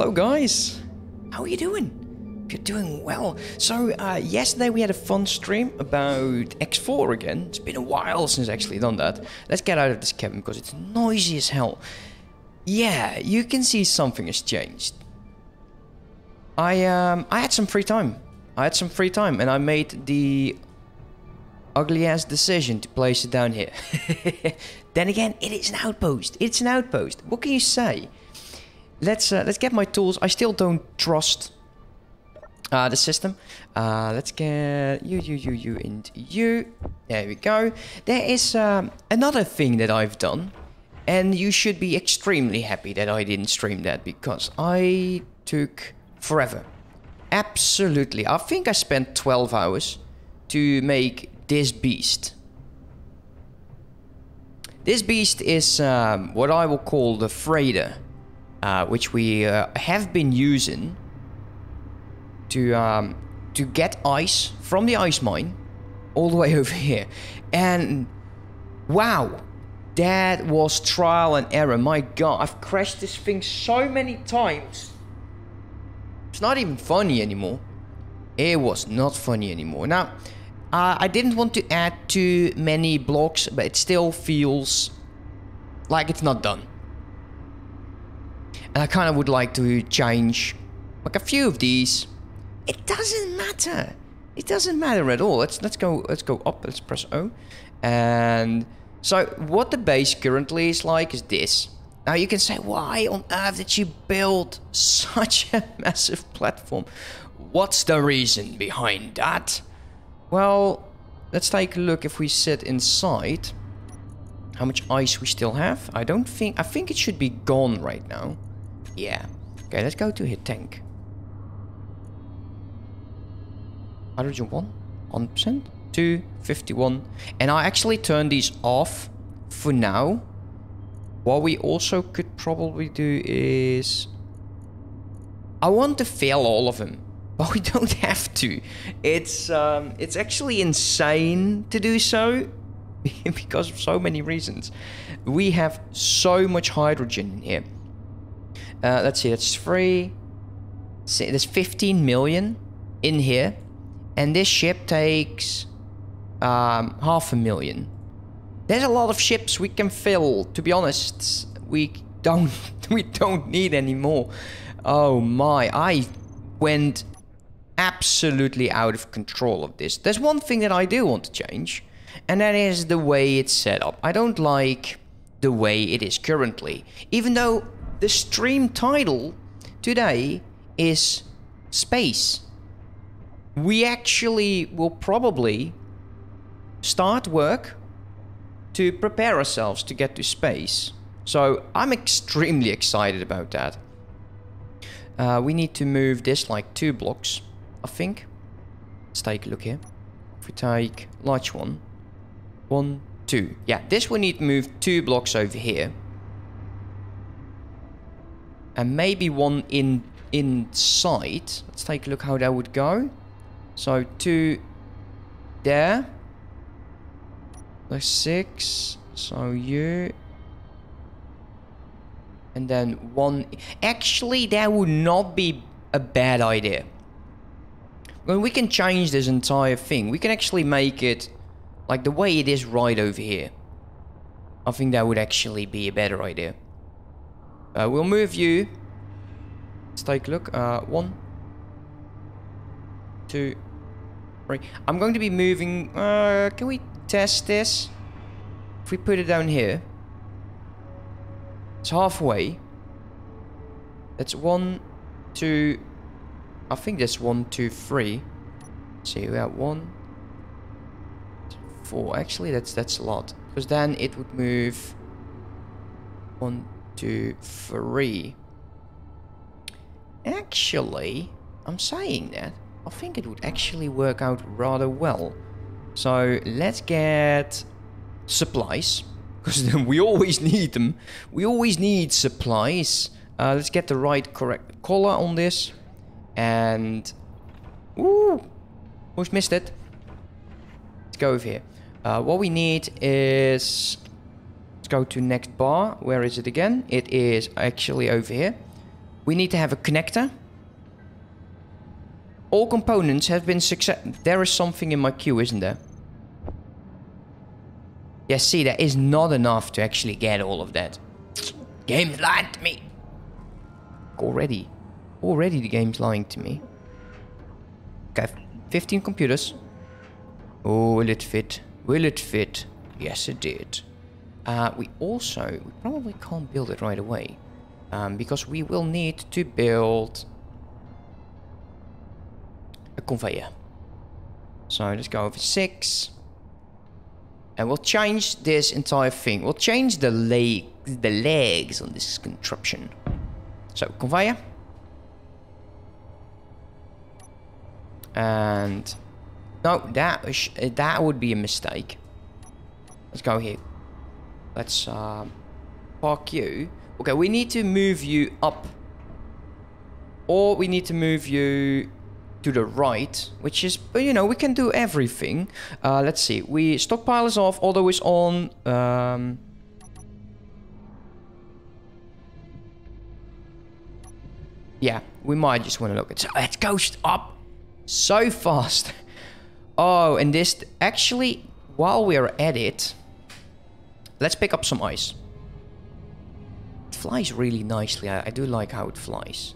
Hello, guys. How are you doing? You're doing well. So, uh, yesterday we had a fun stream about X4 again. It's been a while since I actually done that. Let's get out of this cabin because it's noisy as hell. Yeah, you can see something has changed. I um I had some free time. I had some free time and I made the ugly ass decision to place it down here. then again, it is an outpost. It's an outpost. What can you say? Let's uh, let's get my tools. I still don't trust uh, the system. Uh, let's get you, you, you, you, and you. There we go. There is um, another thing that I've done, and you should be extremely happy that I didn't stream that because I took forever. Absolutely. I think I spent 12 hours to make this beast. This beast is um, what I will call the freighter, uh, which we uh, have been using to um, to get ice from the ice mine all the way over here. And wow, that was trial and error. My god, I've crashed this thing so many times. It's not even funny anymore. It was not funny anymore. Now, uh, I didn't want to add too many blocks, but it still feels like it's not done. And I kind of would like to change like a few of these. It doesn't matter. It doesn't matter at all. Let's let's go let's go up. Let's press O. And so what the base currently is like is this. Now you can say, why on earth did you build such a massive platform? What's the reason behind that? Well, let's take a look if we sit inside. How much ice we still have? I don't think... I think it should be gone right now. Yeah. Okay, let's go to hit tank. Hydrogen 1? 1%? 2, 51. And I actually turned these off for now. What we also could probably do is... I want to fail all of them. But we don't have to. It's um, it's actually insane to do so because of so many reasons. We have so much hydrogen in here. Uh, let's see, that's three. See, there's 15 million in here, and this ship takes um, half a million. There's a lot of ships we can fill. To be honest, we don't we don't need any more. Oh my! I went absolutely out of control of this. There's one thing that I do want to change, and that is the way it's set up. I don't like the way it is currently. Even though the stream title today is Space. We actually will probably start work to prepare ourselves to get to space. So I'm extremely excited about that. Uh, we need to move this like two blocks. I think. Let's take a look here. If we take large one, one, two. Yeah, this will need to move two blocks over here. And maybe one in inside. Let's take a look how that would go. So two there. There's six. So you. And then one. Actually, that would not be a bad idea. Well, we can change this entire thing. We can actually make it like the way it is right over here. I think that would actually be a better idea. Uh, we'll move you. Let's take a look. Uh, one, two, three. I'm going to be moving. Uh, can we test this? If we put it down here, it's halfway. That's one, two, I think there's one, two, three. See, we have one, four. Actually, that's that's a lot. Because then it would move one, two, three. Actually, I'm saying that. I think it would actually work out rather well. So let's get supplies. Because we always need them. We always need supplies. Uh, let's get the right correct color on this. And... Ooh! Almost missed it. Let's go over here. Uh, what we need is... Go to next bar. Where is it again? It is actually over here. we need to have a connector. All components have been success. There is something in my queue, isn't there? Yeah, see, that is not enough to actually get all of that. Game lied to me. Already. Already the game's lying to me. Okay, 15 computers. Oh, will it fit? Will it fit? Yes, it did. Uh, we also, we probably can't build it right away. Um, because we will need to build a conveyor. So let's go over six. And we'll change this entire thing. We'll change the the legs on this contraption. So conveyor. And no, that that would be a mistake. Let's go here. Let's um, park you. Okay, we need to move you up. Or we need to move you to the right, which is, you know, we can do everything. Uh, let's see. We stockpile is off, although is on. Um, yeah, we might just want to look at. So let's go up so fast. Oh, and this actually, while we're at it, let's pick up some ice. It flies really nicely. I, I do like how it flies.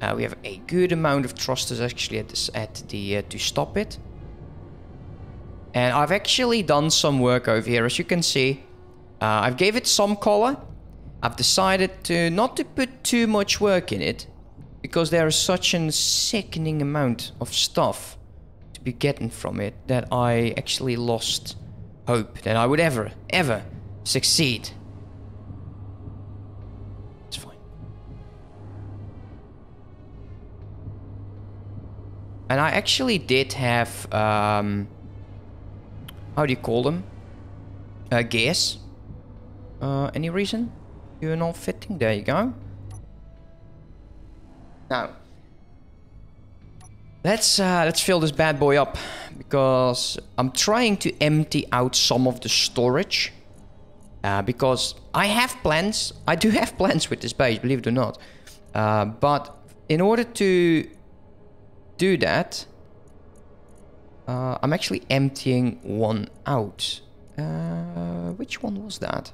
Uh, we have a good amount of thrusters actually at, this, at the uh, to stop it. And I've actually done some work over here, as you can see. Uh, I've gave it some color. I've decided to not to put too much work in it, because there is such a sickening amount of stuff to be getting from it that I actually lost hope that I would ever, ever succeed It's fine. And I actually did have, um, how do you call them? Uh, gears. Uh, any reason? You're not fitting? There you go. Now, let's uh, let's fill this bad boy up because I'm trying to empty out some of the storage. Uh, because I have plans. I do have plans with this base, believe it or not. Uh, but in order to do that, uh, I'm actually emptying one out. Uh, which one was that?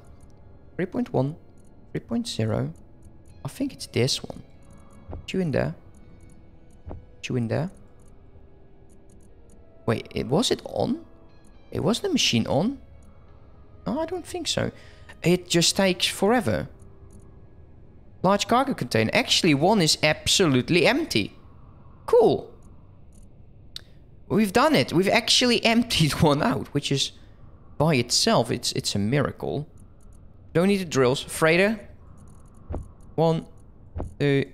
3.1, 3.0. I think it's this one. Two in there. Two in there. Wait, it, was it on? It was the machine on? No, I don't think so. It just takes forever. Large cargo container. Actually, one is absolutely empty. Cool. We've done it. We've actually emptied one out, which is by itself, it's it's a miracle. Don't need the drills. Freighter. One, two.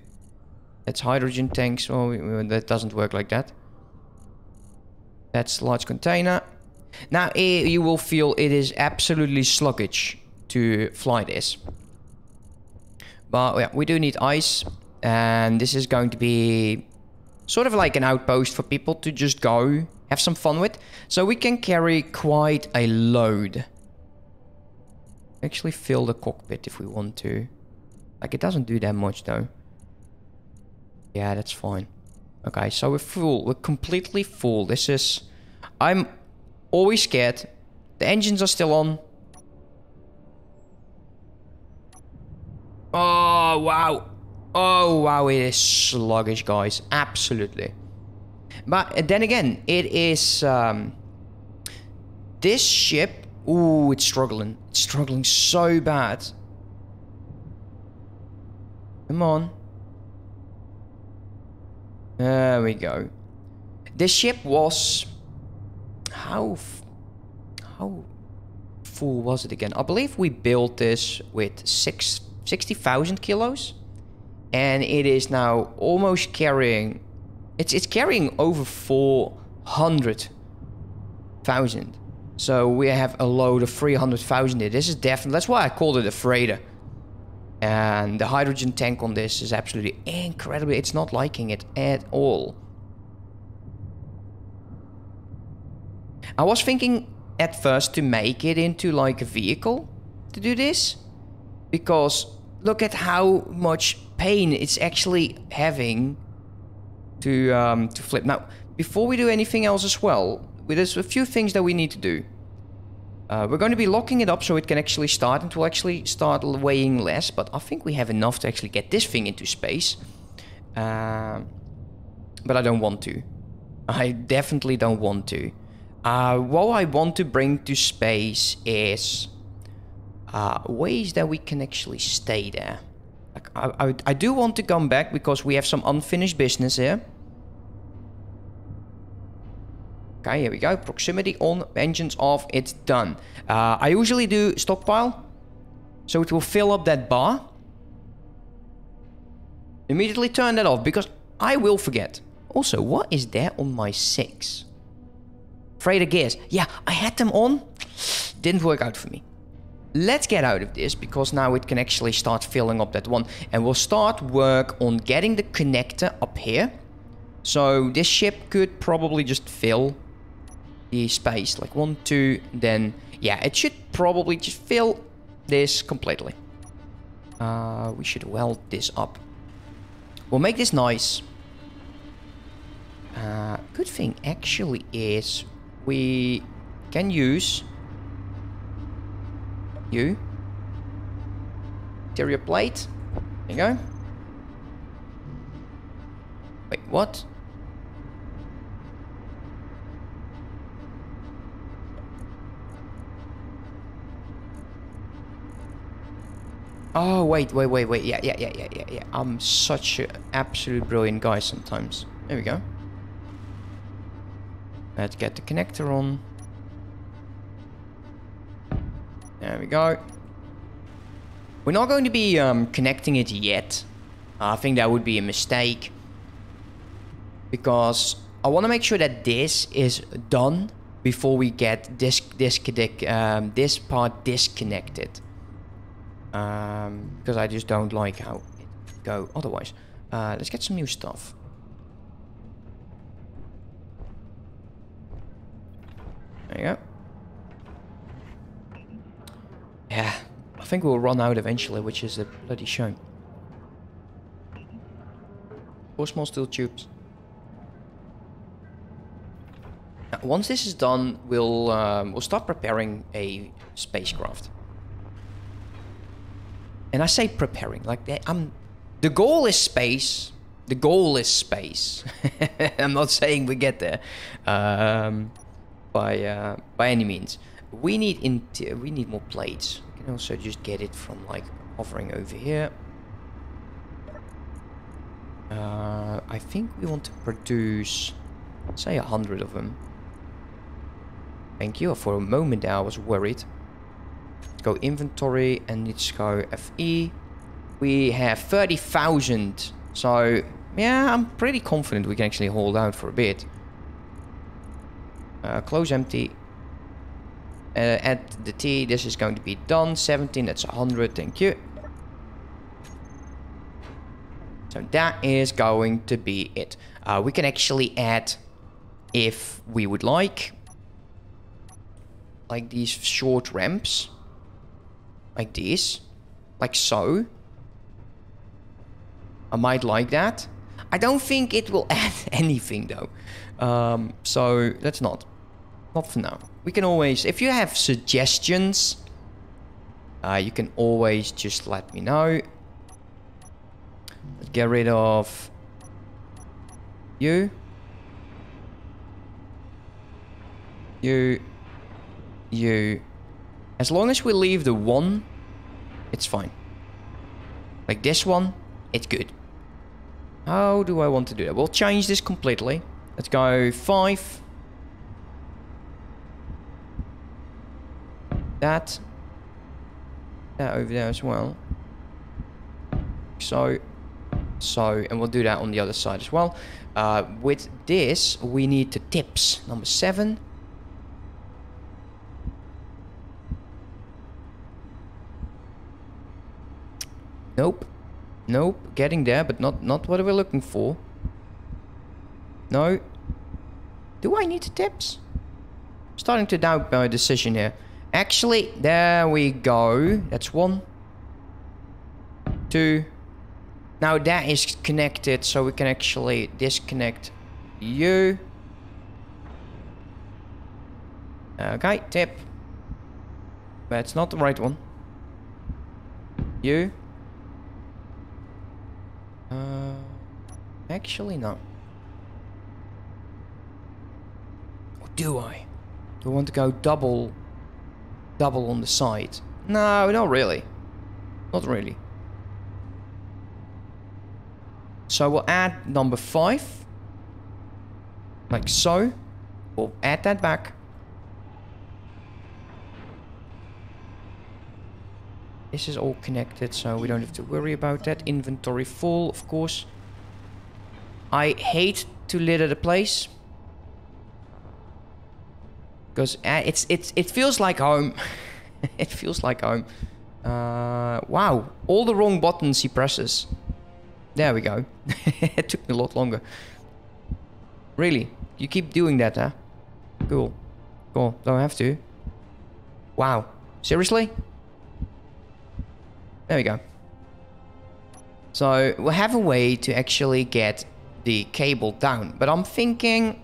That's hydrogen tanks. Oh, that doesn't work like that. That's large container. Now eh, you will feel it is absolutely sluggish to fly this. But yeah, we do need ice. And this is going to be sort of like an outpost for people to just go, have some fun with. So we can carry quite a load. Actually fill the cockpit if we want to. Like it doesn't do that much though. Yeah, that's fine. Okay, so we're full. We're completely full. This is... I'm always scared. The engines are still on. Oh, wow. Oh, wow, it is sluggish, guys. Absolutely. But then again, it is... Um, this ship... Ooh, it's struggling. It's struggling so bad. Come on. There we go. This ship was... How... How full was it again? I believe we built this with six, 60,000 kilos and it is now almost carrying it's it's carrying over 400,000 so we have a load of 300,000 here. this is definitely that's why I called it a freighter and the hydrogen tank on this is absolutely incredible it's not liking it at all I was thinking at first to make it into like a vehicle to do this because look at how much pain it's actually having to um, to flip. Now, before we do anything else as well, there's a few things that we need to do. Uh, we're going to be locking it up so it can actually start and will actually start weighing less, but I think we have enough to actually get this thing into space. Uh, but I don't want to. I definitely don't want to. Uh, what I want to bring to space is uh, ways that we can actually stay there. Like I, I, I do want to come back because we have some unfinished business here. Okay, here we go. Proximity on, engines off, it's done. Uh, I usually do stockpile. So it will fill up that bar. Immediately turn that off because I will forget. Also, what is there on my 6? Freighter gears. Yeah, I had them on. Didn't work out for me. Let's get out of this because now it can actually start filling up that one. And we'll start work on getting the connector up here. So this ship could probably just fill the space. Like one, two, then... Yeah, it should probably just fill this completely. Uh, we should weld this up. We'll make this nice. Uh, good thing actually is we can use you. Interior plate. There you go. Wait, what? Oh, wait, wait, wait, wait. Yeah, yeah, yeah, yeah, yeah, yeah. I'm such an absolute brilliant guy sometimes. There we go. Let's get the connector on. There we go. We're not going to be um, connecting it yet. I think that would be a mistake. Because I want to make sure that this is done before we get this, this, um, this part disconnected. Um, because I just don't like how it go otherwise. Uh, let's get some new stuff. There you go. Yeah, I think we'll run out eventually, which is a bloody shame. Four small steel tubes. Now, once this is done, we'll um, we'll start preparing a spacecraft. And I say preparing, like that. I'm. The goal is space. The goal is space. I'm not saying we get there, um, by uh, by any means. We need into we need more plates. We can also just get it from like hovering over here. Uh, I think we want to produce, say, a hundred of them. Thank you. For a moment I was worried. Go inventory and let's go FE. We have 30,000. So, yeah, I'm pretty confident we can actually hold out for a bit. Uh, close empty. Uh, add the T. This is going to be done. 17, that's 100. Thank you. So that is going to be it. Uh, we can actually add, if we would like, like these short ramps like this, like so. I might like that. I don't think it will add anything though. Um, so let's not. Not for now. We can always, if you have suggestions, uh, you can always just let me know. Let's get rid of you. You. You. As long as we leave the one, it's fine. Like this one, it's good. How do I want to do that? We'll change this completely. Let's go five. That. That over there as well. So. So, and we'll do that on the other side as well. Uh, with this, we need the tips. Number seven. Nope. Nope. Getting there, but not, not what we're looking for. No. Do I need the tips? Starting to doubt my decision here. Actually, there we go. That's one. two. Now that is connected, so we can actually disconnect you. Okay, tip. That's not the right one. You. Uh, actually, no. Or do I? Do I want to go double, double on the side? No, not really. Not really. So we'll add number five. Like so. We'll add that back. This is all connected, so we don't have to worry about that. Inventory full, of course. I hate to litter the place. Because uh, it's, it's, it feels like home. it feels like home. Uh, wow, all the wrong buttons he presses. There we go. it took me a lot longer. Really? You keep doing that, huh? Cool. Cool. Don't have to. Wow. Seriously? There we go. So we have a way to actually get the cable down. But I'm thinking...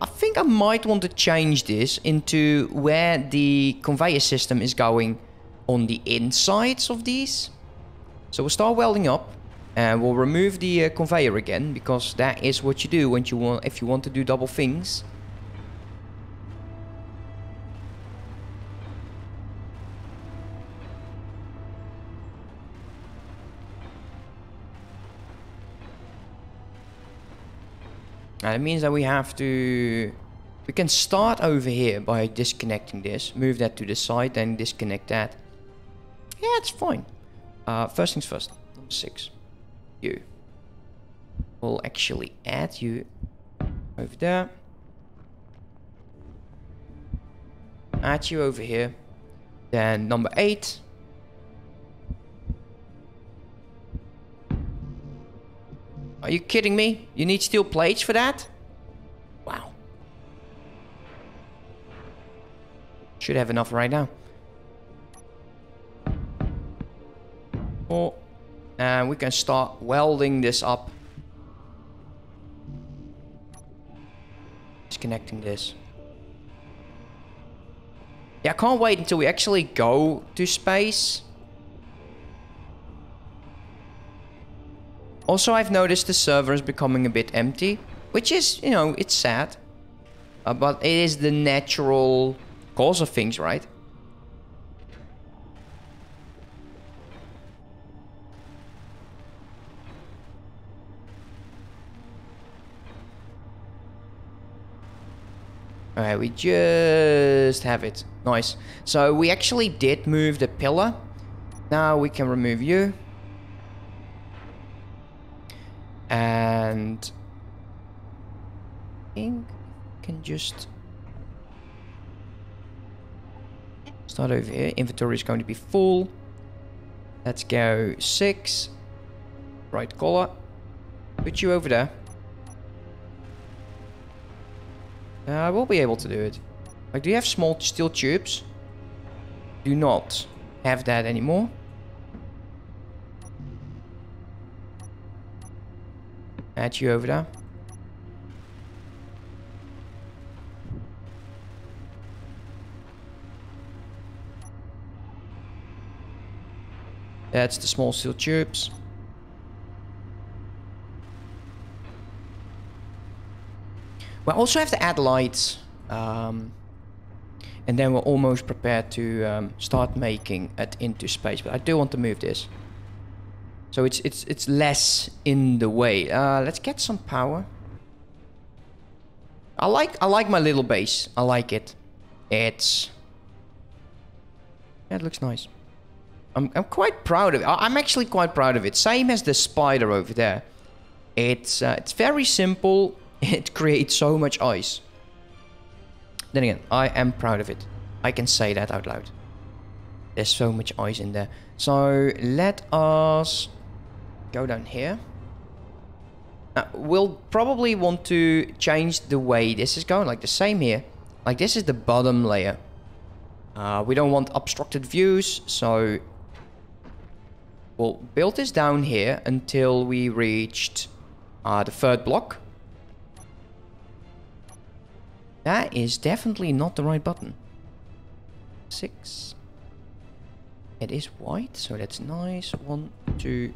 I think I might want to change this into where the conveyor system is going on the insides of these. So we'll start welding up. And we'll remove the uh, conveyor again. Because that is what you do when you want, if you want to do double things. And it means that we have to... We can start over here by disconnecting this. Move that to the side, then disconnect that. Yeah, it's fine. Uh, first things first. Number six. You. We'll actually add you over there. Add you over here. Then number eight. Are you kidding me? You need steel plates for that? Wow. Should have enough right now. Oh. And we can start welding this up. Disconnecting this. Yeah, I can't wait until we actually go to space. Also, I've noticed the server is becoming a bit empty, which is, you know, it's sad. Uh, but it is the natural cause of things, right? Alright, we just have it. Nice. So we actually did move the pillar. Now we can remove you. And I think can just start over here. Inventory is going to be full. Let's go six. Right collar. Put you over there. Uh, I will be able to do it. Like, do you have small steel tubes? Do not have that anymore. Add you over there. That's the small steel tubes. We also have to add lights. Um, and then we're almost prepared to um, start making it into space. But I do want to move this. So it's it's it's less in the way. Uh, let's get some power. I like I like my little base. I like it. It's yeah, it looks nice. I'm I'm quite proud of it. I'm actually quite proud of it. Same as the spider over there. It's uh, it's very simple. It creates so much ice. Then again, I am proud of it. I can say that out loud. There's so much ice in there. So let us go down here. We'll probably want to change the way this is going, like the same here. Like this is the bottom layer. Uh, we don't want obstructed views, so we'll build this down here until we reached uh, the third block. That is definitely not the right button. Six. It is white, so that's nice. One, two,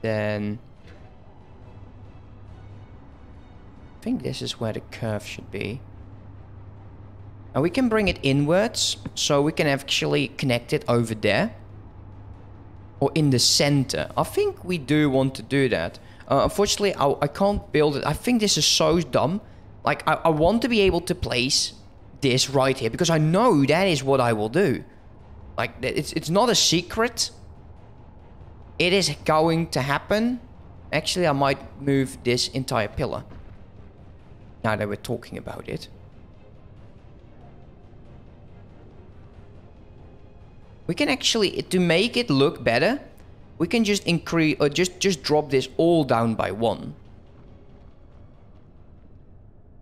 then... I think this is where the curve should be. And we can bring it inwards, so we can actually connect it over there. Or in the center. I think we do want to do that. Uh, unfortunately, I, I can't build it. I think this is so dumb. Like, I, I want to be able to place this right here, because I know that is what I will do. Like, it's, it's not a secret. It is going to happen. Actually, I might move this entire pillar. Now that we're talking about it. We can actually, to make it look better, we can just increase, or just, just drop this all down by one.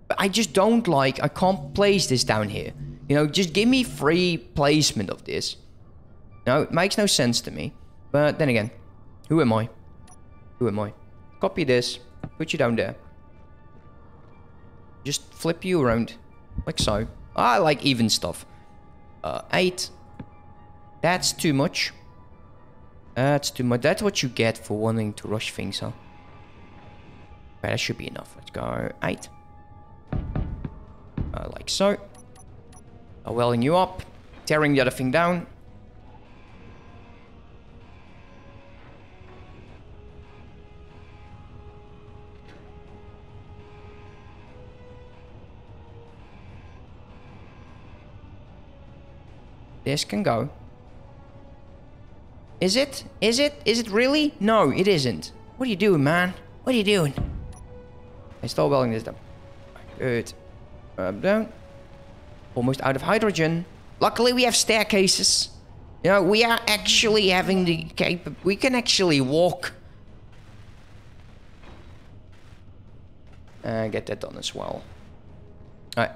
But I just don't like, I can't place this down here. You know, just give me free placement of this. No, it makes no sense to me. But then again, who am I? Who am I? Copy this, put you down there. Just flip you around, like so. I like even stuff. Uh, eight. That's too much. That's too much. That's what you get for wanting to rush things, huh? Okay, that should be enough. Let's go eight. Uh, like so. Uh, welling you up. Tearing the other thing down. This can go. Is it? Is it? Is it really? No, it isn't. What are you doing, man? What are you doing? I start welding this down. Good. Up, down. Almost out of hydrogen. Luckily, we have staircases. You know, we are actually having the cap... We can actually walk. And uh, get that done as well. Alright.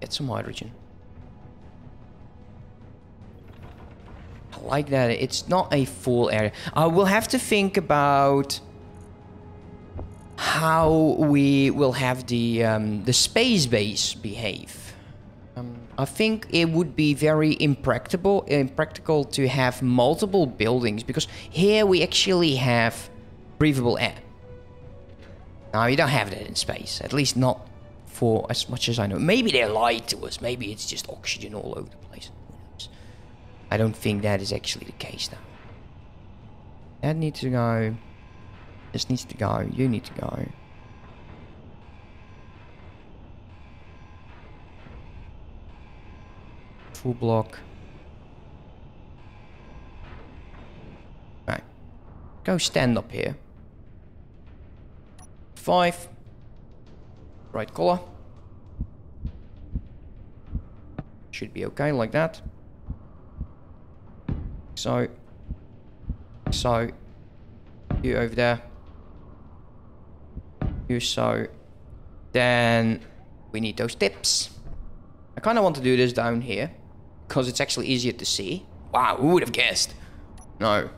Get some hydrogen. I like that. It's not a full area. I will have to think about how we will have the um, the space base behave. Um, I think it would be very impractical impractical to have multiple buildings because here we actually have breathable air. Now you don't have that in space, at least not for as much as I know. Maybe they lied to us. Maybe it's just oxygen all over the place. I don't think that is actually the case though. That needs to go. This needs to go. You need to go. Full block. Right. Go stand up here. Five. Right color. Should be okay like that. So, so, you over there. You so. Then we need those tips. I kind of want to do this down here because it's actually easier to see. Wow, who would have guessed? No.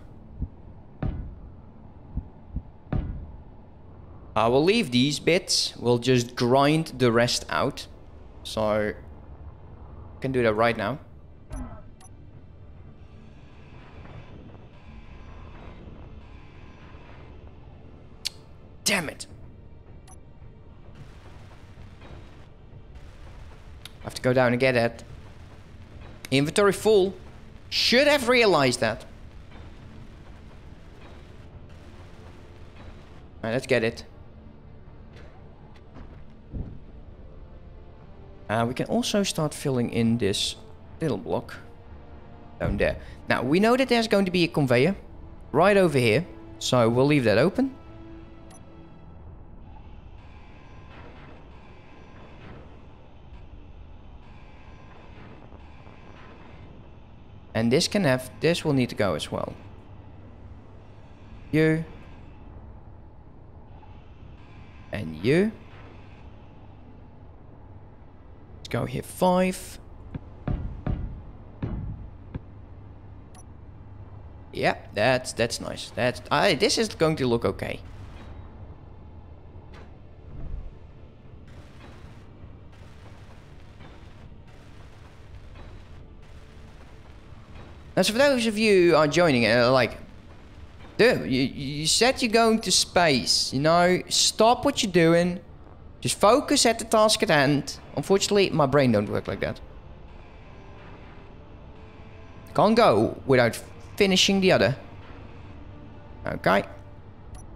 I will leave these bits. We'll just grind the rest out. So, I can do that right now. Damn it. I have to go down and get it. Inventory full. Should have realized that. Alright, let's get it. Uh, we can also start filling in this little block down there. Now, we know that there's going to be a conveyor right over here. So we'll leave that open. And this can have, this will need to go as well. You. And you. Let's go here, five. Yeah, that's that's nice. That's I. This is going to look okay. Now, so for those of you who are joining, uh, like, dude, you, you said you're going to space. You know, stop what you're doing. Just focus at the task at hand. Unfortunately, my brain don't work like that. Can't go without finishing the other. Okay.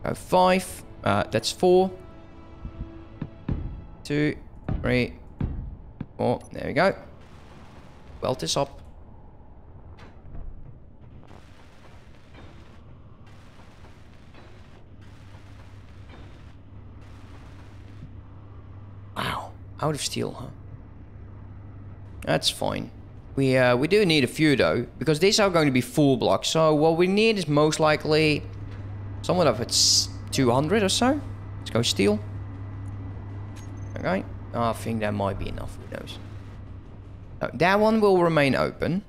Go five. Uh, that's four. Two, three, four. There we go. Weld this up. Out of steel, huh? That's fine. We uh, we do need a few though, because these are going to be full blocks. So what we need is most likely somewhat of it's 200 or so. Let's go steel. Okay. I think that might be enough. Who knows? No, that one will remain open.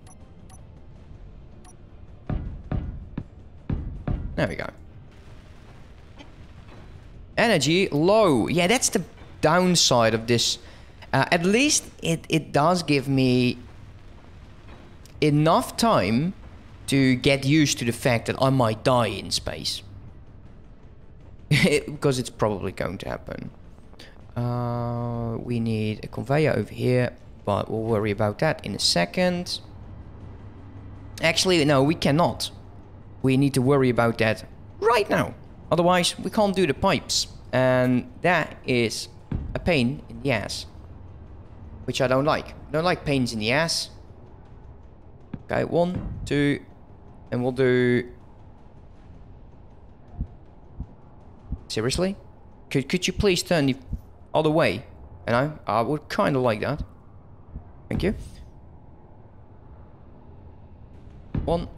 There we go. Energy low. Yeah, that's the downside of this. Uh, at least it, it does give me enough time to get used to the fact that I might die in space. because it's probably going to happen. Uh, we need a conveyor over here, but we'll worry about that in a second. Actually, no, we cannot. We need to worry about that right now. Otherwise, we can't do the pipes. And that is a pain in the ass. Which I don't like. I don't like pains in the ass. Okay, one, two, and we'll do... Seriously? Could, could you please turn the other way? You know, I would kind of like that. Thank you. One,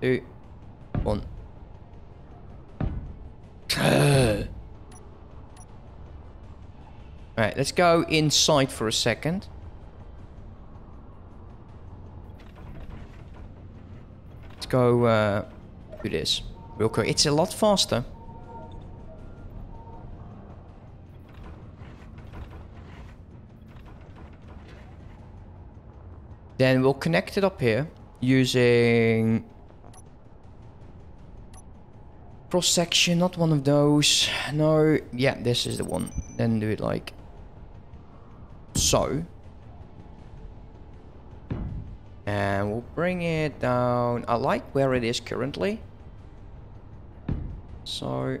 two, one. Alright, let's go inside for a second. Let's go uh, do this real quick. It's a lot faster. Then we'll connect it up here using cross section, not one of those. No, yeah, this is the one. Then do it like so. And we'll bring it down. I like where it is currently. So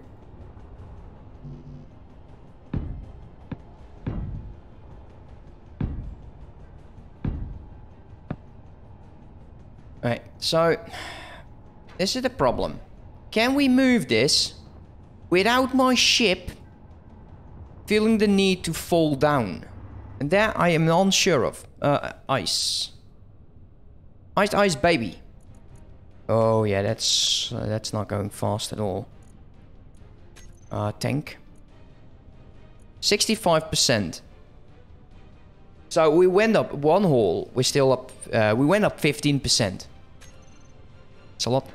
Right, so this is the problem. Can we move this without my ship feeling the need to fall down? That I am unsure of. Uh, ice. Ice, ice, baby. Oh yeah, that's uh, that's not going fast at all. Uh, tank. 65%. So we went up one hole. We're still up. Uh, we went up 15%. It's a lot.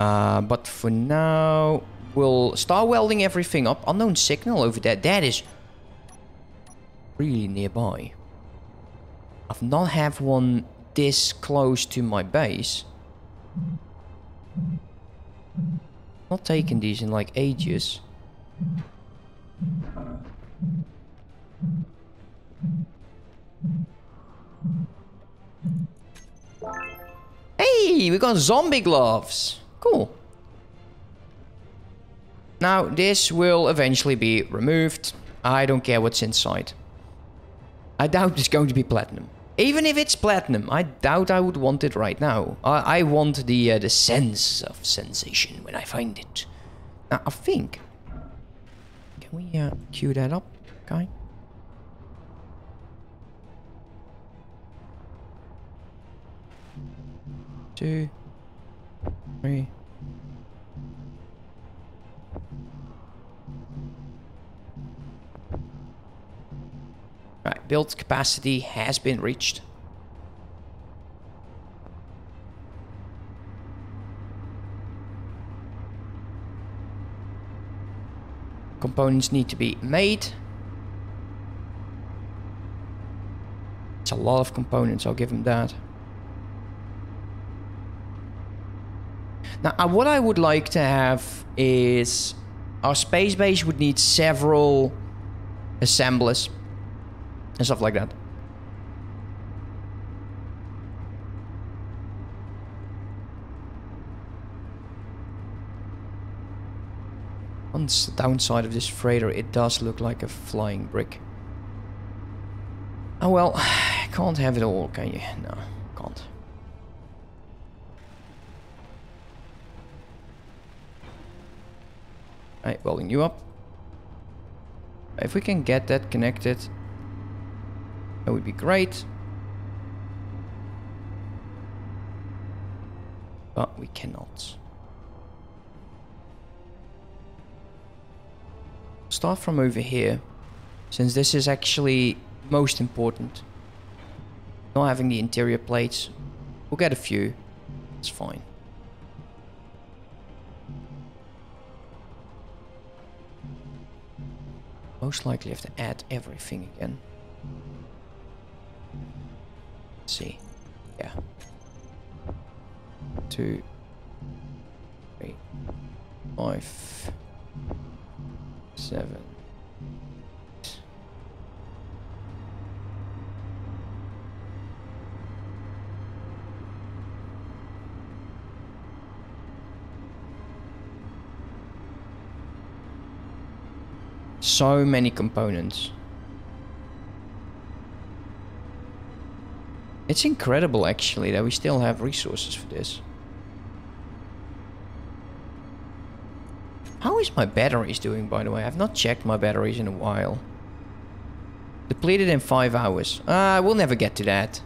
Uh, but for now, we'll start welding everything up. Unknown signal over there. That is really nearby. I've not have one this close to my base. Not taken these in like ages. Hey, we got zombie gloves. Cool. Now, this will eventually be removed. I don't care what's inside. I doubt it's going to be platinum. Even if it's platinum, I doubt I would want it right now. I, I want the uh, the sense of sensation when I find it. Now, I think... Can we uh, queue that up, guy? Two... Three... build capacity has been reached. Components need to be made. It's a lot of components, I'll give them that. Now, uh, what I would like to have is our space base would need several assemblers and stuff like that. On the downside of this freighter, it does look like a flying brick. Oh well, can't have it all, can you? No, can't. Right, welding you up. If we can get that connected, that would be great. But we cannot. Start from over here, since this is actually most important. Not having the interior plates. We'll get a few. It's fine. Most likely have to add everything again. See. Yeah. Two, three, five, seven. So many components. It's incredible actually that we still have resources for this. How is my batteries doing by the way? I've not checked my batteries in a while. Depleted in 5 hours. Uh, we'll never get to that.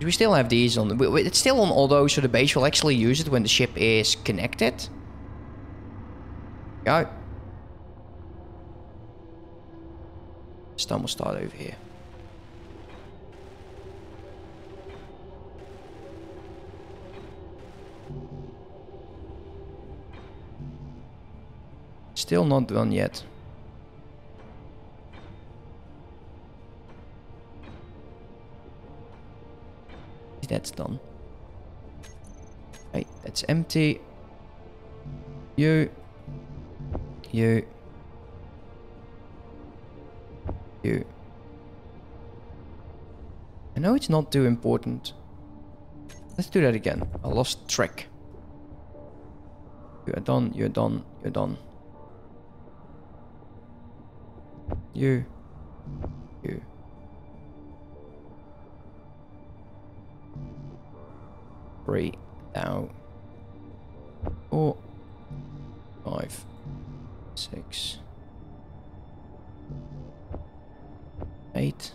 We still have these on. The, it's still on all those, so the base will actually use it when the ship is connected. Go. Stun will start over here. Still not done yet. That's done. Hey, that's empty. You. You. You. I know it's not too important. Let's do that again. I lost track. You're done, you're done, you're done. You. You. Three. Now. Four. Five. Six. Eight.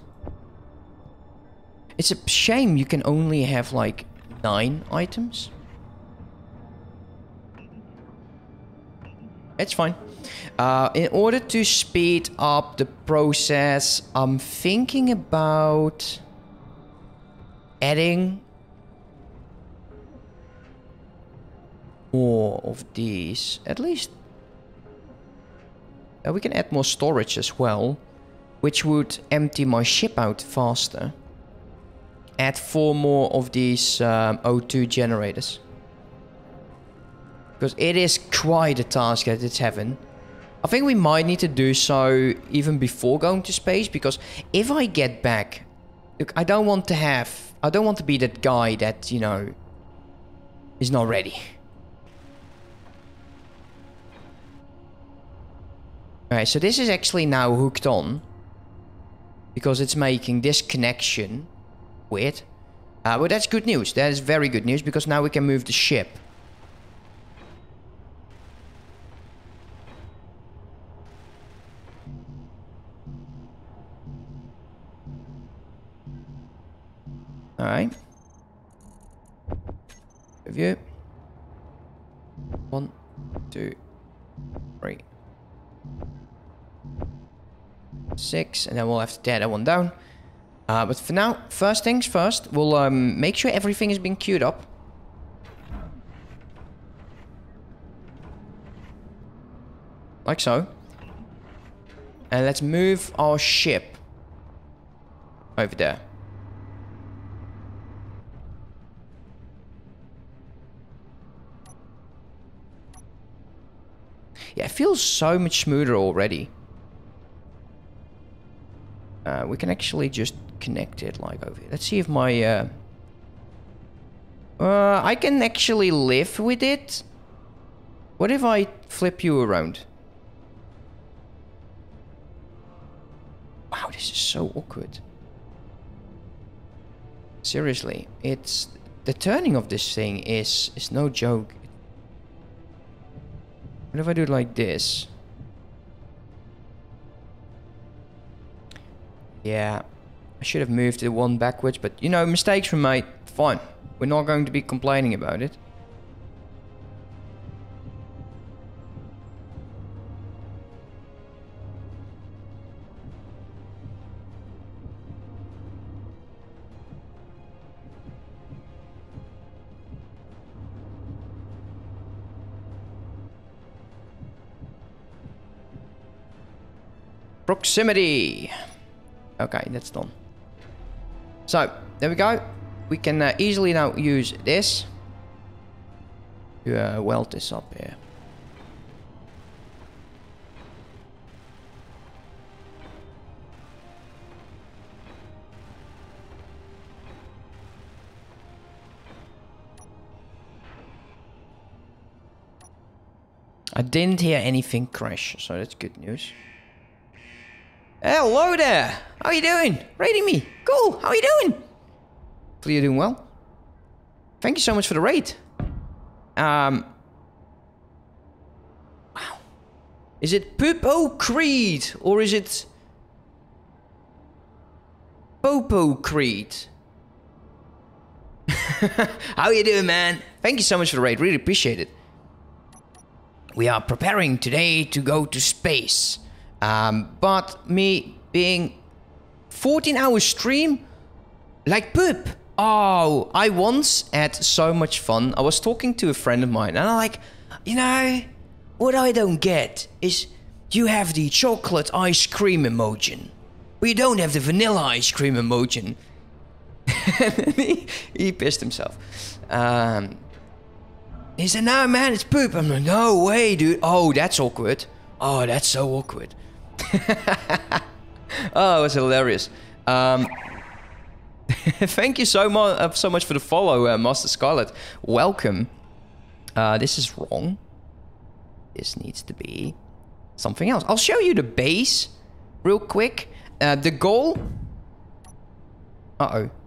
It's a shame you can only have like nine items. It's fine. Uh, in order to speed up the process, I'm thinking about adding more of these. At least uh, we can add more storage as well, which would empty my ship out faster. Add four more of these um, O2 generators. Because it is quite a task that it's having. I think we might need to do so even before going to space. Because if I get back... Look, I don't want to have... I don't want to be that guy that, you know... Is not ready. Alright, so this is actually now hooked on. Because it's making this connection. Weird. Uh, but that's good news. That is very good news because now we can move the ship. Alright. Review. One, two, three. Six, and then we'll have to tear that one down. Uh, but for now, first things first, we'll um, make sure everything is being queued up. like so. And let's move our ship over there. Yeah, it feels so much smoother already. Uh, we can actually just connect it like over here. Let's see if my... Uh, uh, I can actually live with it. What if I flip you around? Wow, this is so awkward. Seriously, it's... The turning of this thing is, is no joke. What if I do it like this? Yeah, I should have moved the one backwards, but you know, mistakes were made. Fine. We're not going to be complaining about it. Proximity. Okay, that's done. So, there we go. We can uh, easily now use this to uh, weld this up here. I didn't hear anything crash, so that's good news. Hello there! How are you doing? Raiding me? Cool, how are you doing? Hopefully you're doing well. Thank you so much for the raid. Um... Wow. Is it Popo Creed? Or is it... Popo Creed? how are you doing, man? Thank you so much for the raid. Really appreciate it. We are preparing today to go to space. Um, but me being 14 hour stream, like poop. Oh, I once had so much fun. I was talking to a friend of mine and I'm like, you know, what I don't get is you have the chocolate ice cream emoji, you don't have the vanilla ice cream emoji. he, he pissed himself. Um, he said, no, man, it's poop. I'm like, no way, dude. Oh, that's awkward. Oh, that's so awkward. oh, it was hilarious. Um, thank you so much, uh, so much for the follow, uh, Master Scarlet. Welcome. Uh, this is wrong. This needs to be something else. I'll show you the base real quick. Uh, the goal... Uh-oh.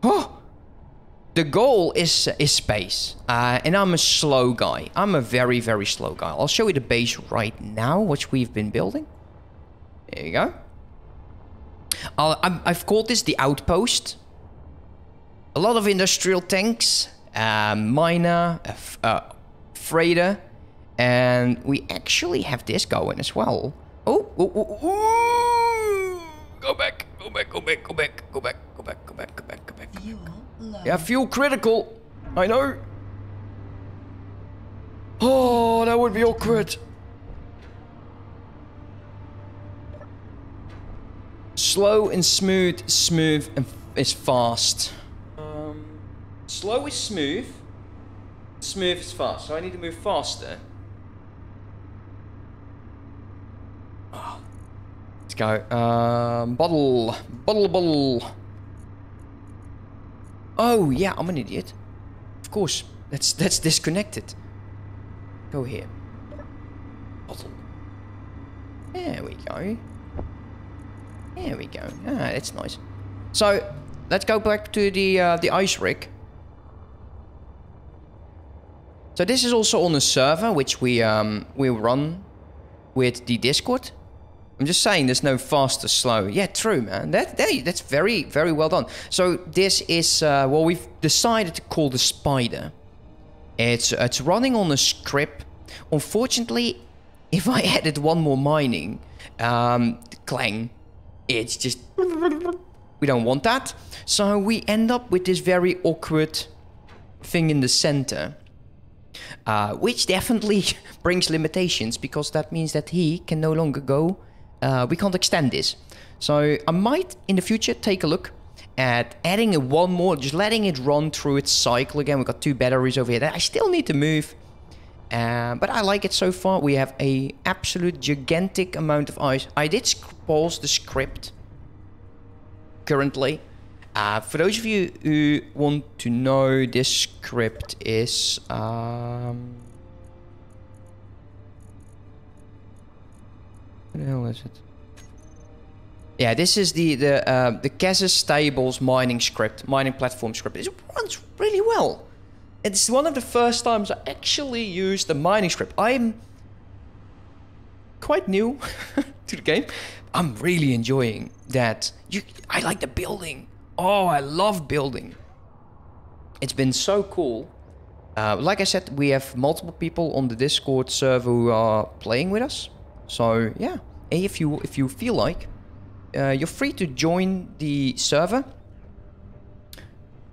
Oh! The goal is is space, uh, and I'm a slow guy. I'm a very, very slow guy. I'll show you the base right now, which we've been building. There you go. i have called this the outpost. A lot of industrial tanks, uh, miner, uh, uh, freighter, and we actually have this going as well. Oh, oh, oh, oh, go back, go back, go back, go back, go back, go back, go back, go back, go back. Go back. Yeah, fuel critical. I know. Oh, that would be awkward. Slow and smooth, smooth and is fast. Um, slow is smooth, smooth is fast. So I need to move faster. Oh. Let's go. Um, bottle, bottle, bottle. Oh, yeah, I'm an idiot. Of course, that's that's disconnected. Go here. Bottle. There we go. There we go. Ah, that's nice. So, let's go back to the uh, the ice rig. So this is also on a server which we um we run with the Discord. I'm just saying there's no fast or slow. Yeah, true, man. That, that That's very, very well done. So this is uh, what we've decided to call the Spider. It's, it's running on a script. Unfortunately, if I added one more mining, um, clang, it's just... We don't want that. So we end up with this very awkward thing in the center. Uh, which definitely brings limitations because that means that he can no longer go. Uh, we can't extend this. So I might in the future take a look at adding a one more, just letting it run through its cycle again. We've got two batteries over here that I still need to move. Uh, but I like it so far. We have a absolute gigantic amount of ice. I did pause the script currently. Uh, for those of you who want to know, this script is... Um, the hell is it? Yeah, this is the the uh, the Kaz's Stables mining script, mining platform script. It runs really well. It's one of the first times I actually used the mining script. I'm quite new to the game. I'm really enjoying that. You, I like the building. Oh, I love building. It's been so cool. Uh, like I said, we have multiple people on the Discord server who are playing with us. So yeah, if you if you feel like, uh, you're free to join the server.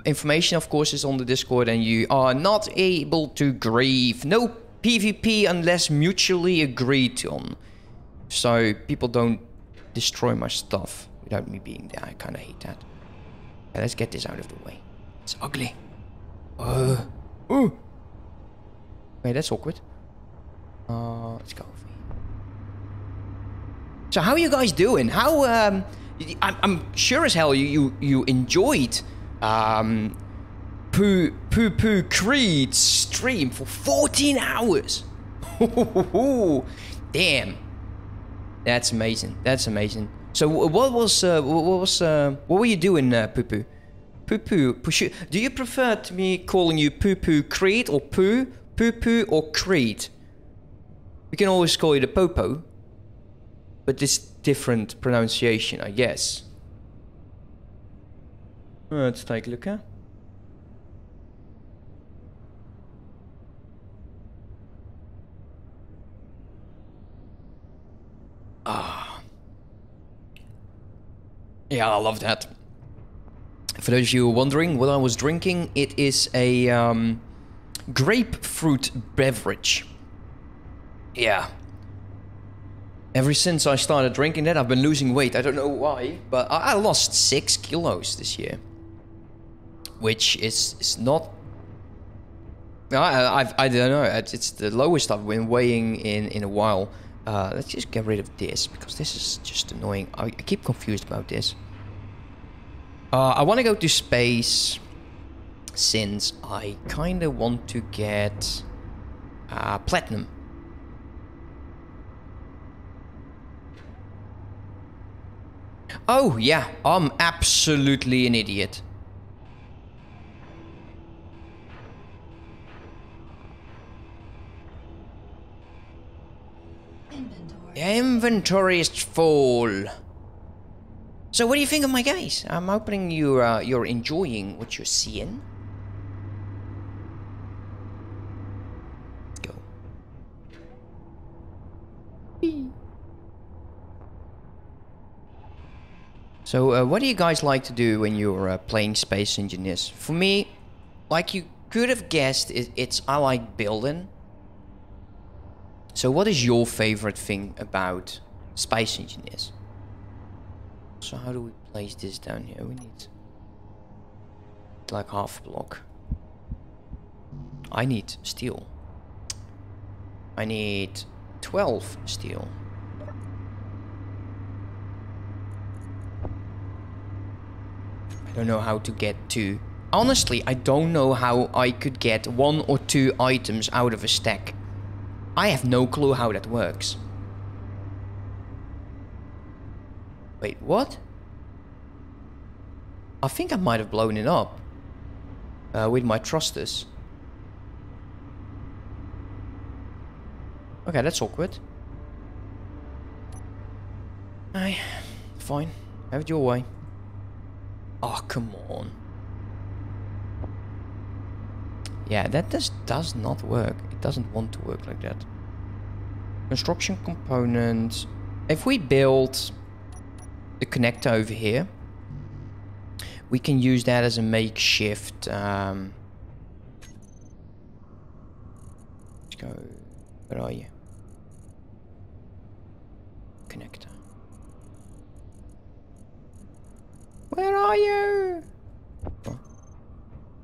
Information, of course, is on the Discord, and you are not able to grieve. No PvP unless mutually agreed on. So people don't destroy my stuff without me being there. I kind of hate that. Okay, let's get this out of the way. It's ugly. Uh. Ooh. Wait, that's awkward. Uh, let's go over here. So how are you guys doing? How um, I'm, I'm sure as hell you you, you enjoyed um, Poo Poo Poo Creed's stream for 14 hours. Damn, that's amazing. That's amazing. So what was uh, what was uh, what were you doing, uh, Poo Poo? Poo Poo, Poo Do you prefer to me calling you Poo Poo Creed or Poo Poo Poo or Creed? We can always call you the Popo, but this different pronunciation, I guess. Let's take a look at. Ah. Yeah, I love that. For those of you wondering what I was drinking, it is a um, grapefruit beverage. Yeah. Ever since I started drinking that, I've been losing weight. I don't know why, but I, I lost six kilos this year which is is not. I I've, I don't know. It's, it's the lowest I've been weighing in in a while. Uh, let's just get rid of this because this is just annoying. I, I keep confused about this. Uh, I want to go to space since I kind of want to get uh, platinum. Oh, yeah, I'm absolutely an idiot. Inventory is full. So what do you think of my guys? I'm hoping you're, uh, you're enjoying what you're seeing. Go. So uh, what do you guys like to do when you're uh, playing Space Engineers? For me, like you could have guessed, it, it's I like building. So what is your favorite thing about Space Engineers? So how do we place this down here? We need like half block. I need steel. I need 12 steel. Don't know how to get to... Honestly, I don't know how I could get one or two items out of a stack. I have no clue how that works. Wait, what? I think I might have blown it up. Uh, with my thrusters. Okay, that's awkward. Aye, fine. Have it your way. Oh, come on. Yeah, that just does not work. It doesn't want to work like that. Construction components. If we build the connector over here, we can use that as a makeshift um, Let's go. Where are you? Connector. Where are you?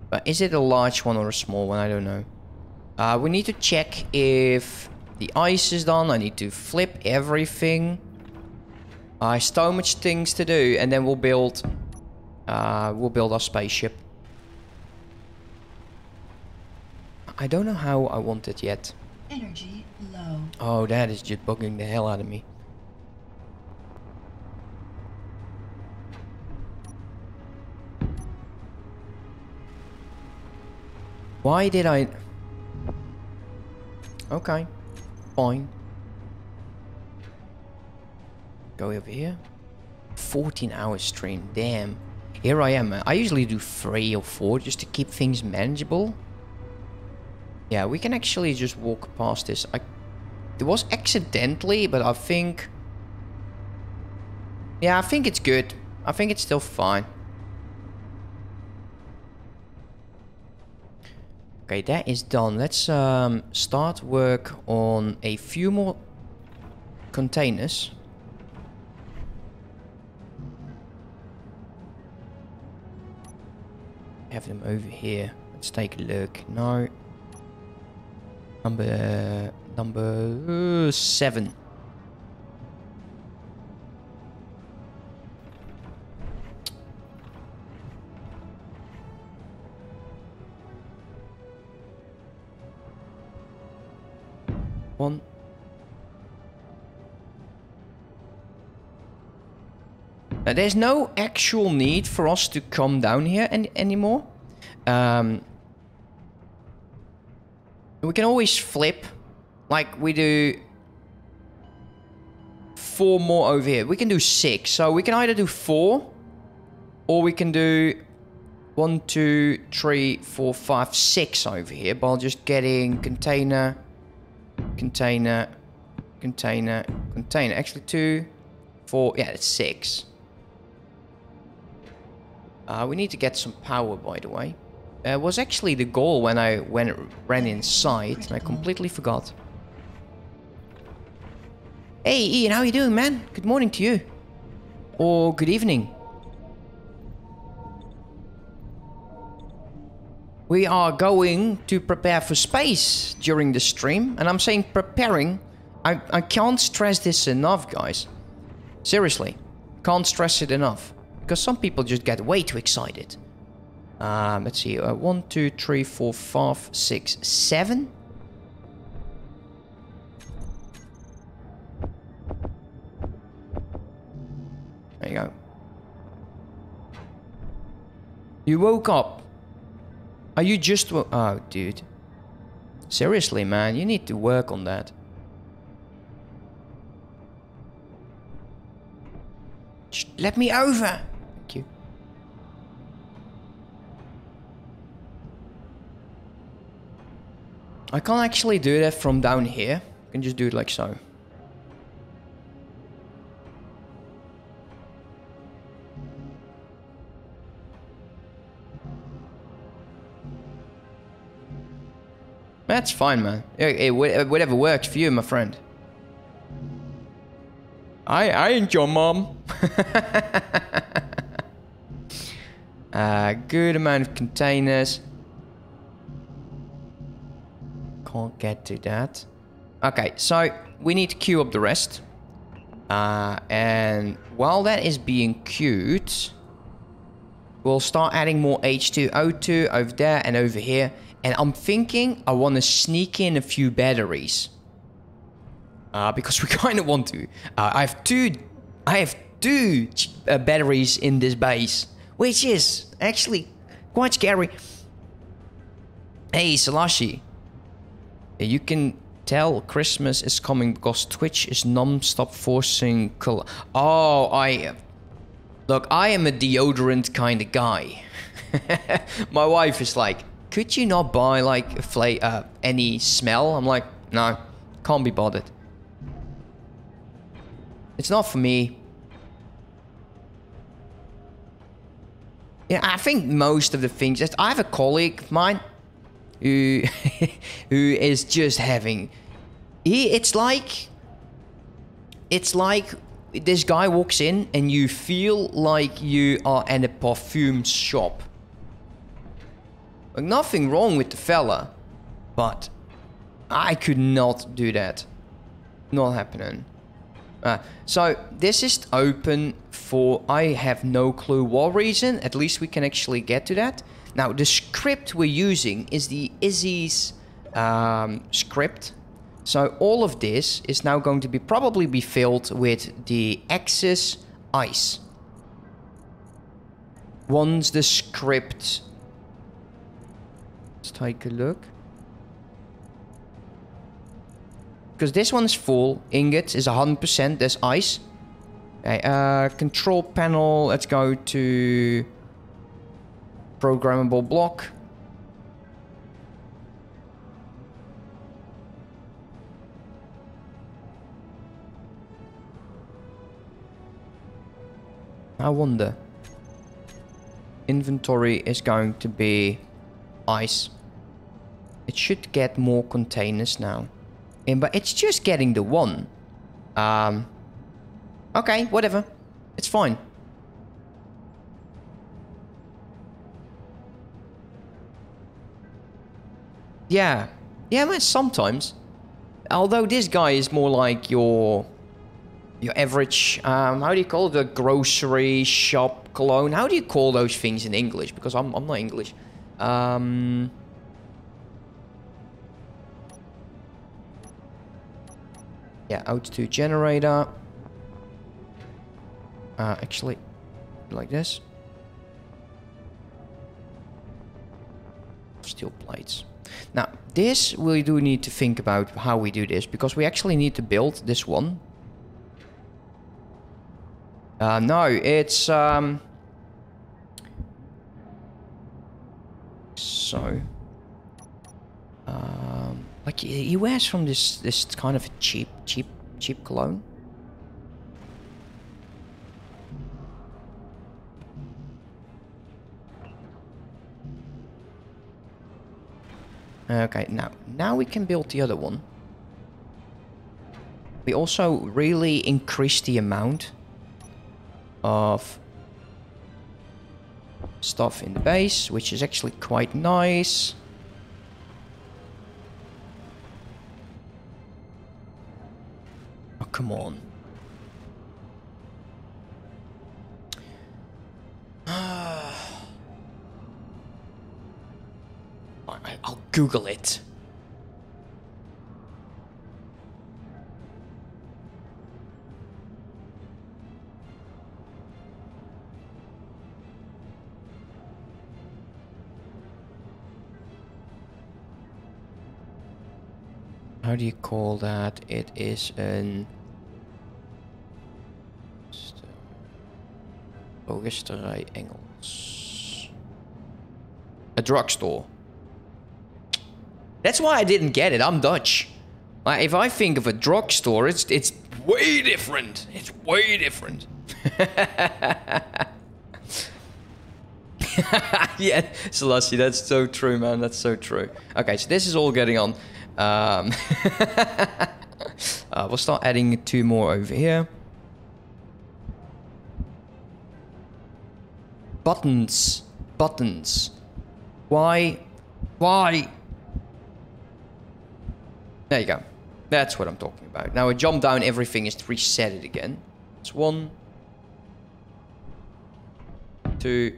But is it a large one or a small one? I don't know. Uh, we need to check if the ice is done. I need to flip everything. I uh, so much things to do, and then we'll build. Uh, we'll build our spaceship. I don't know how I want it yet. Energy low. Oh, that is just bugging the hell out of me. Why did I... Okay. Fine. Go over here. 14 hour stream. Damn. Here I am. I usually do three or four just to keep things manageable. Yeah, we can actually just walk past this. I, it was accidentally, but I think... Yeah, I think it's good. I think it's still fine. Okay, that is done. Let's um, start work on a few more containers. Have them over here. Let's take a look. No. Number number seven. One. Now, there's no actual need for us to come down here any anymore. Um, we can always flip, like we do four more over here. We can do six. So we can either do four, or we can do one, two, three, four, five, six over here by just getting container, container, container, container. Actually, two, four, yeah, it's six. Uh, we need to get some power, by the way. Uh, was actually the goal when I when ran inside, and I completely forgot. Hey, Ian, how you doing, man? Good morning to you. Or good evening. We are going to prepare for space during the stream. And I'm saying preparing. I, I can't stress this enough, guys. Seriously. Can't stress it enough. Because some people just get way too excited. Um, let's see. Uh, one, two, three, four, five, six, seven. There you go. You woke up. Are you just... Oh, dude. Seriously, man. You need to work on that. Just let me over. Thank you. I can't actually do that from down here. I can just do it like so. That's fine, man. It whatever works for you, my friend. I, I ain't your mom. uh, good amount of containers can't get to that. Okay, so we need to queue up the rest. Uh, and while that is being queued, we'll start adding more H2O2 over there and over here. And I'm thinking I want to sneak in a few batteries. Uh, because we kind of want to. Uh, I have two, I have two uh, batteries in this base, which is actually quite scary. Hey, Salashi, you can tell Christmas is coming because Twitch is non-stop forcing... Oh, I... Look, I am a deodorant kind of guy. My wife is like, could you not buy like fla uh, any smell? I'm like, no, can't be bothered. It's not for me. Yeah, I think most of the things... I have a colleague of mine who who is just having he it's like it's like this guy walks in and you feel like you are in a perfume shop. Like nothing wrong with the fella, but I could not do that. Not happening. Uh, so this is open for I have no clue what reason. At least we can actually get to that. Now the script we're using is the Isy's um, script. So all of this is now going to be probably be filled with the Axis ice. Once the script... Let's take a look. Because this one's full. Ingot is 100%. There's ice. Okay, uh, control panel. Let's go to programmable block. I wonder. Inventory is going to be ice. It should get more containers now. But it's just getting the one. Um, okay, whatever. It's fine. Yeah. Yeah, but sometimes. Although this guy is more like your your average, um, how do you call it? A grocery shop cologne? How do you call those things in English? Because I'm, I'm not English. Um, yeah, out2 generator. Uh, actually, like this. Steel plates. Now, this we do need to think about how we do this, because we actually need to build this one uh, no, it's, um... So... Um... Like, he, wears from this, this kind of cheap, cheap, cheap cologne. Okay, now, now we can build the other one. We also really increase the amount of stuff in the base, which is actually quite nice. Oh, come on. I'll Google it. How do you call that? It is an Drogisterij Engels. A drugstore. That's why I didn't get it. I'm Dutch. Like, if I think of a drugstore, it's it's way different. It's way different. yeah, Selassie, that's so true, man. That's so true. Okay, so this is all getting on. Um, uh, we'll start adding two more over here. Buttons. Buttons. Why? Why? There you go. That's what I'm talking about. Now I jump down everything is to reset it again. It's one. Two.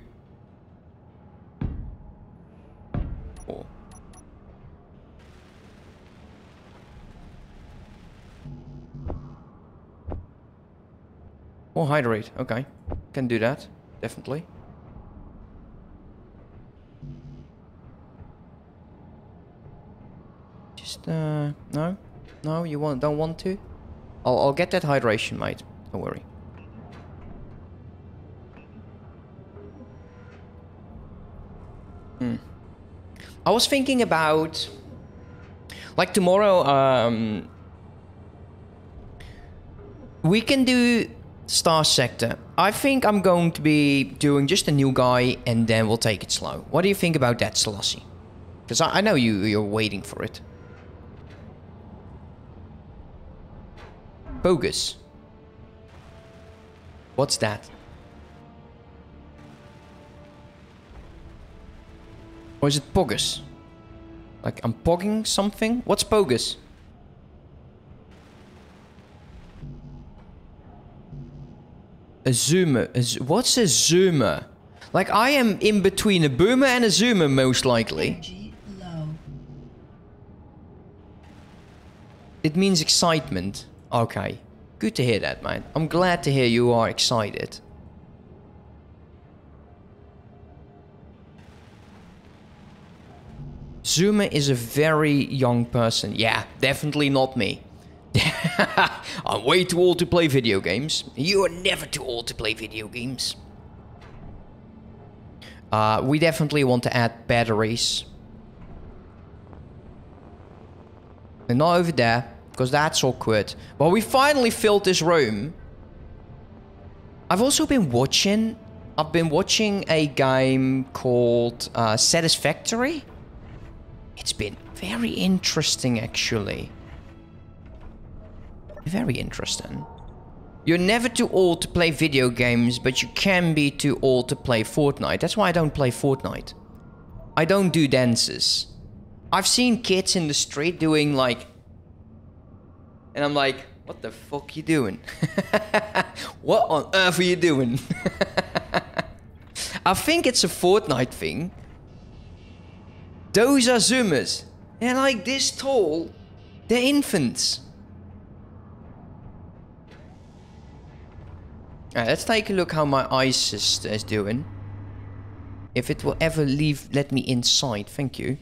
Or hydrate, okay. Can do that, definitely. Just, uh, no? No, you want, don't want to? I'll, I'll get that hydration, mate. Don't worry. Hmm. I was thinking about... Like tomorrow, um... We can do Starsector. I think I'm going to be doing just a new guy and then we'll take it slow. What do you think about that, Selassie? Because I, I know you, you're waiting for it. Bogus. What's that? Or is it bogus? Like I'm pogging something? What's bogus? A zoomer. A z what's a zoomer? Like I am in between a boomer and a zoomer most likely. It means excitement. Okay. Good to hear that, man. I'm glad to hear you are excited. Zoomer is a very young person. Yeah, definitely not me. I'm way too old to play video games. You are never too old to play video games. Uh, we definitely want to add batteries. And not over there, because that's awkward. Well, we finally filled this room. I've also been watching... I've been watching a game called uh, Satisfactory. It's been very interesting, actually. Very interesting. You're never too old to play video games, but you can be too old to play Fortnite. That's why I don't play Fortnite. I don't do dances. I've seen kids in the street doing like... And I'm like, what the fuck you doing? what on earth are you doing? I think it's a Fortnite thing. Those are Zoomers. They're like this tall. They're infants. Alright, let's take a look how my ice is, doing. If it will ever leave, let me inside. Thank you.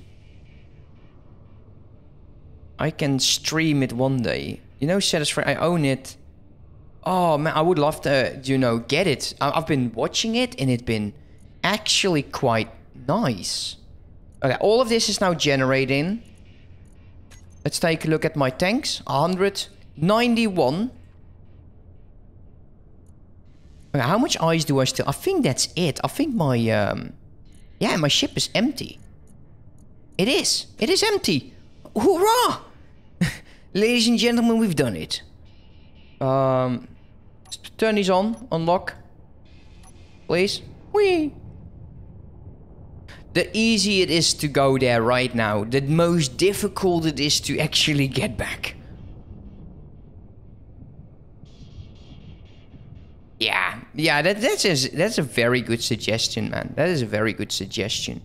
I can stream it one day. You know, Satisfactory, I own it. Oh man, I would love to, you know, get it. I I've been watching it and it's been actually quite nice. Okay, all of this is now generating. Let's take a look at my tanks. 191. How much ice do I still... I think that's it. I think my... Um, yeah, my ship is empty. It is. It is empty. Hoorah! Ladies and gentlemen, we've done it. Um, turn these on. Unlock. Please. Whee! The easy it is to go there right now, the most difficult it is to actually get back. Yeah, yeah, that, that's a, that's a very good suggestion, man. That is a very good suggestion.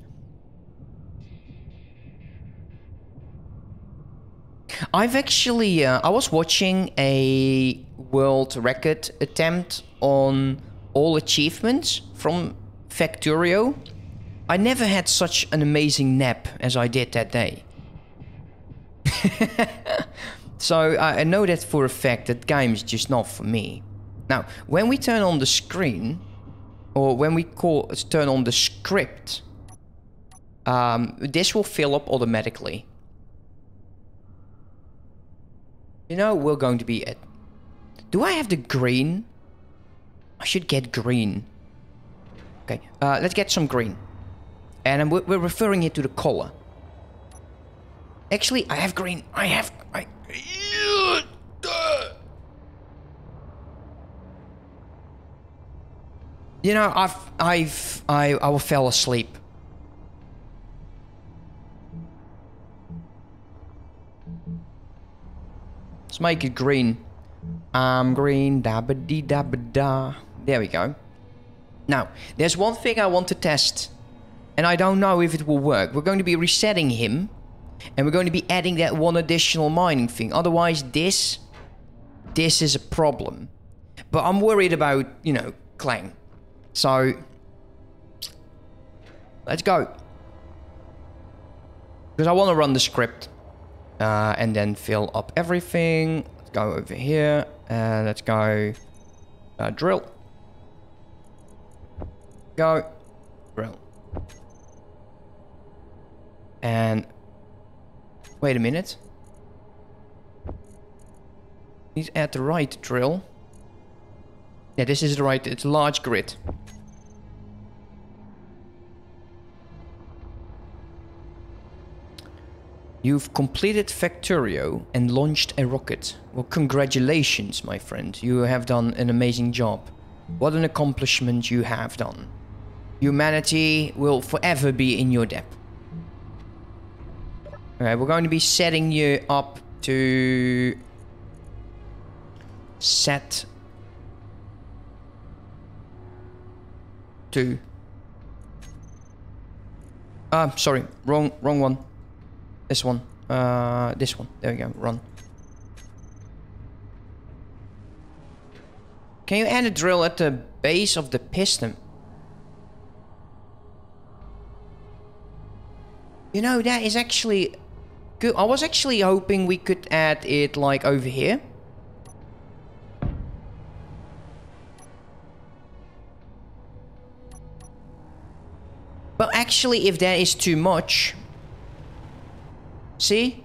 I've actually, uh, I was watching a world record attempt on all achievements from Factorio. I never had such an amazing nap as I did that day. so I I know that for a fact that game is just not for me. Now, when we turn on the screen, or when we call turn on the script, um, this will fill up automatically. You know, we're going to be at... Do I have the green? I should get green. Okay, uh, let's get some green. And we're referring it to the color. Actually, I have green. I have... I... You know, I've... I've... I, I fell asleep. Let's make it green. I'm green, da ba dee da ba da. There we go. Now, there's one thing I want to test. And I don't know if it will work. We're going to be resetting him. And we're going to be adding that one additional mining thing. Otherwise, this... This is a problem. But I'm worried about, you know, Clang. So... Let's go. Because I want to run the script. Uh, and then fill up everything. Let's go over here. And let's go... Uh, drill. Go. Drill. And... Wait a minute. To add the right drill. Yeah, this is the right... It's large grid. You've completed Factorio and launched a rocket. Well, congratulations, my friend. You have done an amazing job. What an accomplishment you have done. Humanity will forever be in your debt. Alright, we're going to be setting you up to set to Ah, sorry, wrong wrong one. This one. Uh this one. There we go. Run. Can you add a drill at the base of the piston? You know, that is actually good. I was actually hoping we could add it like over here. But actually, if that is too much... See?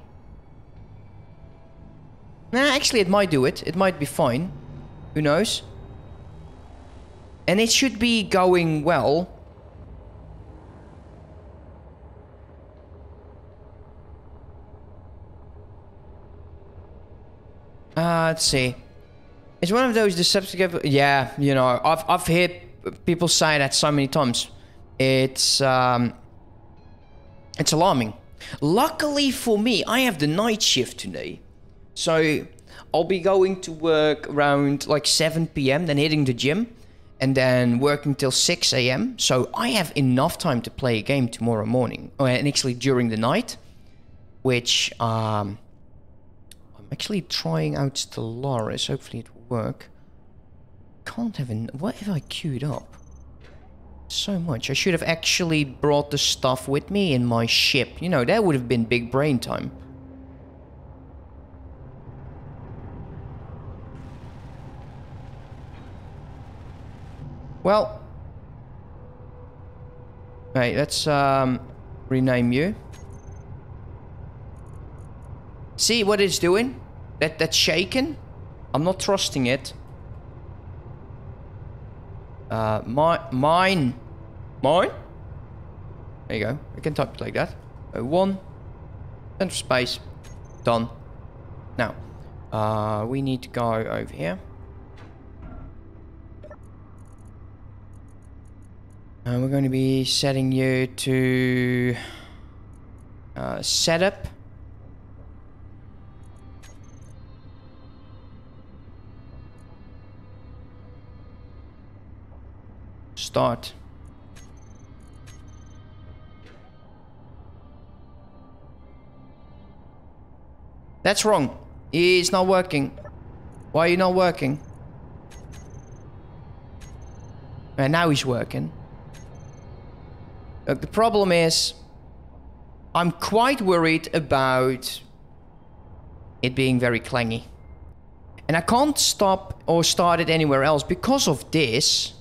Nah, actually it might do it. It might be fine. Who knows? And it should be going well. Uh, let's see. It's one of those deceptive... Yeah, you know, I've, I've heard people say that so many times. It's, um... It's alarming. Luckily for me, I have the night shift today. So, I'll be going to work around like 7 p.m., then hitting the gym, and then working till 6 a.m. So, I have enough time to play a game tomorrow morning, oh, and actually during the night, which, um... I'm actually trying out Stellaris. Hopefully it will work. Can't have an... What have I queued up? So much. I should have actually brought the stuff with me in my ship. You know, that would have been big brain time. Well. Right, let's um, rename you. See what it's doing? That that's shaking? I'm not trusting it. Uh, my, mine. Mine? There you go. I can type it like that. Uh, one. Center space. Done. Now, uh, we need to go over here. And we're going to be setting you to uh, setup. Start. That's wrong. It's not working. Why are you not working? And now he's working. Look, the problem is... I'm quite worried about it being very clangy. And I can't stop or start it anywhere else because of this.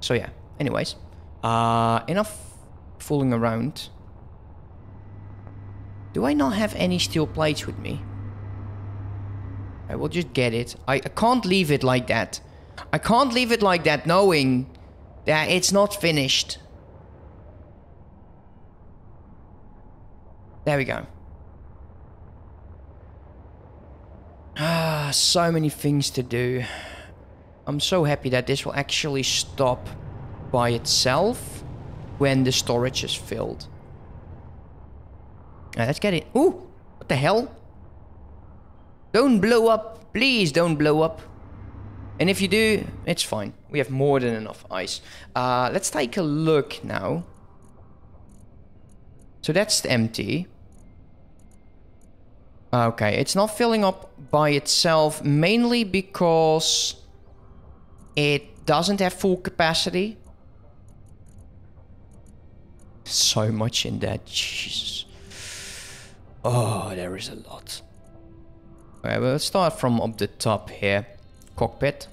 So yeah, anyways. Uh, enough fooling around. Do I not have any steel plates with me? I will just get it. I, I can't leave it like that. I can't leave it like that knowing that it's not finished. There we go. Ah, so many things to do. I'm so happy that this will actually stop by itself when the storage is filled. Right, let's get it. Ooh, what the hell? Don't blow up. Please don't blow up. And if you do, it's fine. We have more than enough ice. Uh, let's take a look now. So that's empty. Okay, it's not filling up by itself, mainly because it doesn't have full capacity. So much in that, Jesus. Oh, there is a lot. Okay, well, let's start from up the top here. Cockpit.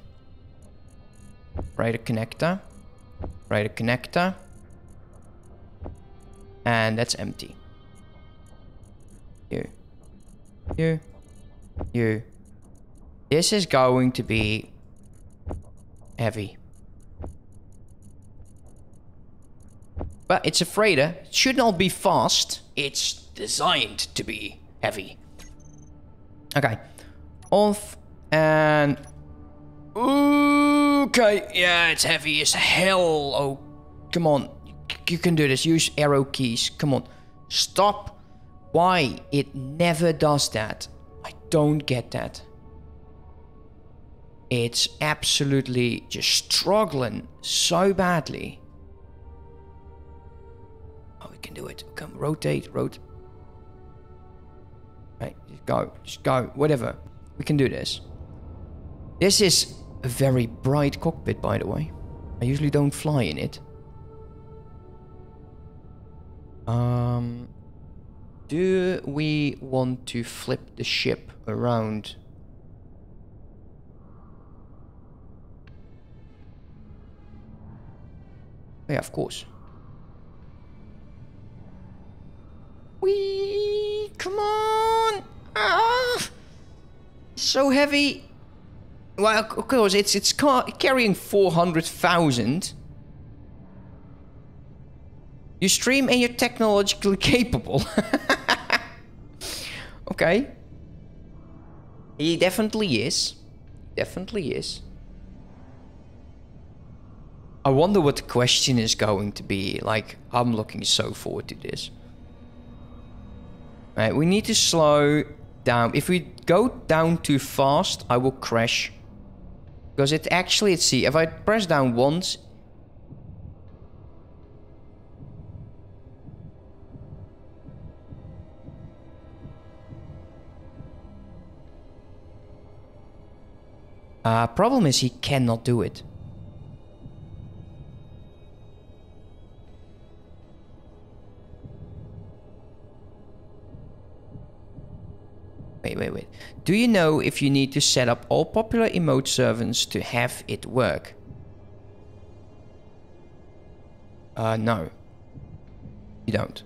Right a connector. Right a connector. And that's empty. You. You. You. This is going to be heavy. But it's a freighter. It should not be fast. It's designed to be heavy. Okay. Off and... Okay, yeah, it's heavy as hell. Oh, come on. You can do this. Use arrow keys. Come on. Stop. Why? It never does that. I don't get that. It's absolutely just struggling so badly. Oh, we can do it. Come, rotate, rotate. Just go, just go, whatever. We can do this. This is a very bright cockpit, by the way. I usually don't fly in it. Um, do we want to flip the ship around? Yeah, of course. Wee, come on! Ah, so heavy. Well, of course, it's it's ca carrying four hundred thousand. You stream and you're technologically capable. okay. He definitely is. Definitely is. I wonder what the question is going to be. Like, I'm looking so forward to this. Right, we need to slow down. If we go down too fast, I will crash. Because it actually, let's see, if I press down once... Uh, problem is he cannot do it. Wait, wait, wait. Do you know if you need to set up all popular emote servants to have it work? Uh, no. You don't.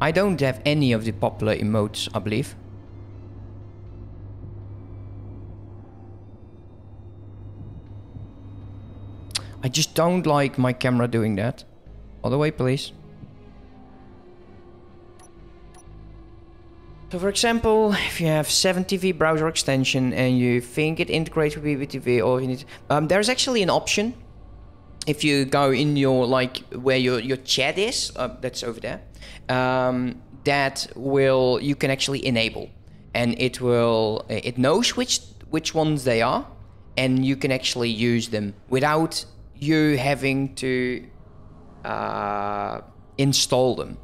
I don't have any of the popular emotes, I believe. I just don't like my camera doing that. Other way, please. So for example, if you have 7TV browser extension and you think it integrates with BTTV or you need, um, there's actually an option. If you go in your like where your your chat is, uh, that's over there. Um, that will you can actually enable, and it will it knows which which ones they are, and you can actually use them without you having to uh, install them.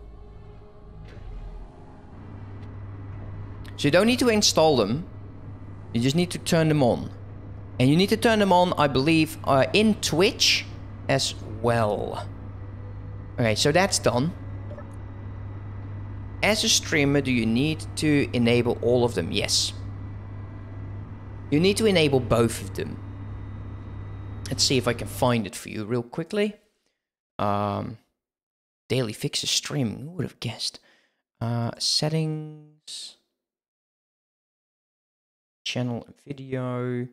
So you don't need to install them. You just need to turn them on. And you need to turn them on, I believe, uh, in Twitch as well. Okay, so that's done. As a streamer, do you need to enable all of them? Yes. You need to enable both of them. Let's see if I can find it for you real quickly. Um, daily fixes streaming. Who would have guessed? Uh, settings channel video.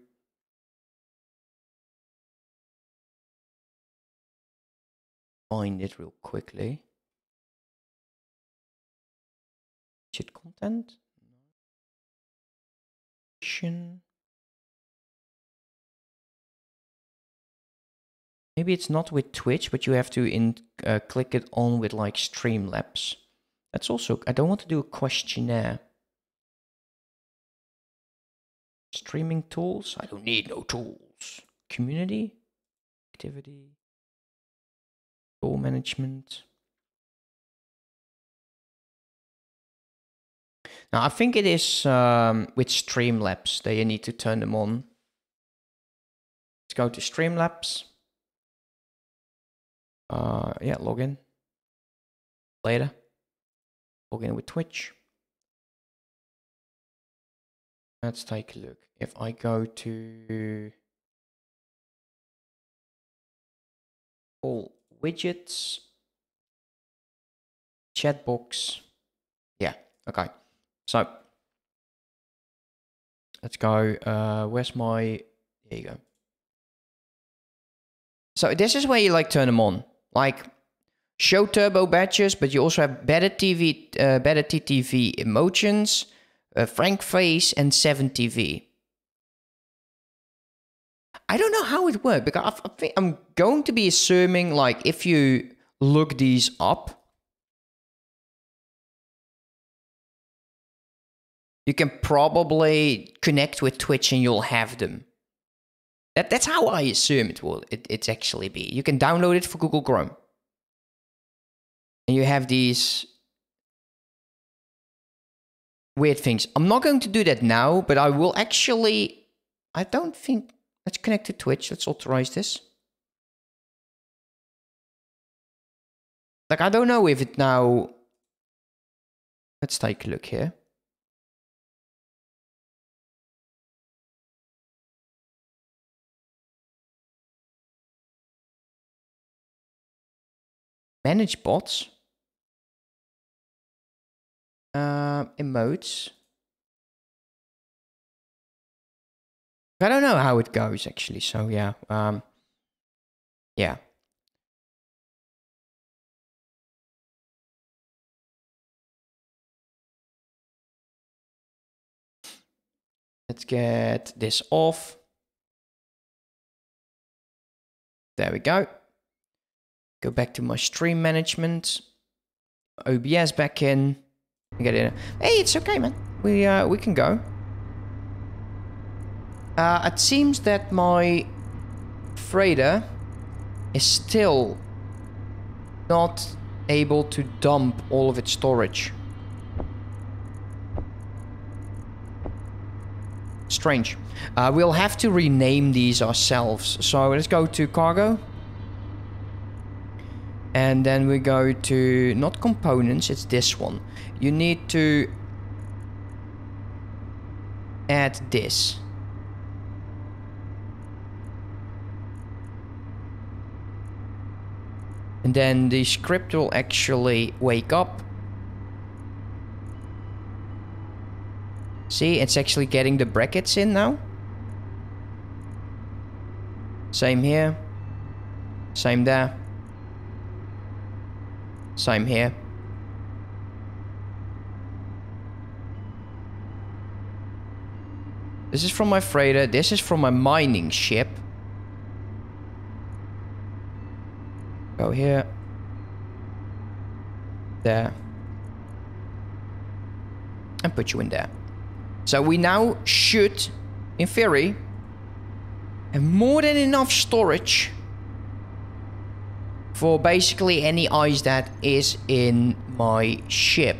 Find it real quickly. Chat content. Maybe it's not with Twitch, but you have to in uh, click it on with like Streamlabs. That's also, I don't want to do a questionnaire. Streaming tools. I don't need no tools. Community. Activity. Goal management. Now, I think it is um, with Streamlabs that you need to turn them on. Let's go to Streamlabs. Uh, yeah, login. Later. Login with Twitch. Let's take a look. If I go to all widgets, chat box, yeah, okay. So let's go. Uh, where's my? There you go. So this is where you like turn them on. Like show turbo badges, but you also have better TV, uh, better TTV emotions, uh, frank face, and 7 TV. I don't know how it works because I think I'm going to be assuming like if you look these up, you can probably connect with Twitch and you'll have them. That, that's how I assume it will it, it's actually be. You can download it for Google Chrome. And you have these weird things. I'm not going to do that now, but I will actually I don't think let's connect to Twitch. Let's authorize this. Like I don't know if it now Let's take a look here. Manage bots. Uh, emotes. I don't know how it goes actually. So yeah, um, yeah. Let's get this off. There we go. Go back to my stream management. OBS back in. Get in. Hey, it's okay, man. We uh, we can go. Uh, it seems that my freighter is still not able to dump all of its storage. Strange. Uh, we'll have to rename these ourselves. So let's go to cargo. And then we go to, not components, it's this one. You need to add this. And then the script will actually wake up. See, it's actually getting the brackets in now. Same here. Same there. Same here. This is from my freighter. This is from my mining ship. Go here. There. And put you in there. So we now should, in theory, have more than enough storage for basically any ice that is in my ship.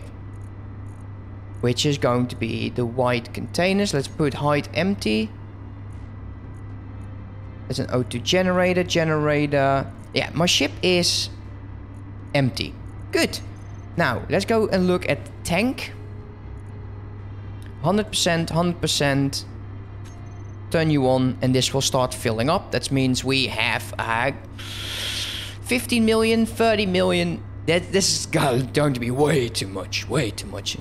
Which is going to be the white containers. Let's put height empty. There's an O2 generator, generator. Yeah, my ship is empty. Good. Now, let's go and look at tank. 100%, 100%. Turn you on and this will start filling up. That means we have a 15 million, 30 million. That this is going to be way too much, way too much.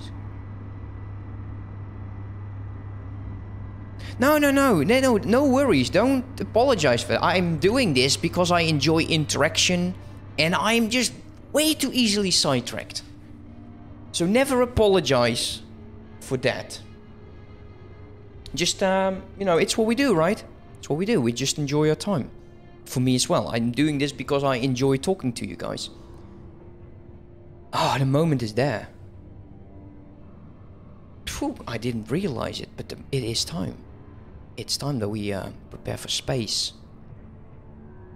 No, no, no, no, no, no worries. Don't apologize for that. I'm doing this because I enjoy interaction and I'm just way too easily sidetracked. So never apologize for that. Just, um, you know, it's what we do, right? It's what we do. We just enjoy our time. For me as well. I'm doing this because I enjoy talking to you guys. Ah, oh, the moment is there. Phew, I didn't realize it, but it is time it's time that we uh, prepare for space.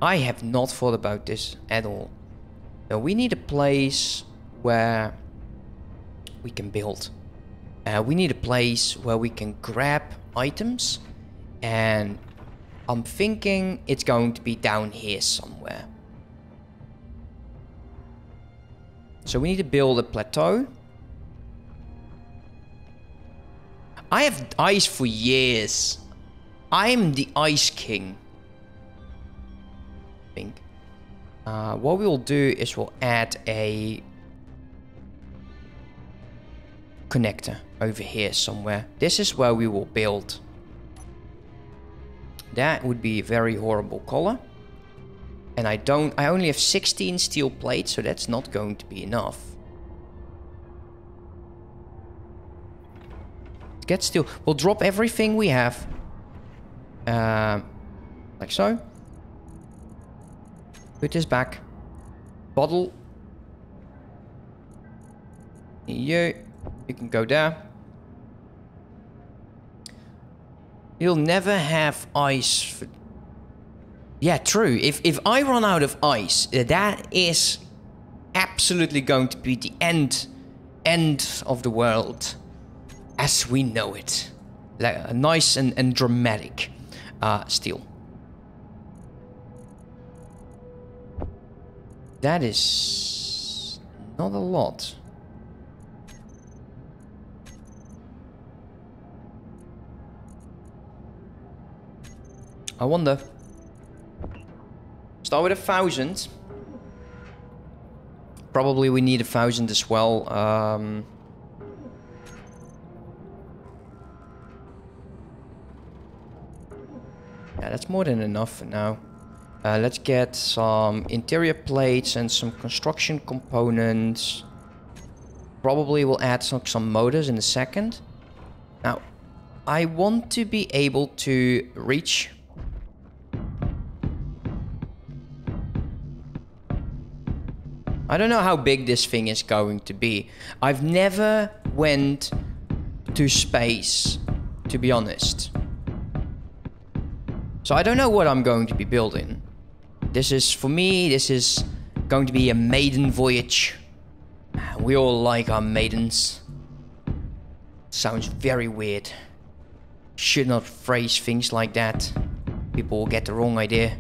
I have not thought about this at all. Now we need a place where we can build. Uh, we need a place where we can grab items and I'm thinking it's going to be down here somewhere. So we need to build a plateau. I have ice for years. I'm the Ice King. I think. Uh, what we'll do is we'll add a connector over here somewhere. This is where we will build. That would be a very horrible color. And I don't, I only have 16 steel plates, so that's not going to be enough. Get steel. We'll drop everything we have. Um, like so. Put this back. Bottle. You. You can go there. You'll never have ice. Yeah, true. If, if I run out of ice, uh, that is absolutely going to be the end, end of the world as we know it. Like a nice and, and dramatic uh, steel. That is not a lot. I wonder. Start with a thousand. Probably we need a thousand as well. Um, yeah, that's more than enough for now. Uh, let's get some interior plates and some construction components. Probably we'll add some, some motors in a second. Now, I want to be able to reach I don't know how big this thing is going to be. I've never went to space, to be honest. So I don't know what I'm going to be building. This is, for me, this is going to be a maiden voyage. Ah, we all like our maidens. Sounds very weird. Should not phrase things like that. People will get the wrong idea.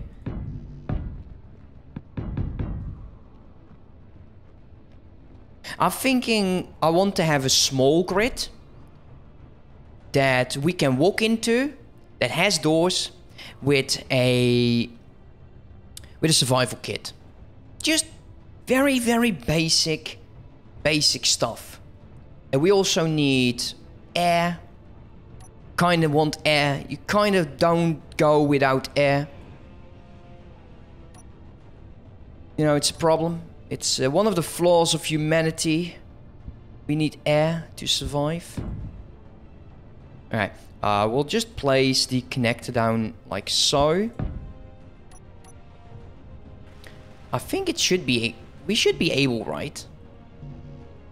I'm thinking I want to have a small grid that we can walk into that has doors with a with a survival kit. Just very very basic basic stuff. And we also need air. Kind of want air. You kind of don't go without air. You know, it's a problem. It's uh, one of the flaws of humanity. We need air to survive. Alright, uh, we'll just place the connector down like so. I think it should be... We should be able, right?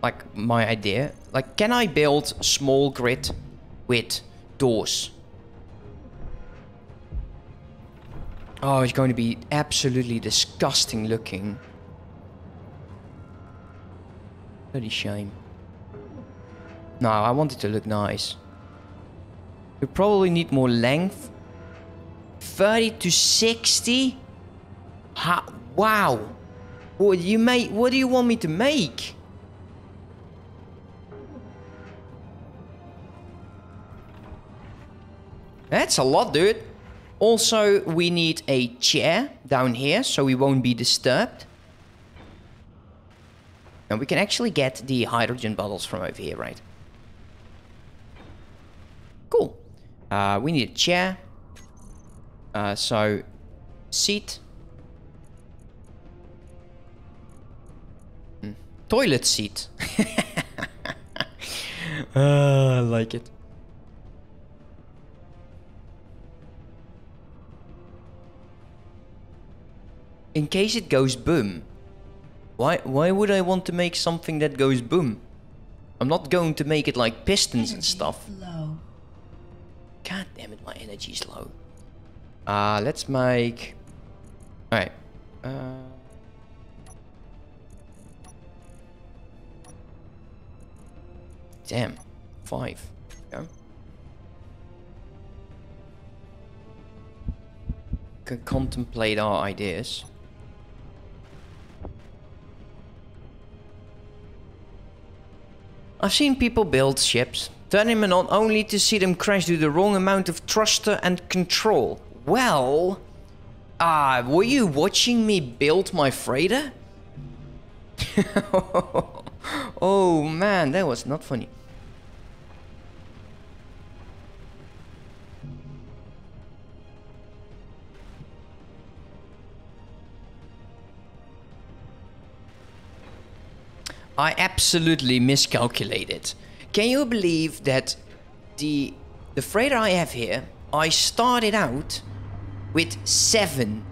Like, my idea. Like, can I build small grid with doors? Oh, it's going to be absolutely disgusting looking. Bloody shame. No, I want it to look nice. We probably need more length. 30 to 60? Ha wow. What do you make? What do you want me to make? That's a lot, dude. Also, we need a chair down here so we won't be disturbed. And we can actually get the hydrogen bottles from over here, right? Cool. Uh, we need a chair. Uh, so, seat. Hmm. Toilet seat. uh, I like it. In case it goes boom, why, why would I want to make something that goes boom? I'm not going to make it like pistons and stuff. God damn it, my energy's low. Uh, let's make... Alright. Uh... Damn. Five. Yeah. Can contemplate our ideas. I've seen people build ships, Turning on only to see them crash due to the wrong amount of thruster and control. Well... Ah, uh, were you watching me build my freighter? oh man, that was not funny. I absolutely miscalculated. Can you believe that the the freighter I have here, I started out with seven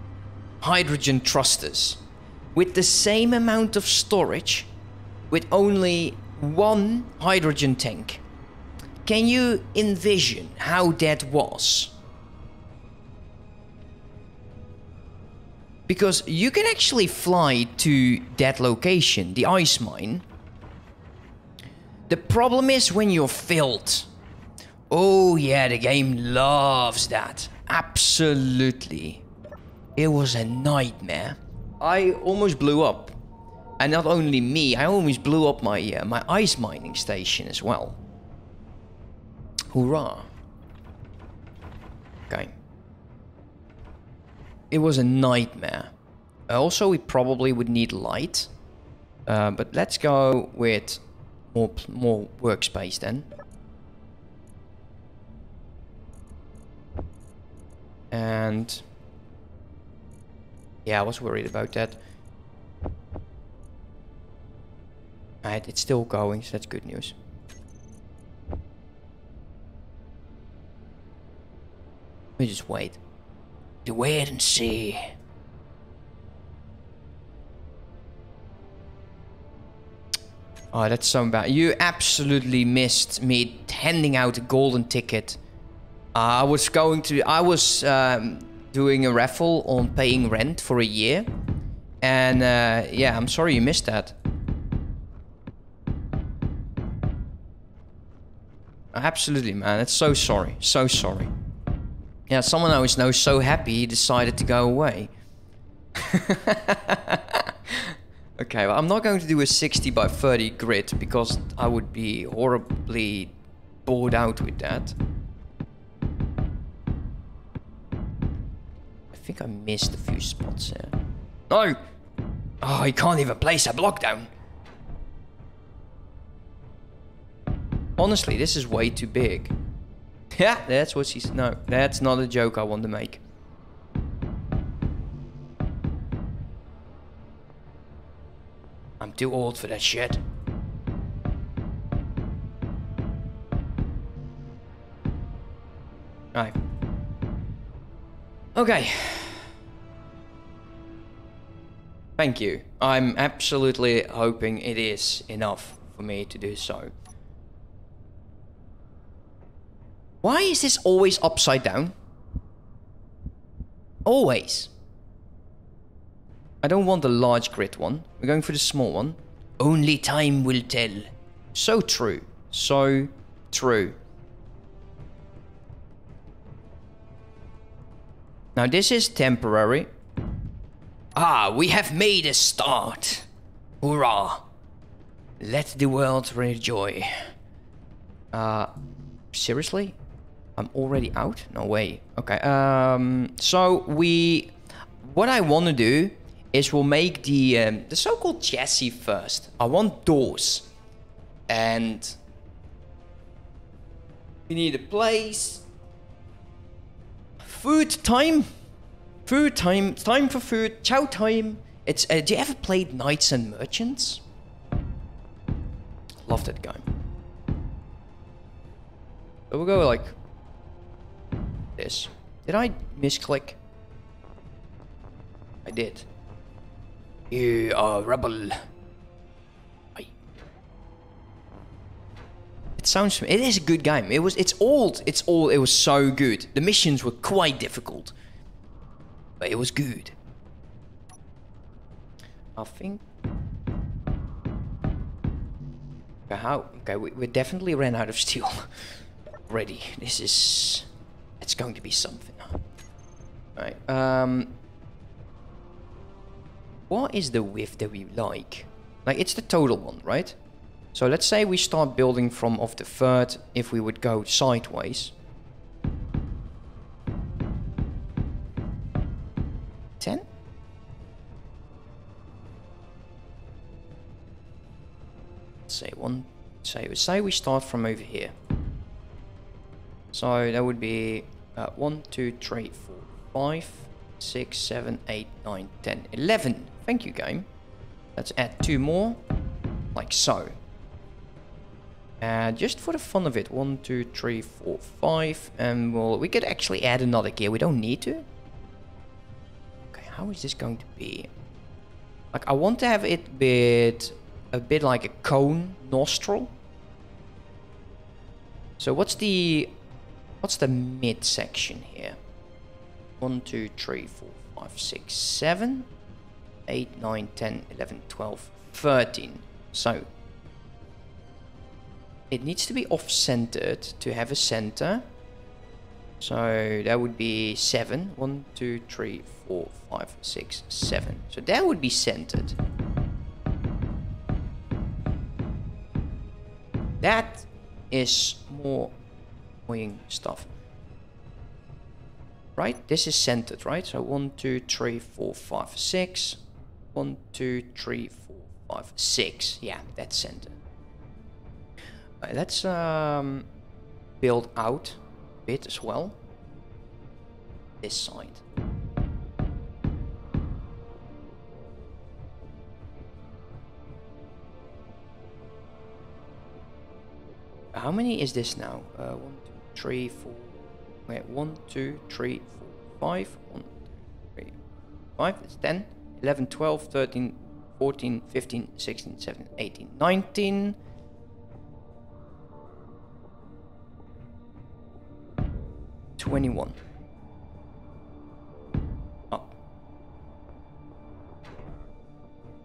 hydrogen thrusters with the same amount of storage with only one hydrogen tank. Can you envision how that was? Because you can actually fly to that location, the ice mine. The problem is when you're filled. Oh yeah, the game loves that. Absolutely. It was a nightmare. I almost blew up. And not only me, I almost blew up my uh, my ice mining station as well. Hurrah. Okay. It was a nightmare. Also, we probably would need light. Uh, but let's go with more, more workspace then. And... Yeah, I was worried about that. Alright, it's still going, so that's good news. We just wait. To wait and see. Oh, that's so bad. You absolutely missed me handing out a golden ticket. Uh, I was going to... I was um, doing a raffle on paying rent for a year. And uh, yeah, I'm sorry you missed that. Absolutely, man. It's so sorry. So sorry. Yeah, someone I was now so happy he decided to go away. okay, well, I'm not going to do a 60 by 30 grid because I would be horribly bored out with that. I think I missed a few spots here. No! Oh, he can't even place a block down. Honestly, this is way too big. Yeah, that's what she's... No, that's not a joke I want to make. Too old for that shit. Right. Okay. Thank you. I'm absolutely hoping it is enough for me to do so. Why is this always upside down? Always. I don't want the large grid one. We're going for the small one. Only time will tell. So true. So true. Now this is temporary. Ah, we have made a start. Hurrah. Let the world rejoice. Uh, seriously? I'm already out? No way. Okay, um, so we... What I want to do is we'll make the, um, the so-called chassis first. I want doors. And... We need a place. Food time. Food time. It's Time for food. Chow time. It's. Uh, do you ever played Knights and Merchants? Love that game. So we'll go like this. Did I misclick? I did. You are rebel. It sounds. It is a good game. It was. It's old. It's old. It was so good. The missions were quite difficult, but it was good. I think. Okay, how? Okay, we, we definitely ran out of steel. Ready. This is. It's going to be something. Right. Um. What is the width that we like? Like, it's the total one, right? So let's say we start building from off the third, if we would go sideways. 10? say one, say, say we start from over here. So that would be uh, 1, 2, 3, 4, 5, 6, 7, 8, 9, 10, 11. Thank you, game. Let's add two more. like so. And just for the fun of it, one, two, three, four, five, and we'll, we could actually add another gear. We don't need to. Okay, how is this going to be? Like, I want to have it bit, a bit like a cone nostril. So what's the, what's the mid section here? One, two, three, four, five, six, seven, eight, nine, ten, eleven, twelve, thirteen. So it needs to be off-centered to have a center. So that would be seven. One, two, three, four, five, six, seven. So that would be centered. That is more annoying stuff. Right? This is centered, right? So one, two, three, four, five, six. One, two, three, four, five, six. Yeah, that's center. Uh, let's um, build out a bit as well. This side. How many is this now? Uh, one, two, three, four. Wait, one, two, three, four, five. One, two, three, five. It's 10, 11, 12, 13, 14, 15, 16, 17, 18, 19. Twenty-one.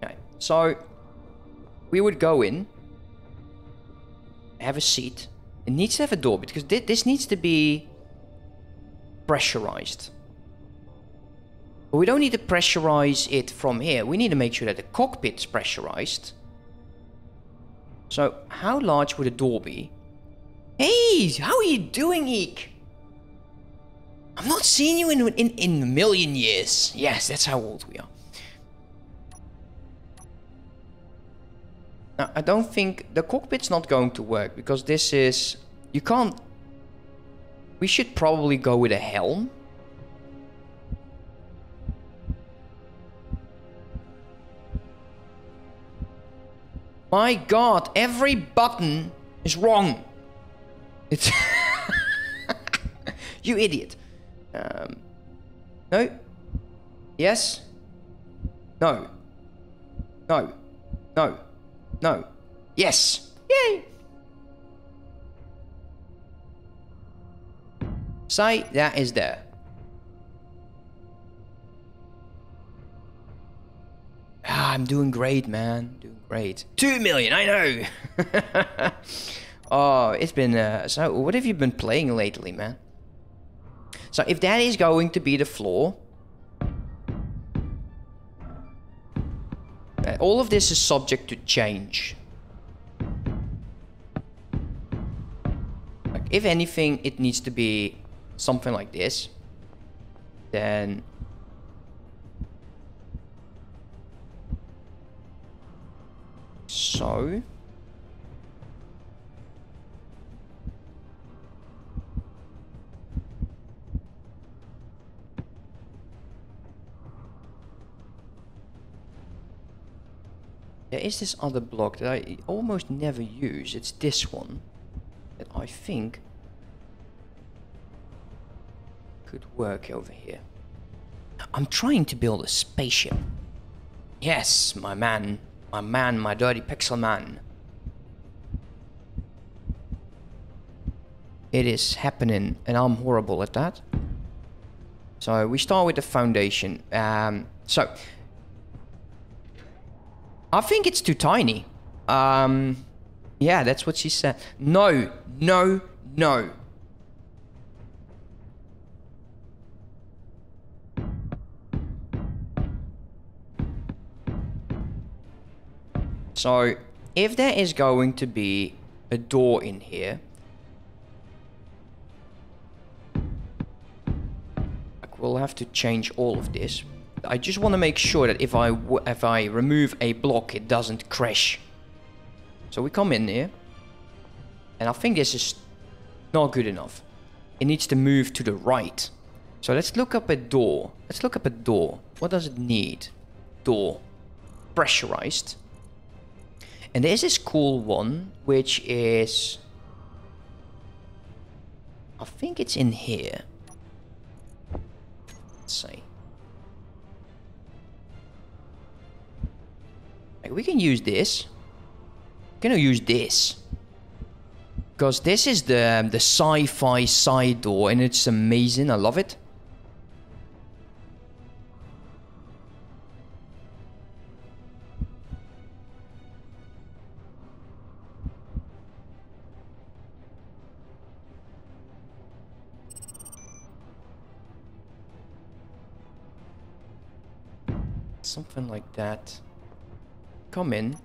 Okay, so we would go in, have a seat. It needs to have a door because thi- this needs to be pressurized. But we don't need to pressurize it from here. We need to make sure that the cockpit's pressurized. So how large would a door be? Hey, how are you doing, Eek? I've not seen you in, in, in a million years. Yes, that's how old we are. Now, I don't think the cockpit's not going to work because this is... You can't... We should probably go with a helm. My god, every button is wrong. It's... you idiot. Um, no. Yes. No. No. No. No. Yes. Yay. Say that is there. Ah, I'm doing great, man. Doing great. Two million, I know. oh, it's been. Uh, so, what have you been playing lately, man? So, if that is going to be the floor, uh, all of this is subject to change. Like, if anything, it needs to be something like this. Then So. There is this other block that I almost never use. It's this one. That I think could work over here. I'm trying to build a spaceship. Yes, my man. My man, my dirty pixel man. It is happening, and I'm horrible at that. So we start with the foundation. Um, so I think it's too tiny. Um, yeah, that's what she said. No, no, no. So, if there is going to be a door in here, we'll have to change all of this. I just want to make sure that if I if I remove a block, it doesn't crash. So we come in here, and I think this is not good enough. It needs to move to the right. So let's look up a door. Let's look up a door. What does it need? Door. Pressurized. And there's this cool one, which is... I think it's in here. Let's see. Like, we can use this. We're gonna use this. Because this is the, the sci-fi side door and it's amazing. I love it. Something like that. Come in.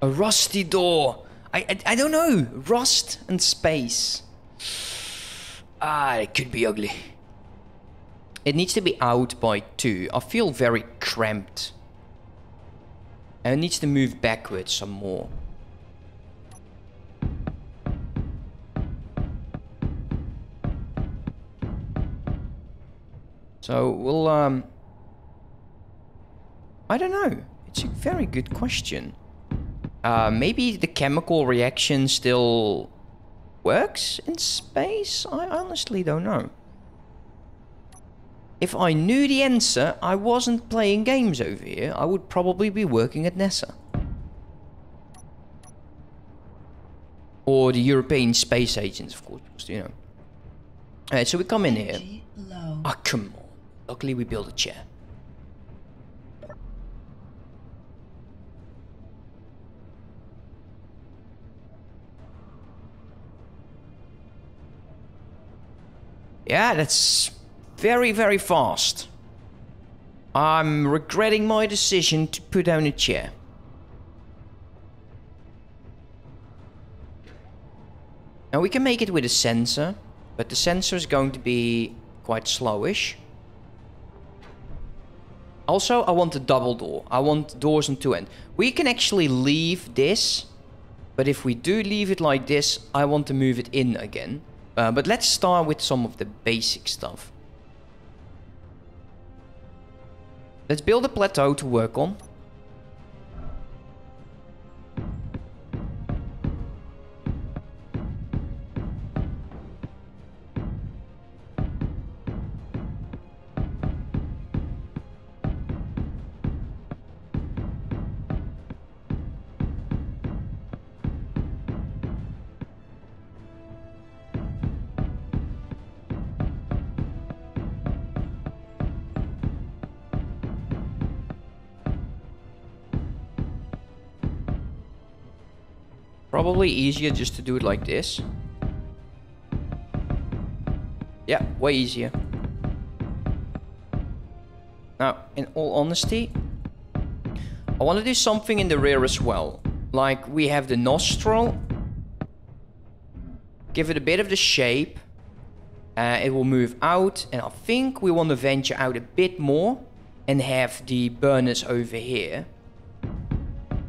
A rusty door. I, I, I don't know. Rust and space. Ah, it could be ugly. It needs to be out by two. I feel very cramped. And it needs to move backwards some more. So we'll um I don't know. It's a very good question. Uh, maybe the chemical reaction still works in space? I honestly don't know. If I knew the answer, I wasn't playing games over here. I would probably be working at NASA. Or the European Space Agents, of course, you know. Alright, so we come in here. Ah, come on. Luckily we built a chair. Yeah, that's very, very fast. I'm regretting my decision to put down a chair. Now we can make it with a sensor, but the sensor is going to be quite slowish. Also, I want a double door. I want doors on two ends. We can actually leave this, but if we do leave it like this, I want to move it in again. Uh, but let's start with some of the basic stuff. Let's build a plateau to work on. Probably easier just to do it like this. Yeah, way easier. Now, in all honesty, I want to do something in the rear as well. Like, we have the nostril. Give it a bit of the shape. Uh, it will move out. And I think we want to venture out a bit more. And have the burners over here.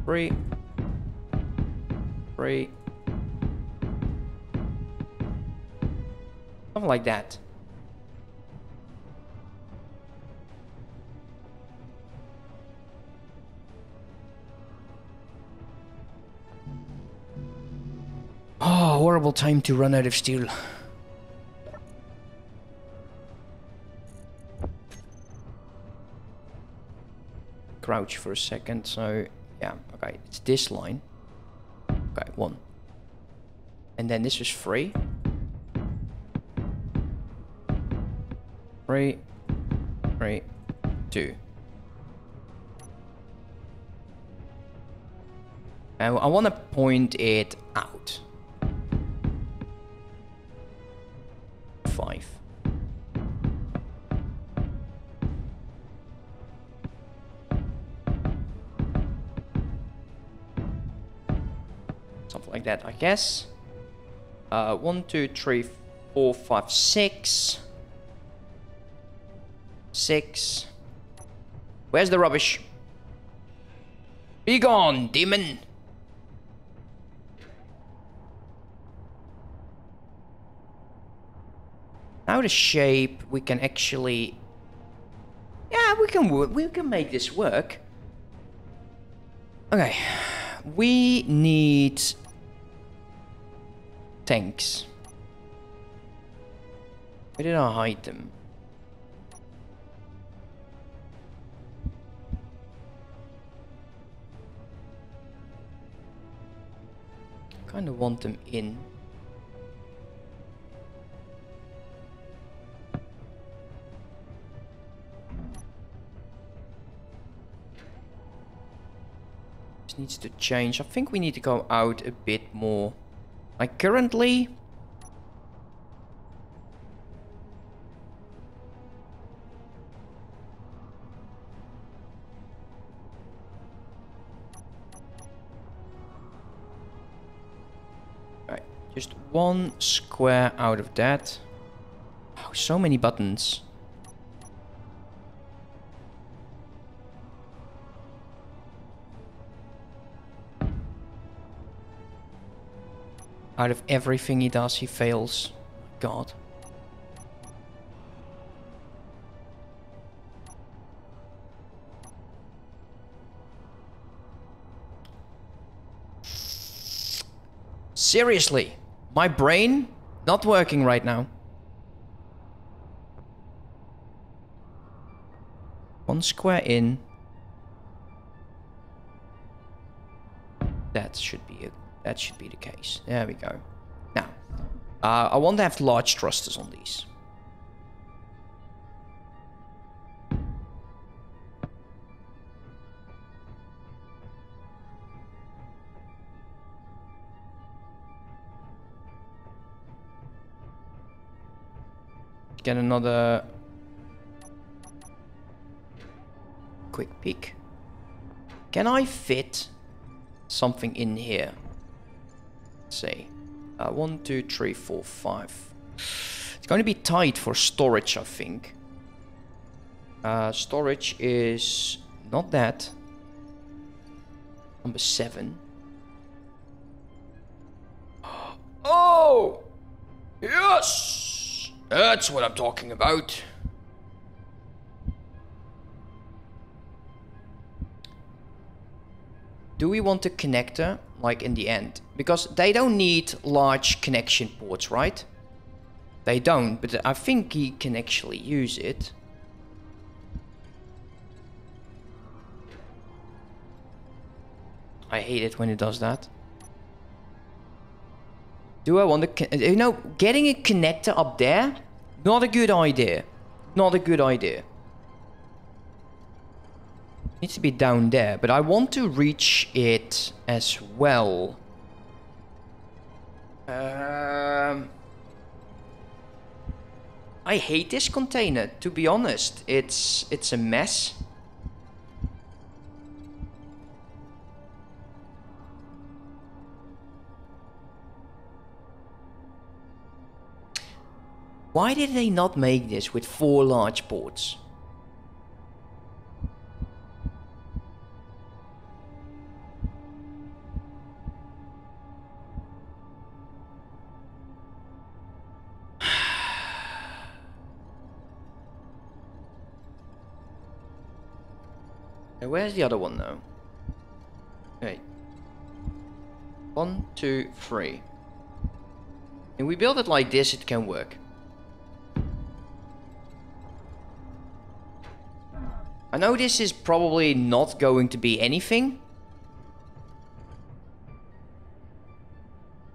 Three. Something like that. Oh, horrible time to run out of steel. Crouch for a second, so yeah, okay, it's this line. Okay, one. And then this is three. Three, three, two. And I want to point it out. That, I guess. Uh, one, two, three, four, five, six. Six. Where's the rubbish? Be gone, demon! Now the shape, we can actually Yeah, we can we can make this work. Okay, we need tanks. Where did I hide them? Kind of want them in. This needs to change. I think we need to go out a bit more. Like currently... Right, just one square out of that. Oh, so many buttons. Out of everything he does, he fails. God. Seriously, my brain not working right now. One square in. That should be a, that should be the case. There we go. Now, uh, I want to have large thrusters on these. Get another quick peek. Can I fit something in here? See. Uh, one, two, three, four, five. It's going to be tight for storage, I think. Uh, storage is not that. Number seven. Oh! Yes! That's what I'm talking about. Do we want a connector, like in the end? Because they don't need large connection ports, right? They don't, but I think he can actually use it. I hate it when it does that. Do I want to... You know, getting a connector up there? Not a good idea. Not a good idea. Needs to be down there, but I want to reach it as well. Um, I hate this container, to be honest. It's it's a mess. Why did they not make this with four large ports? Okay, where's the other one though? Okay. One, two, three. And we build it like this, it can work. I know this is probably not going to be anything.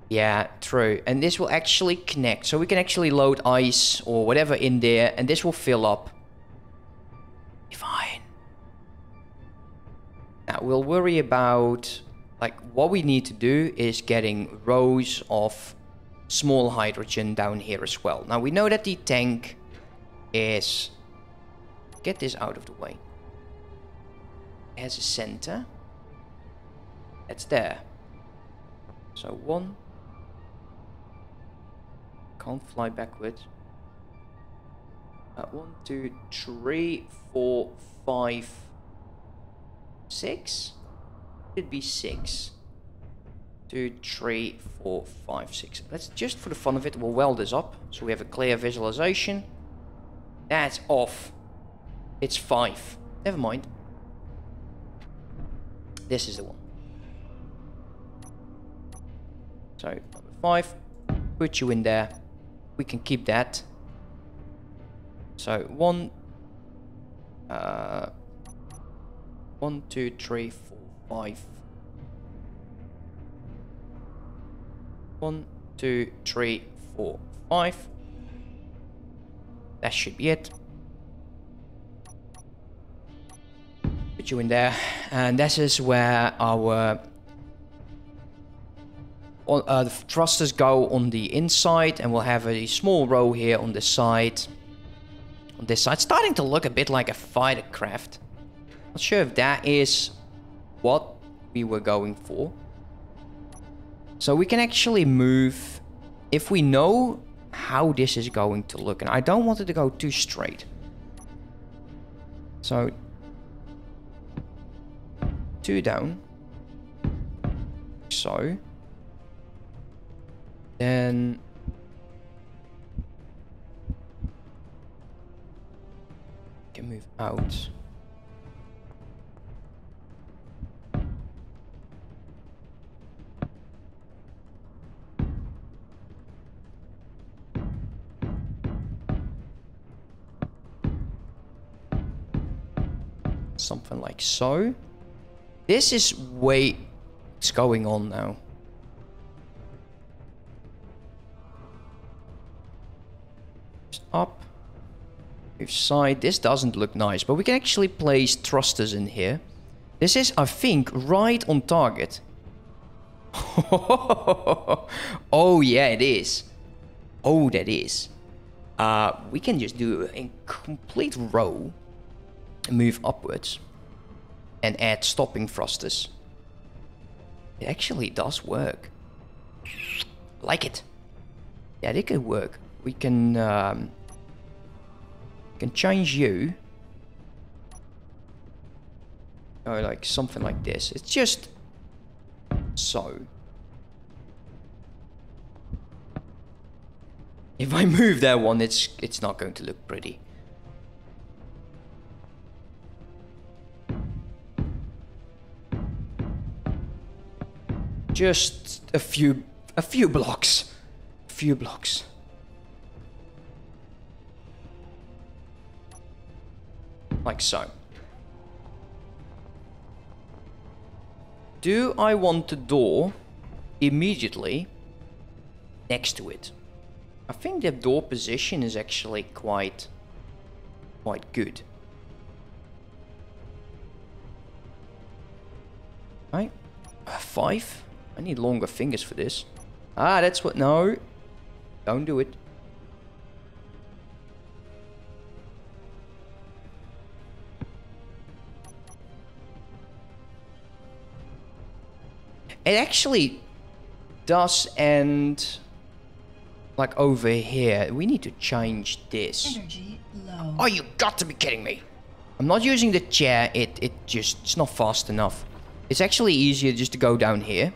Yeah, true. And this will actually connect. So we can actually load ice or whatever in there. And this will fill up. Fine. Now we'll worry about... Like, what we need to do is getting rows of small hydrogen down here as well. Now we know that the tank is... Get this out of the way. Has a center. That's there. So one. Can't fly backwards. Uh, one, two, three, four, five, six. It'd be six. Two, three, four, five, six. Let's just for the fun of it, we'll weld this up so we have a clear visualization. That's off. It's five. never mind. This is the one. So, five, put you in there. We can keep that. So, one, uh, one, two, three, four, five. One, two, three, four, five. That should be it. Put you in there. And this is where our uh, the thrusters go on the inside and we'll have a small row here on the side. On this side. Starting to look a bit like a fighter craft. Not sure if that is what we were going for. So we can actually move if we know how this is going to look. And I don't want it to go too straight. So two down. So then can move out. Something like so. This is way... What's going on now? Up. Move side. This doesn't look nice, but we can actually place thrusters in here. This is, I think, right on target. oh, yeah, it is. Oh, that is. Uh, we can just do a complete row move upwards and add stopping thrusters. It actually does work. Like it. Yeah, it could work. We can um, can change you. Oh, like something like this. It's just so. If I move that one, it's it's not going to look pretty. Just a few a few blocks. A few blocks. Like so. Do I want the door immediately next to it? I think the door position is actually quite quite good. Right? Uh, five? I need longer fingers for this. Ah, that's what... No. Don't do it. It actually does end like over here. We need to change this. Energy low. Oh, you got to be kidding me. I'm not using the chair. It, it just, it's not fast enough. It's actually easier just to go down here.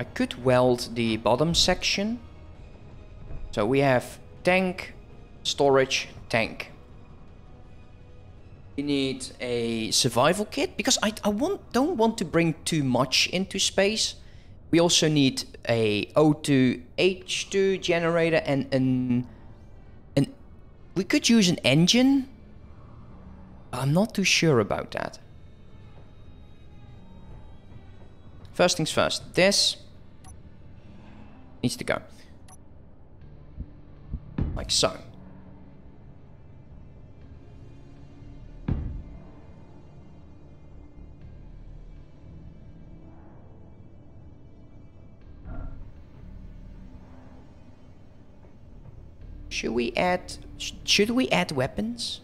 I could weld the bottom section. So we have tank, storage, tank. We need a survival kit because I, I want, don't want to bring too much into space. We also need a O2 H2 generator and an, an we could use an engine. I'm not too sure about that. First things first, this needs to go. Like so. Should we add... sh- Should we add weapons?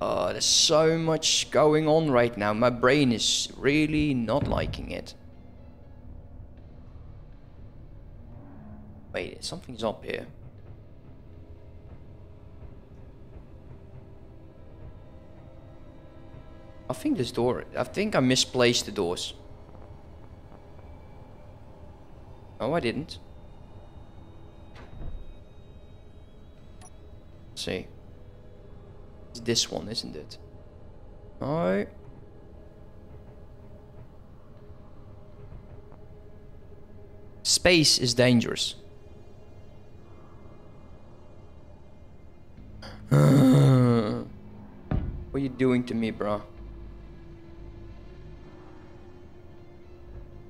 Oh, there's so much going on right now. My brain is really not liking it. Wait, something's up here. I think this door... I think I misplaced the doors. Oh, I didn't. Let's see. It's this one, isn't it? No. Space is dangerous. what are you doing to me, bro?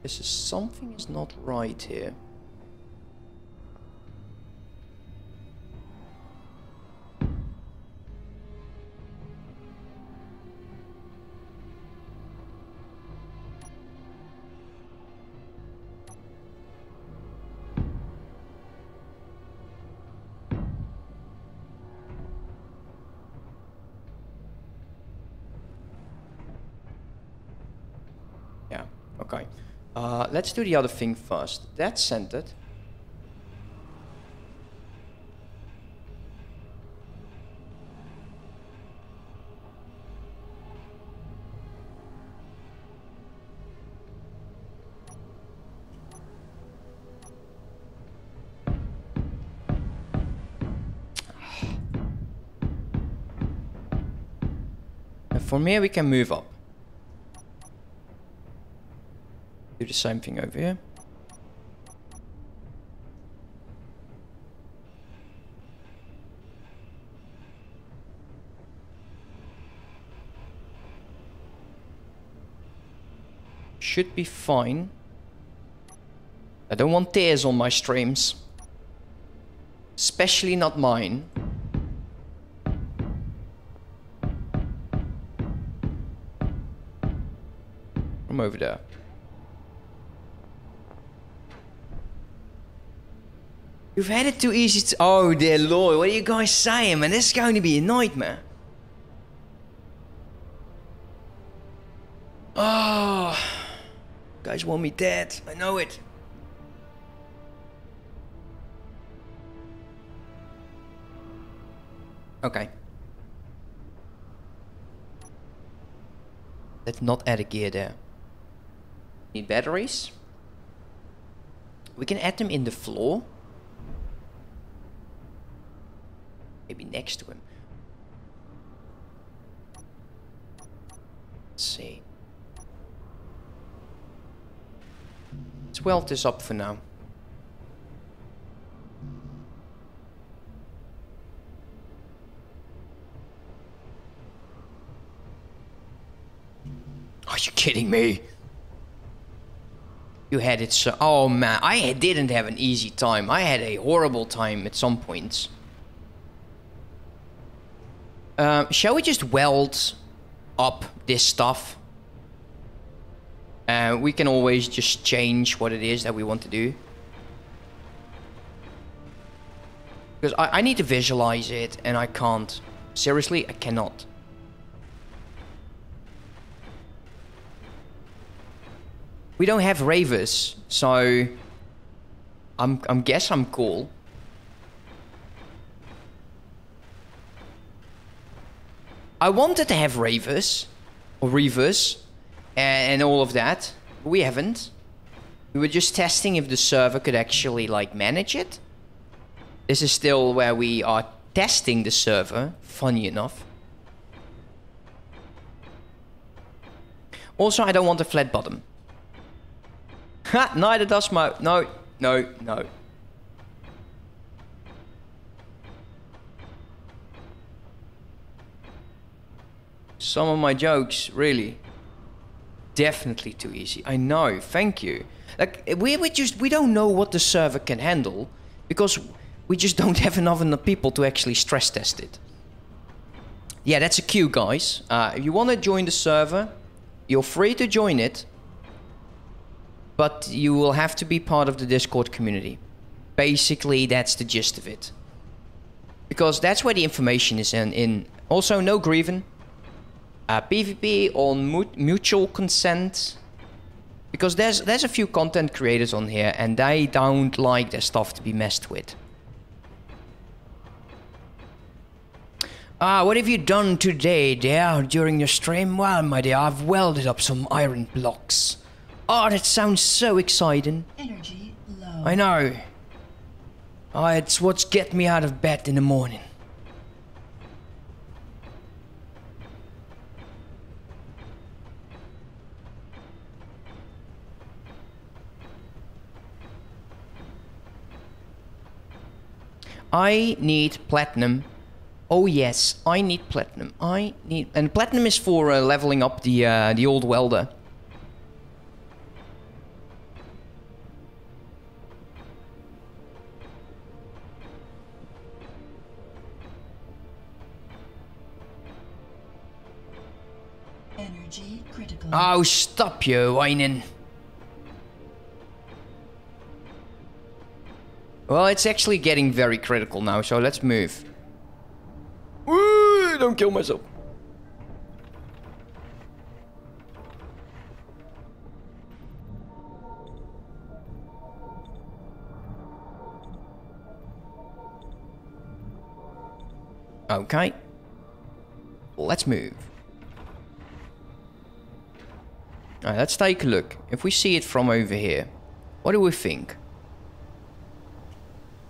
This is something is not right here. Let's do the other thing first. That's centered. And from here we can move up. Do the same thing over here. Should be fine. I don't want tears on my streams. Especially not mine. From over there. You've had it too easy to... Oh, dear lord, what are you guys saying, man? This is going to be a nightmare. Oh, guys want me dead. I know it. Okay. Let's not add a gear there. Need batteries. We can add them in the floor. Maybe next to him. Let's see. Let's this up for now. Are you kidding me? You had it so... Oh man, I didn't have an easy time. I had a horrible time at some points. Um, shall we just weld up this stuff? Uh, we can always just change what it is that we want to do. Because I, I need to visualize it and I can't. Seriously, I cannot. We don't have ravers, so I'm I'm guess I'm cool. I wanted to have ravers or reavers and all of that. We haven't. We were just testing if the server could actually like manage it. This is still where we are testing the server, funny enough. Also, I don't want a flat bottom. Ha! Neither does my... No, no, no. Some of my jokes, really. Definitely too easy. I know, thank you. Like, we, we just... We don't know what the server can handle. Because we just don't have enough enough people to actually stress test it. Yeah, that's a cue, guys. Uh, if you want to join the server, you're free to join it. But you will have to be part of the Discord community. Basically, that's the gist of it. Because that's where the information is in. in. Also, no griefing. Uh, PvP on mu mutual consent. Because there's there's a few content creators on here and they don't like their stuff to be messed with. Ah, what have you done today, dear, during your stream? Well, my dear, I've welded up some iron blocks. Oh, that sounds so exciting. Energy low. I know. Ah, it's what's get me out of bed in the morning. I need platinum. Oh yes, I need platinum. I need, and platinum is for uh, leveling up the uh, the old welder. Energy critical. Oh, stop you whining. Well, it's actually getting very critical now, so let's move. Ooh, don't kill myself. Okay. Let's move. Alright, let's take a look. If we see it from over here, what do we think?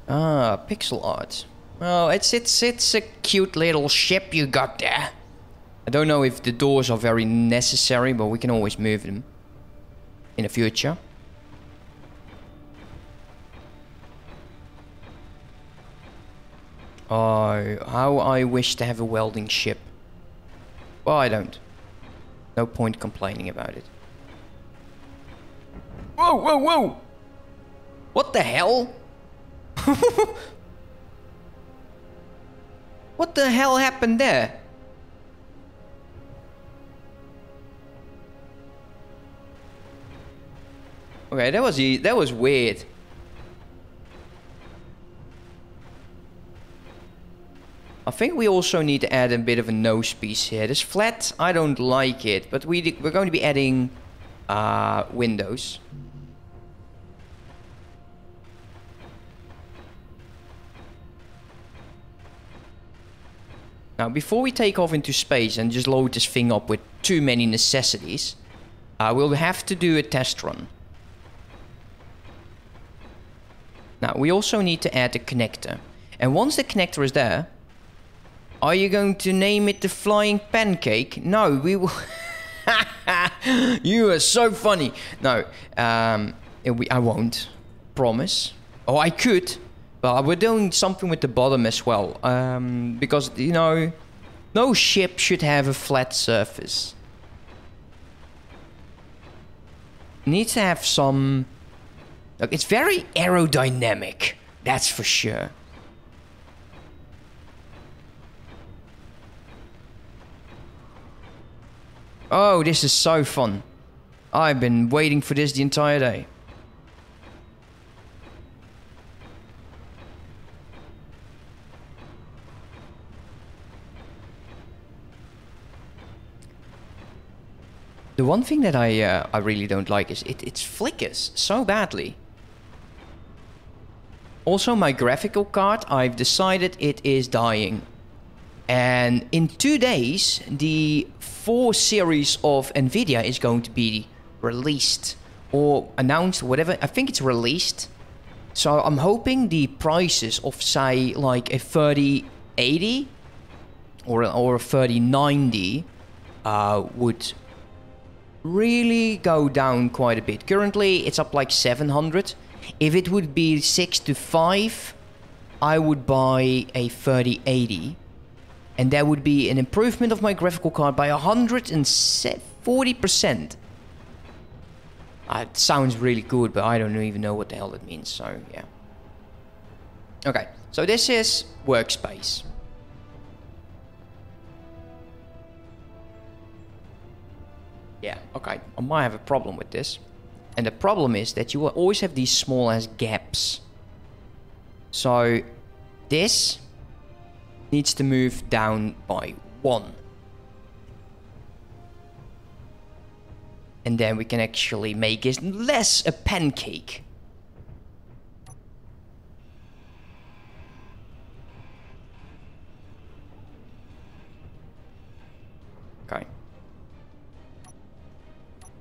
Ah, pixel art. Well, it's it's it's a cute little ship you got there. I don't know if the doors are very necessary, but we can always move them in the future. Oh, how I wish to have a welding ship. Well, I don't. No point complaining about it. Whoa, whoa, whoa! What the hell? what the hell happened there? Okay, that was that was weird. I think we also need to add a bit of a nose piece here. This flat, I don't like it, but we we're going to be adding uh, windows. Now, before we take off into space and just load this thing up with too many necessities, uh, we'll have to do a test run. Now, we also need to add a connector. And once the connector is there, are you going to name it the Flying Pancake? No, we will... you are so funny. No, um, we, I won't. Promise. Oh, I could. But we're doing something with the bottom as well. Um, because, you know, no ship should have a flat surface. Needs to have some... Look, it's very aerodynamic. That's for sure. Oh, this is so fun. I've been waiting for this the entire day. The one thing that I uh, I really don't like is it, it flickers so badly. Also, my graphical card, I've decided it is dying. And in two days, the 4 series of NVIDIA is going to be released or announced, whatever. I think it's released. So I'm hoping the prices of, say, like a 3080 or, or a 3090 uh, would really go down quite a bit. Currently, it's up like 700. If it would be 6 to 5, I would buy a 3080. And that would be an improvement of my graphical card by 140%. Uh, it sounds really good, but I don't even know what the hell that means, so yeah. Okay, so this is workspace. Yeah, okay. I might have a problem with this. And the problem is that you will always have these small gaps. So this needs to move down by one. And then we can actually make it less a pancake.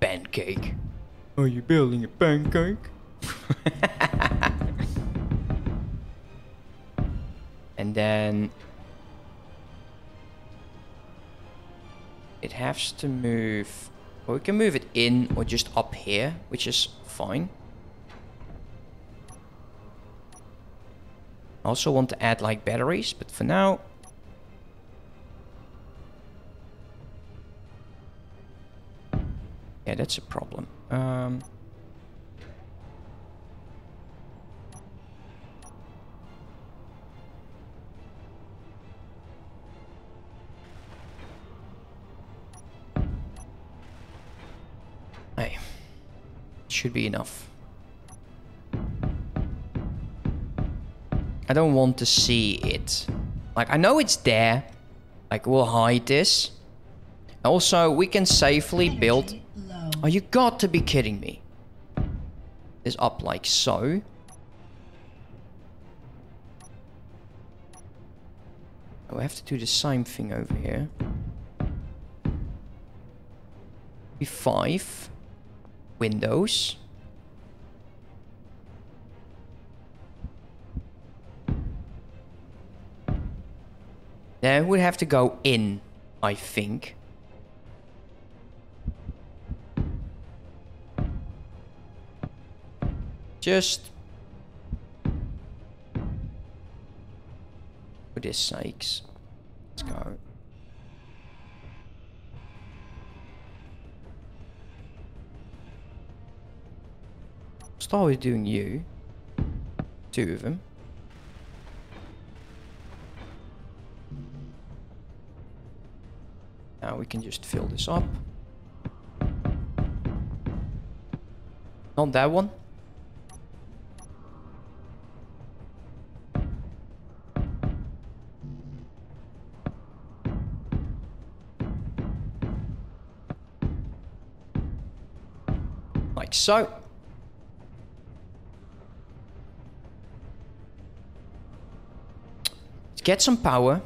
Pancake. Are you building a pancake? and then it has to move. Or we can move it in or just up here, which is fine. I also want to add like batteries, but for now Yeah, that's a problem. Um, hey, should be enough. I don't want to see it. Like, I know it's there. Like, we'll hide this. Also, we can safely build... Low. Oh, you got to be kidding me. Is up like so. Oh, I have to do the same thing over here. Five windows. Then we'd have to go in, I think. Just for this sakes. Let's go. Start with doing you. Two of them. Now we can just fill this up. Not that one. Like so. Let's get some power.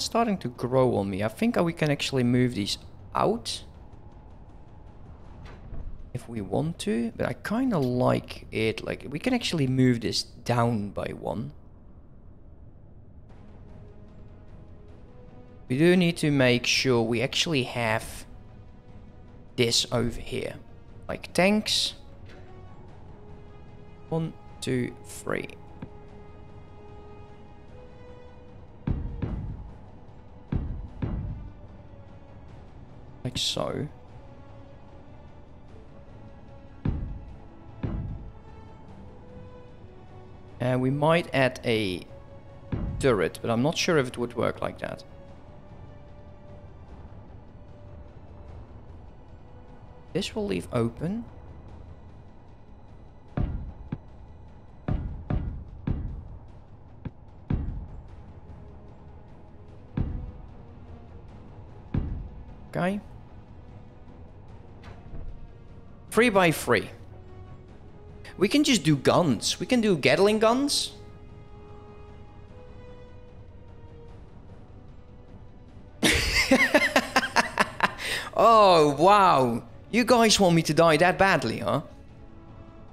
Starting to grow on me. I think we can actually move these out. If we want to. But I kind of like it. Like, we can actually move this down by one. We do need to make sure we actually have this over here. Like tanks. One, two, three. Like so. And we might add a turret, but I'm not sure if it would work like that. This will leave open. Three by three. We can just do guns. We can do Gatling guns. oh, wow. You guys want me to die that badly, huh?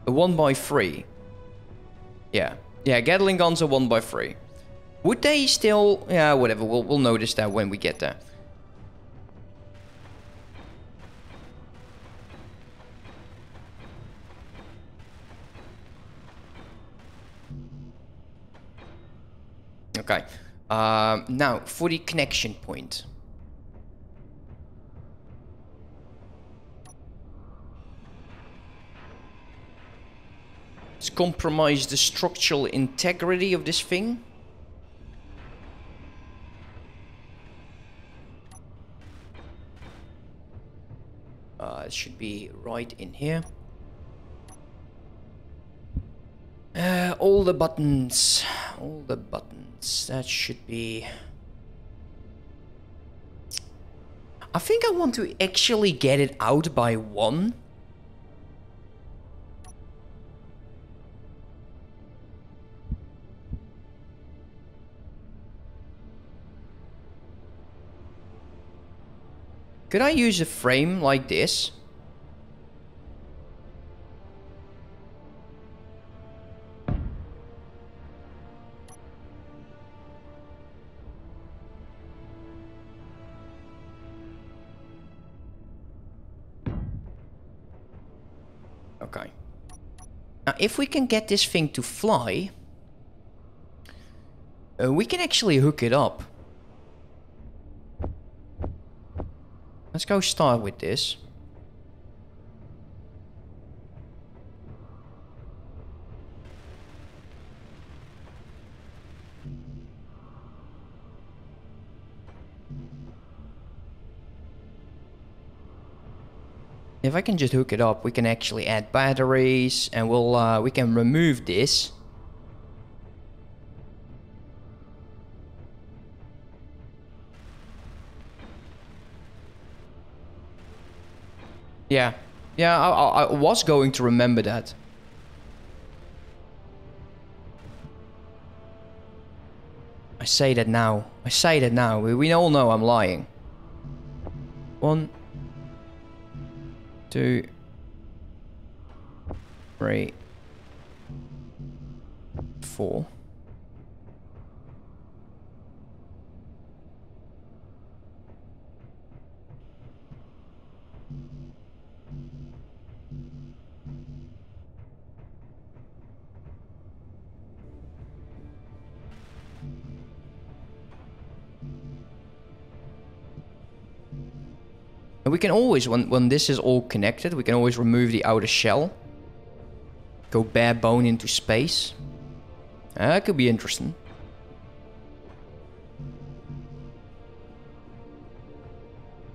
A one by three. Yeah. Yeah, Gatling guns are one by three. Would they still... Yeah, whatever. We'll, we'll notice that when we get there. Okay. Um, now, for the connection point. Let's compromise the structural integrity of this thing. Uh, it should be right in here. Uh, all the buttons. All the buttons. That should be... I think I want to actually get it out by one. Could I use a frame like this? Now, if we can get this thing to fly, uh, we can actually hook it up. Let's go start with this. If I can just hook it up, we can actually add batteries and we'll uh, we can remove this. Yeah, yeah, I, I, I was going to remember that. I say that now. I say that now. We, we all know I'm lying. One, two, three, four. And we can always, when, when this is all connected, we can always remove the outer shell. Go bare bone into space. Uh, that could be interesting.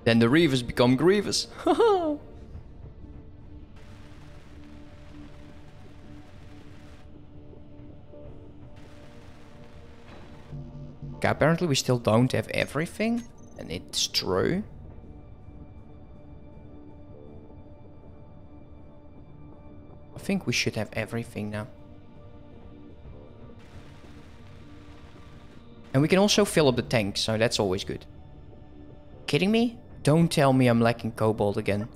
Then the Reavers become Grievous. okay, apparently we still don't have everything. And it's true. I think we should have everything now. And we can also fill up the tank, so that's always good. Kidding me? Don't tell me I'm lacking cobalt again.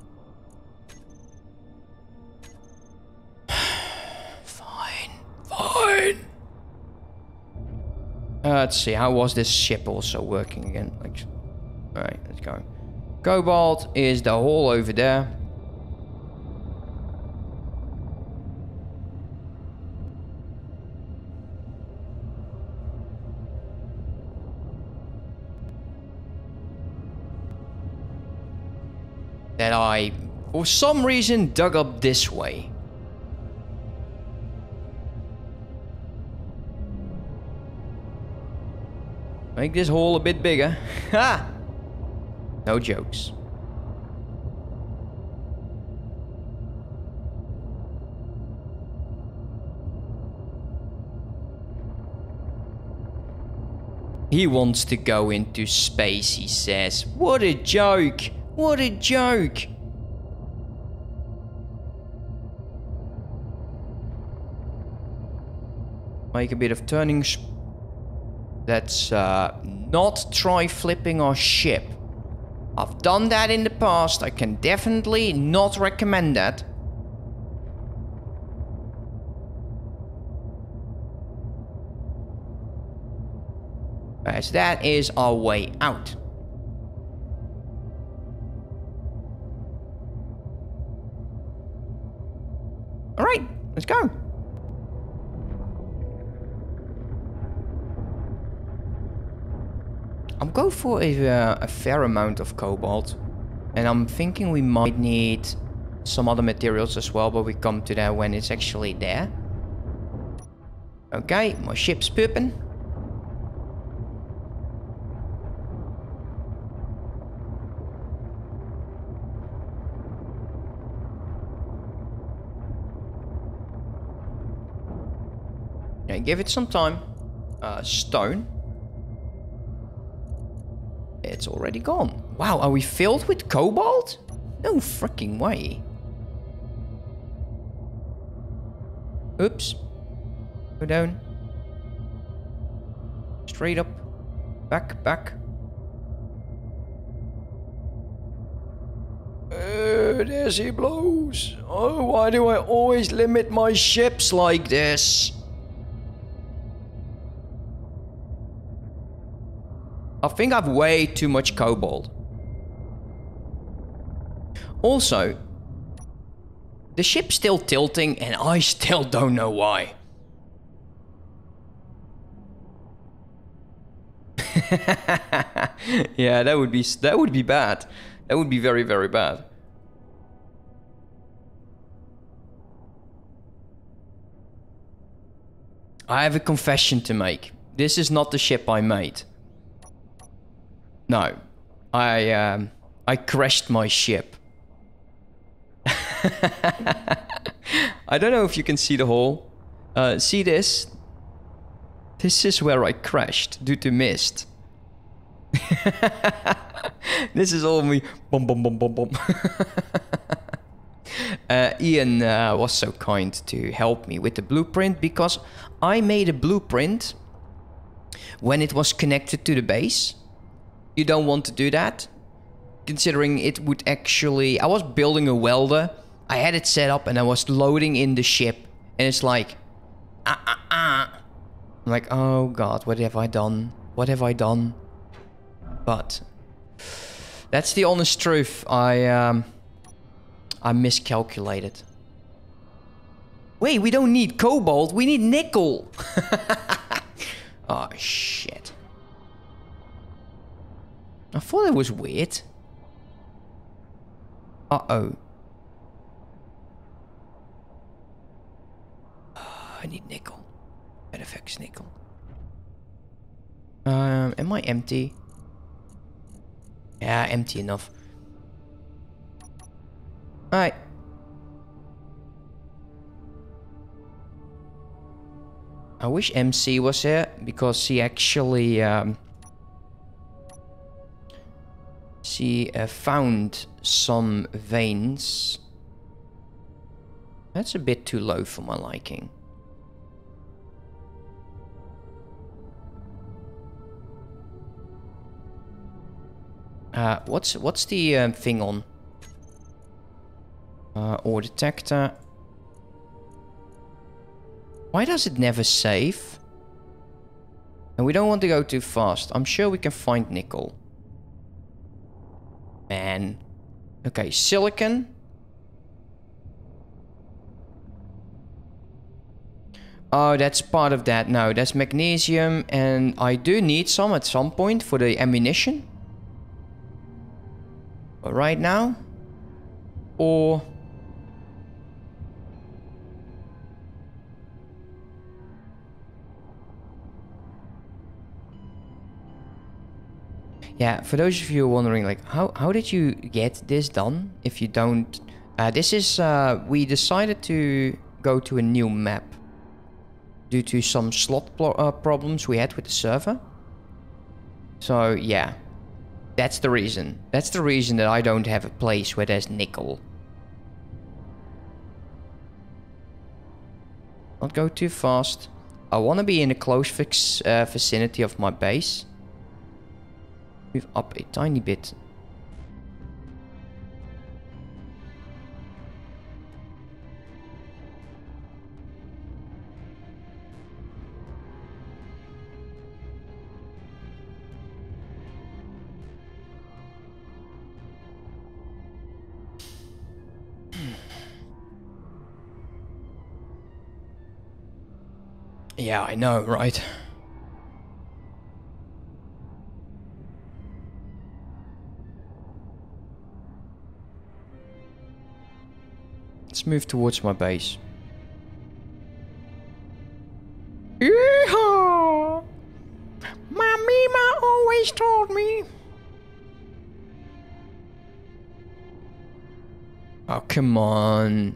fine, fine. Uh, let's see, how was this ship also working again? Like, Alright, let's go. Cobalt is the hole over there. That I, for some reason, dug up this way. Make this hole a bit bigger. Ha! No jokes. He wants to go into space, he says. What a joke! What a joke! Make a bit of turning. Let's uh, not try flipping our ship. I've done that in the past. I can definitely not recommend that. As that is our way out. Let's go. I'm going for a, uh, a fair amount of cobalt. And I'm thinking we might need some other materials as well, but we come to that when it's actually there. Okay, my ship's pooping. Give it some time. Uh, stone. It's already gone. Wow, are we filled with cobalt? No freaking way. Oops. Go down. Straight up. Back, back. Uh, there's he blows. Oh, why do I always limit my ships like this? I think I've way too much cobalt. Also, the ship's still tilting and I still don't know why. yeah, that would be that would be bad. That would be very very bad. I have a confession to make. This is not the ship I made. No, I um, I crashed my ship. I don't know if you can see the hole. Uh, see this? This is where I crashed due to mist. this is all me. Boom, boom, boom, boom, boom. uh, Ian uh, was so kind to help me with the blueprint because I made a blueprint when it was connected to the base. You don't want to do that, considering it would actually. I was building a welder. I had it set up and I was loading in the ship, and it's like, ah ah ah. I'm like, oh god, what have I done? What have I done? But that's the honest truth. I um, I miscalculated. Wait, we don't need cobalt. We need nickel. oh shit. I thought it was weird. Uh oh. I need nickel. Better fix nickel. Um, am I empty? Yeah, empty enough. Alright. I wish MC was here because he actually um, she uh, found some veins. That's a bit too low for my liking. Uh, what's what's the um, thing on? Uh, ore detector. Why does it never save? And we don't want to go too fast. I'm sure we can find nickel. Okay, silicon. Oh, that's part of that. No, that's magnesium. And I do need some at some point for the ammunition. But right now? Or... Yeah, for those of you wondering, like, how, how did you get this done if you don't... Uh, this is... Uh, we decided to go to a new map due to some slot uh, problems we had with the server. So, yeah. That's the reason. That's the reason that I don't have a place where there's nickel. Not go too fast. I want to be in a close fix, uh, vicinity of my base. Move up a tiny bit. Yeah, I know, right? Let's move towards my base. Yeehaw! My Mima always told me. Oh, come on.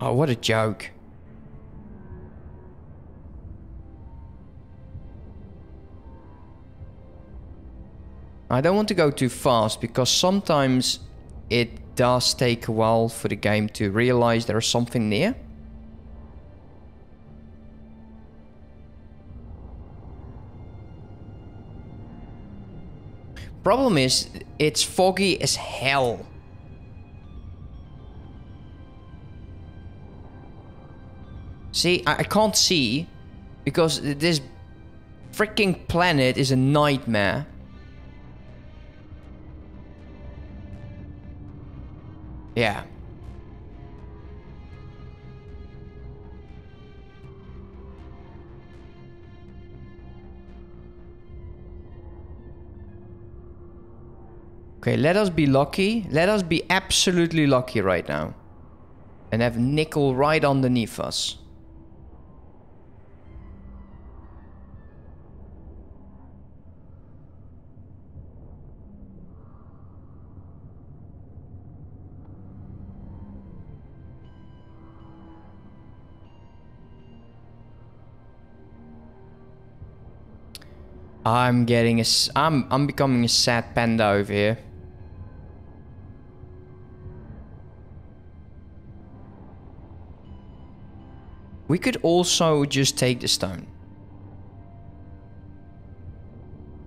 Oh, what a joke. I don't want to go too fast because sometimes it does take a while for the game to realize there's something near. Problem is, it's foggy as hell. See, I, I can't see because this freaking planet is a nightmare. Yeah. Okay, let us be lucky. Let us be absolutely lucky right now. And have nickel right underneath us. I'm getting a. I'm I'm becoming a sad panda over here. We could also just take the stone.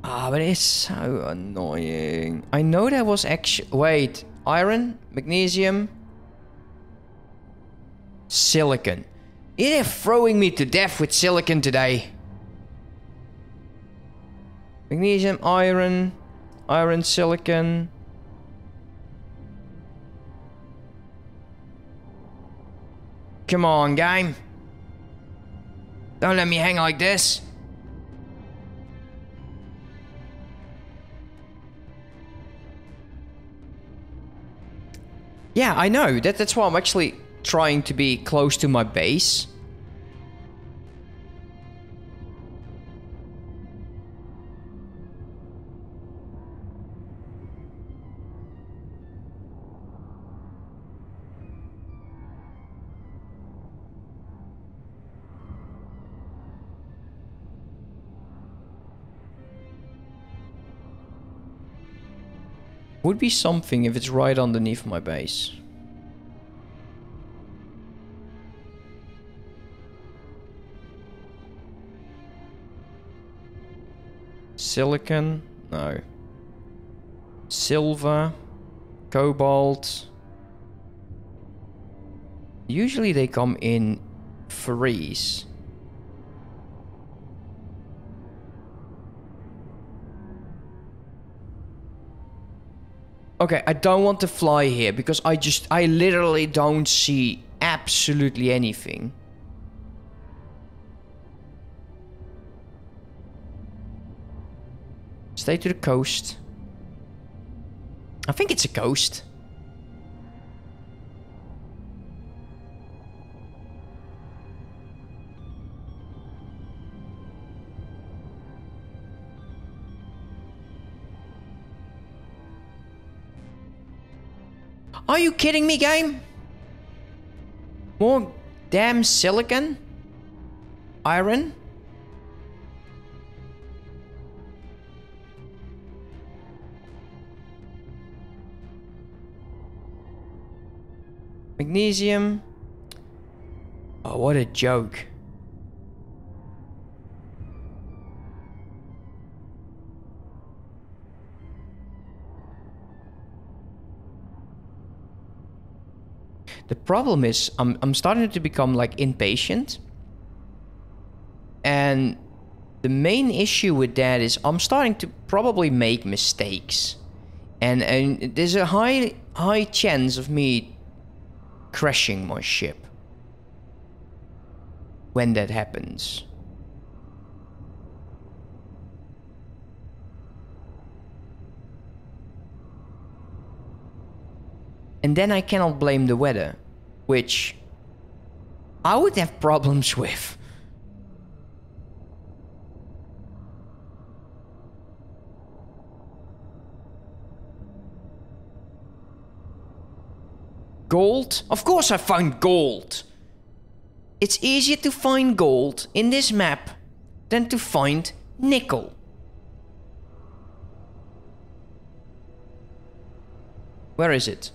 Ah, but it's so annoying. I know there was actually... Wait. Iron? Magnesium? Silicon. You're throwing me to death with silicon today. Magnesium, iron, iron, silicon. Come on, game. Don't let me hang like this. Yeah, I know. That, that's why I'm actually trying to be close to my base. Would be something if it's right underneath my base. Silicon? No. Silver? Cobalt? Usually they come in threes. Okay, I don't want to fly here because I just, I literally don't see absolutely anything. Stay to the coast. I think it's a coast. Are you kidding me, game? More damn silicon? Iron? Magnesium? Oh, what a joke. The problem is I'm I'm starting to become like impatient. And the main issue with that is I'm starting to probably make mistakes. And and there's a high high chance of me crashing my ship when that happens. And then I cannot blame the weather, which I would have problems with. Gold? Of course I found gold. it's easier to find gold in this map than to find nickel. Where is it?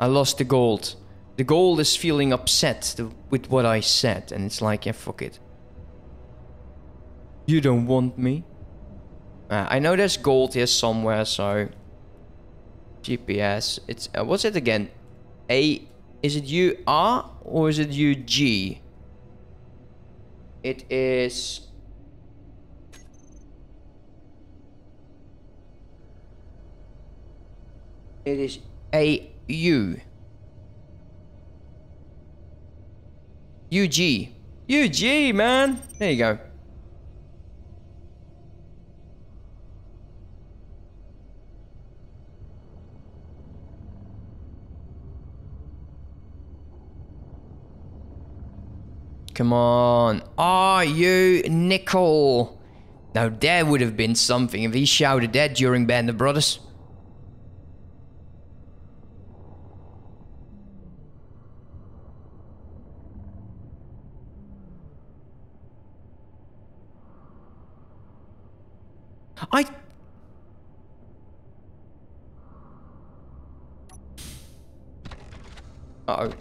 I lost the gold. The gold is feeling upset with what I said, and it's like, yeah, fuck it. You don't want me? Uh, I know there's gold here somewhere, so... GPS. It's... Uh, what's it again? A... Is it U-R or is it U-G? It is... It is A-U. UG. UG, man! There you go. Come on. Are you Nickel? Now there would have been something if he shouted that during Band of Brothers. I... Uh oh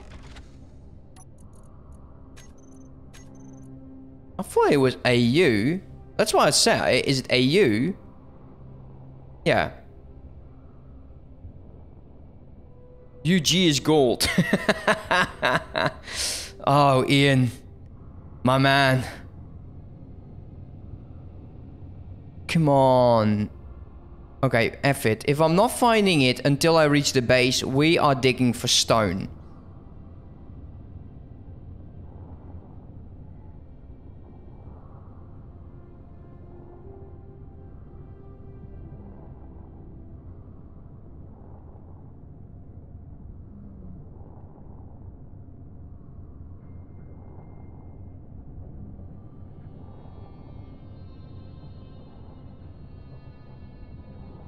I thought it was AU. That's why I said, is it AU? Yeah. UG is gold. oh, Ian. My man. Come on. Okay, F it. If I'm not finding it until I reach the base, we are digging for stone.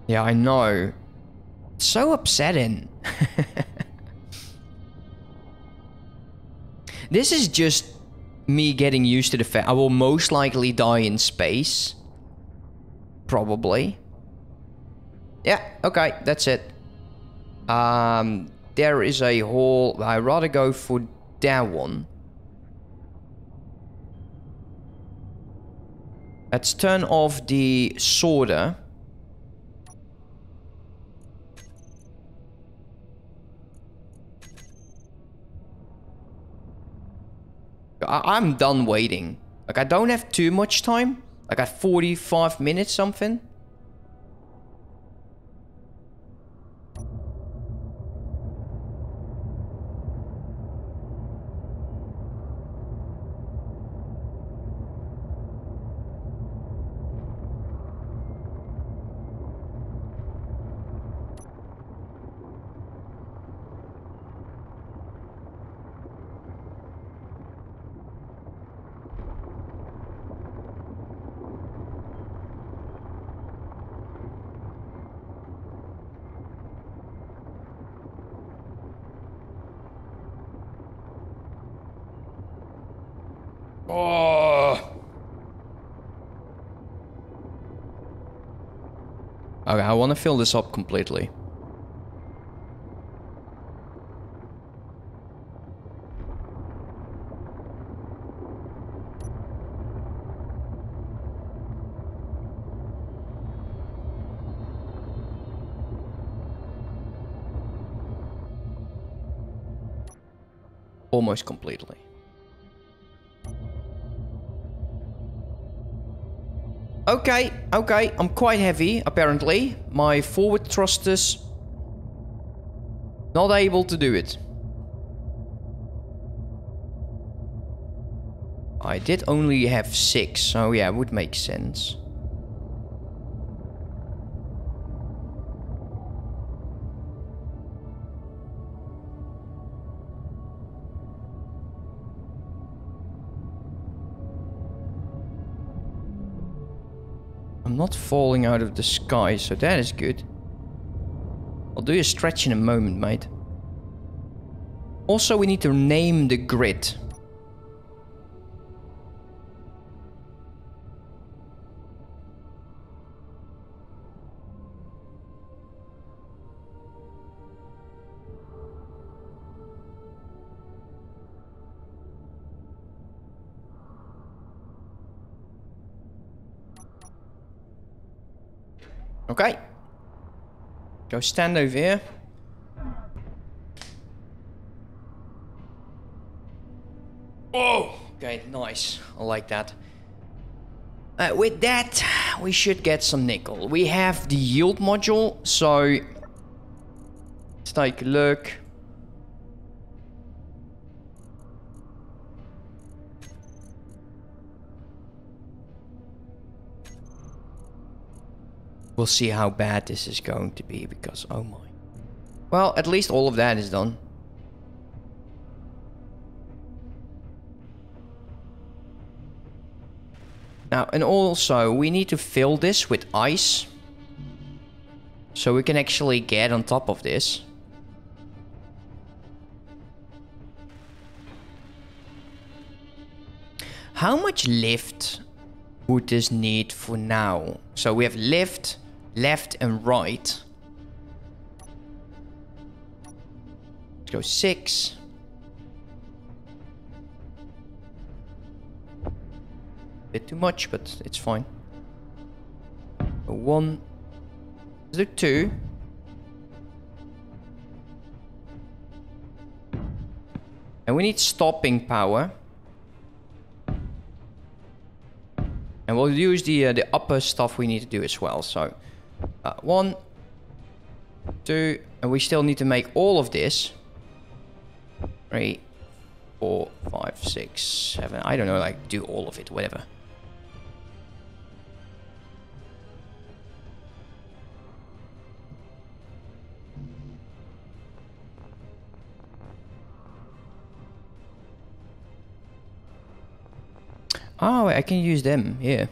Yeah, I know. It's so upsetting. this is just me getting used to the fact I will most likely die in space. Probably. Yeah, okay, that's it. Um, there is a hole. i rather go for that one. Let's turn off the sorter. I I'm done waiting. Like, I don't have too much time. Like, at 45 minutes something. Okay, I want to fill this up completely. Almost completely. Okay, okay, I'm quite heavy, apparently. My forward thrusters... Not able to do it. I did only have six, so yeah, it would make sense. Not falling out of the sky, so that is good. I'll do a stretch in a moment, mate. Also, we need to name the grid. Okay. Go stand over here. Oh, okay, nice. I like that. Uh, with that, we should get some nickel. We have the yield module, so let's take a look. We'll see how bad this is going to be because, oh my. Well, at least all of that is done. Now, and also, we need to fill this with ice. So we can actually get on top of this. How much lift would this need for now? So we have lift, left and right. Let's go six. Bit too much, but it's fine. One. Is there two? And we need stopping power. And we'll use the uh, the upper stuff we need to do as well. So, uh, one, two, and we still need to make all of this. Three, four, five, six, seven. I don't know, like do all of it, whatever. Oh, wait, I can use them here.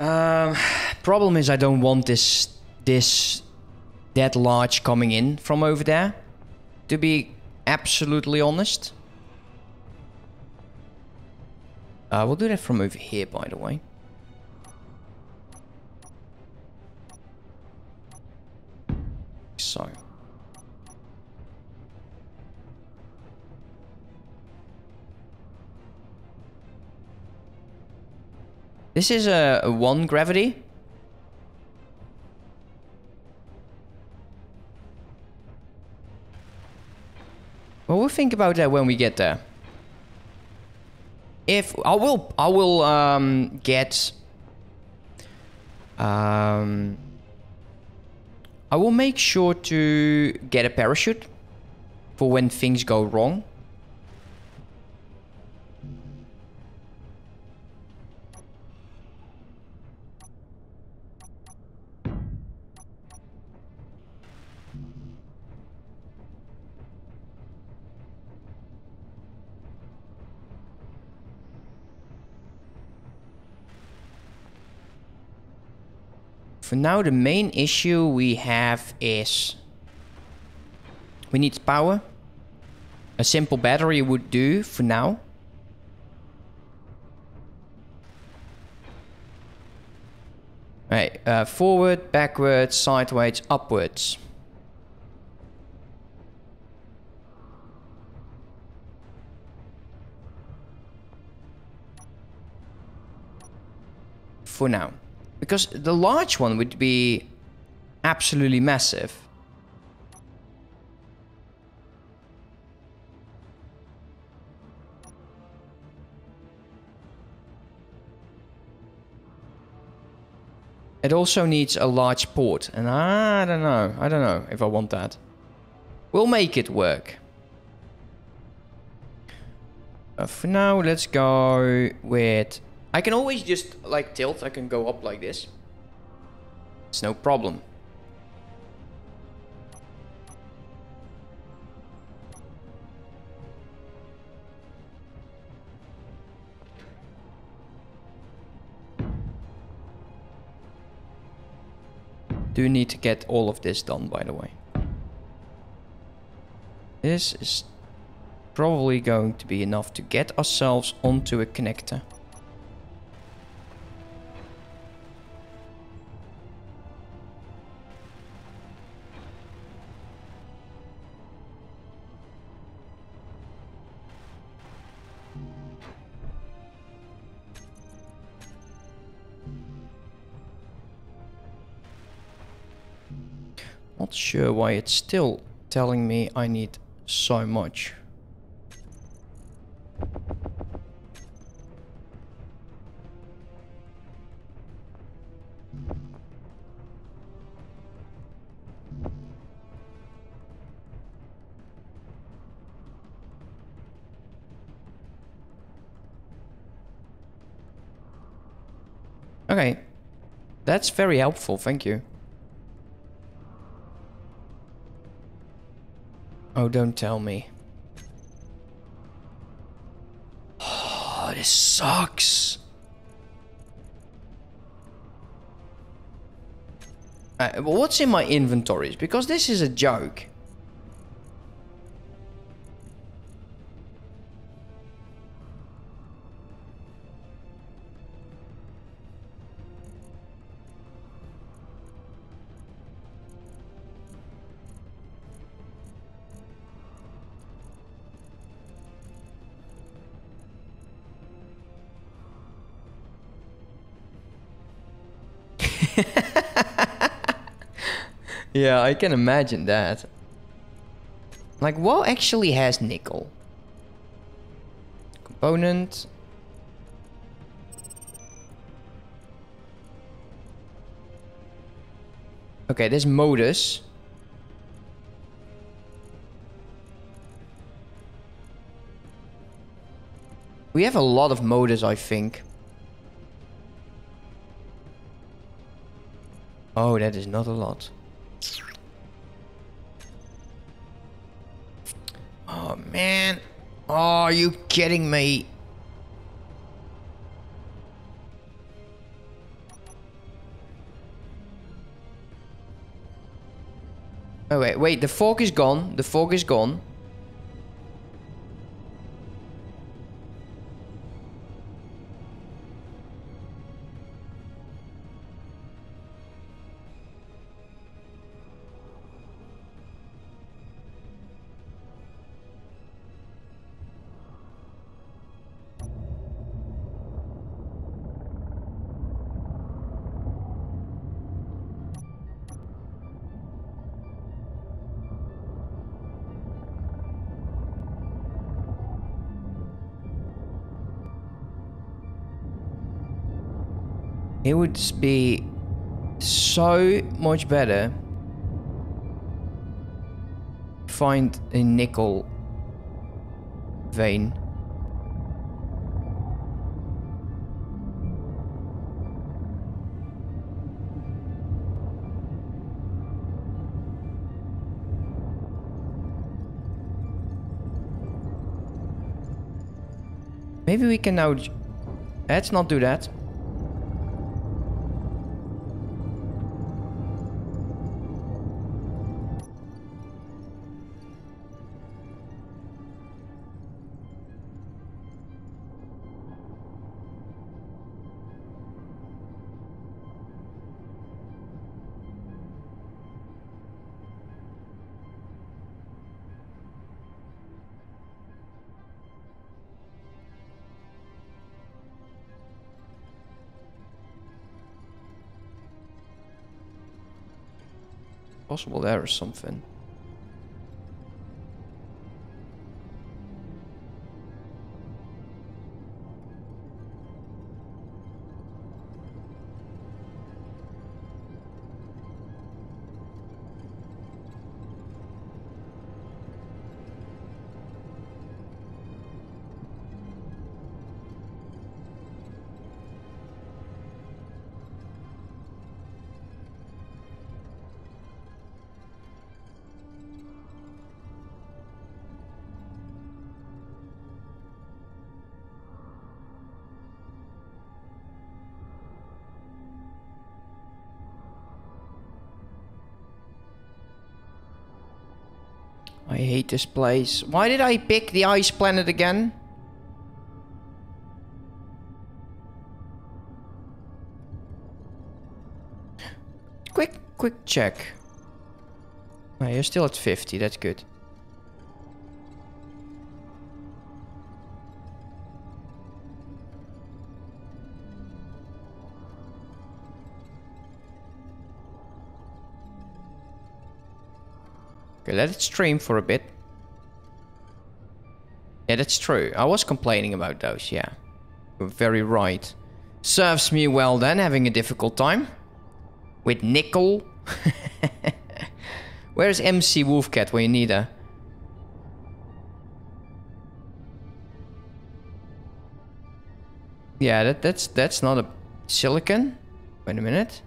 Um, problem is I don't want this this that large coming in from over there. To be absolutely honest. Uh, we'll do that from over here, by the way. So. This is a, a one gravity. Well, we'll think about that when we get there. If I will, I will um, get. Um, I will make sure to get a parachute for when things go wrong. For now, the main issue we have is we need power. A simple battery would do for now. Right, uh, forward, backwards, sideways, upwards. For now. Because the large one would be absolutely massive. It also needs a large port, and I don't know. I don't know if I want that. We'll make it work. Uh, for now, let's go with I can always just like tilt. I can go up like this. It's no problem. Do need to get all of this done, by the way. This is probably going to be enough to get ourselves onto a connector. Not sure why it's still telling me I need so much. Okay. That's very helpful, thank you. Oh, don't tell me. Oh, this sucks. Uh, what's in my inventories? Because this is a joke. Yeah, I can imagine that. Like, what actually has nickel? Component. Okay, there's modus. We have a lot of modus, I think. Oh, that is not a lot. Oh, man. Oh, are you kidding me? Oh, wait, wait. The fork is gone. The fork is gone. Would be so much better find a nickel vein. Maybe we can now... Let's not do that. Possible there or something. This place. Why did I pick the ice planet again? Quick, quick check. Oh, you're still at 50, that's good. Okay, let it stream for a bit. Yeah, that's true. I was complaining about those, yeah. You're very right. Serves me well then, having a difficult time. With nickel. Where's MC Wolfcat when you need her? Yeah, that, that's that's not a silicon. Wait a minute.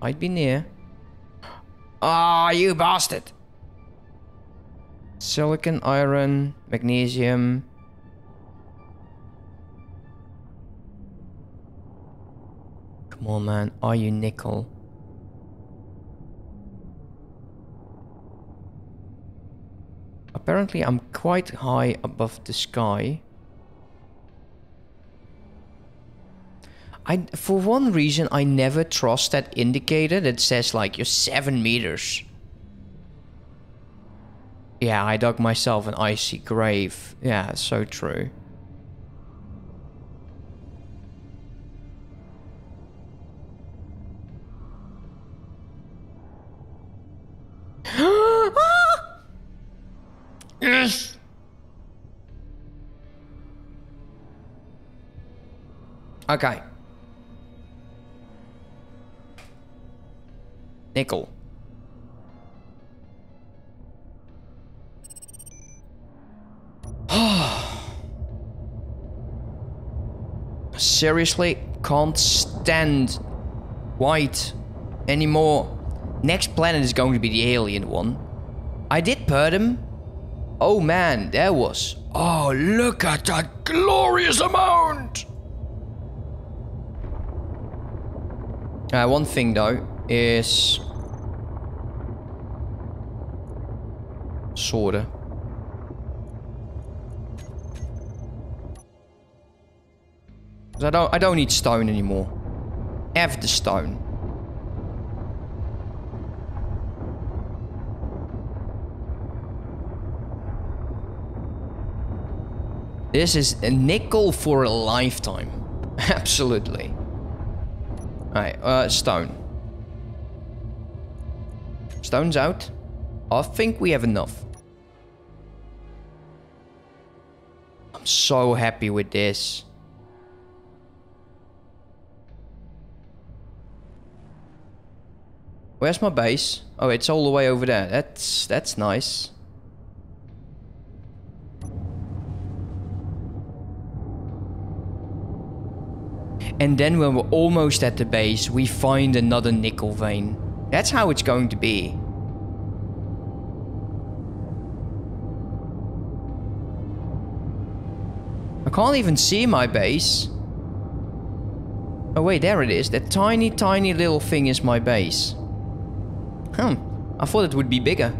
I'd be near. Ah, you bastard! Silicon, iron, magnesium. Come on, man. Are you nickel? Apparently, I'm quite high above the sky. I, for one reason, I never trust that indicator that says like you're seven meters. Yeah, I dug myself an icy grave. Yeah, so true. yes! Okay. Nickel. Seriously, can't stand white anymore. Next planet is going to be the alien one. I did put him. Oh man, there was. Oh, look at that glorious amount! Uh, one thing though is I don't I don't need stone anymore. Have the stone. This is a nickel for a lifetime. Absolutely. Alright, uh, stone. Stone's out. I think we have enough. I'm so happy with this. Where's my base? Oh, it's all the way over there. That's that's nice. And then when we're almost at the base, we find another nickel vein. That's how it's going to be. Can't even see my base. Oh wait, there it is. That tiny, tiny little thing is my base. Hmm, I thought it would be bigger.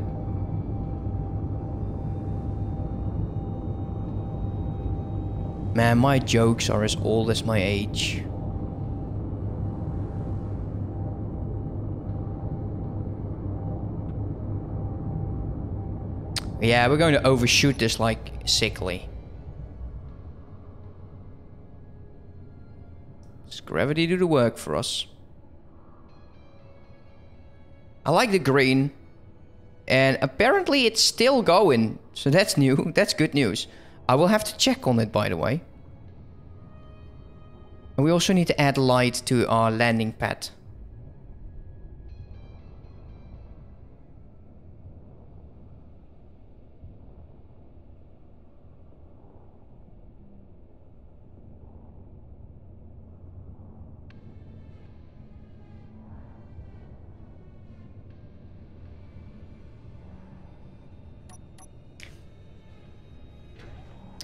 Man, my jokes are as old as my age. Yeah, we're going to overshoot this like sickly. Gravity do the work for us? I like the green. And apparently it's still going. So that's new. That's good news. I will have to check on it, by the way. And we also need to add light to our landing pad.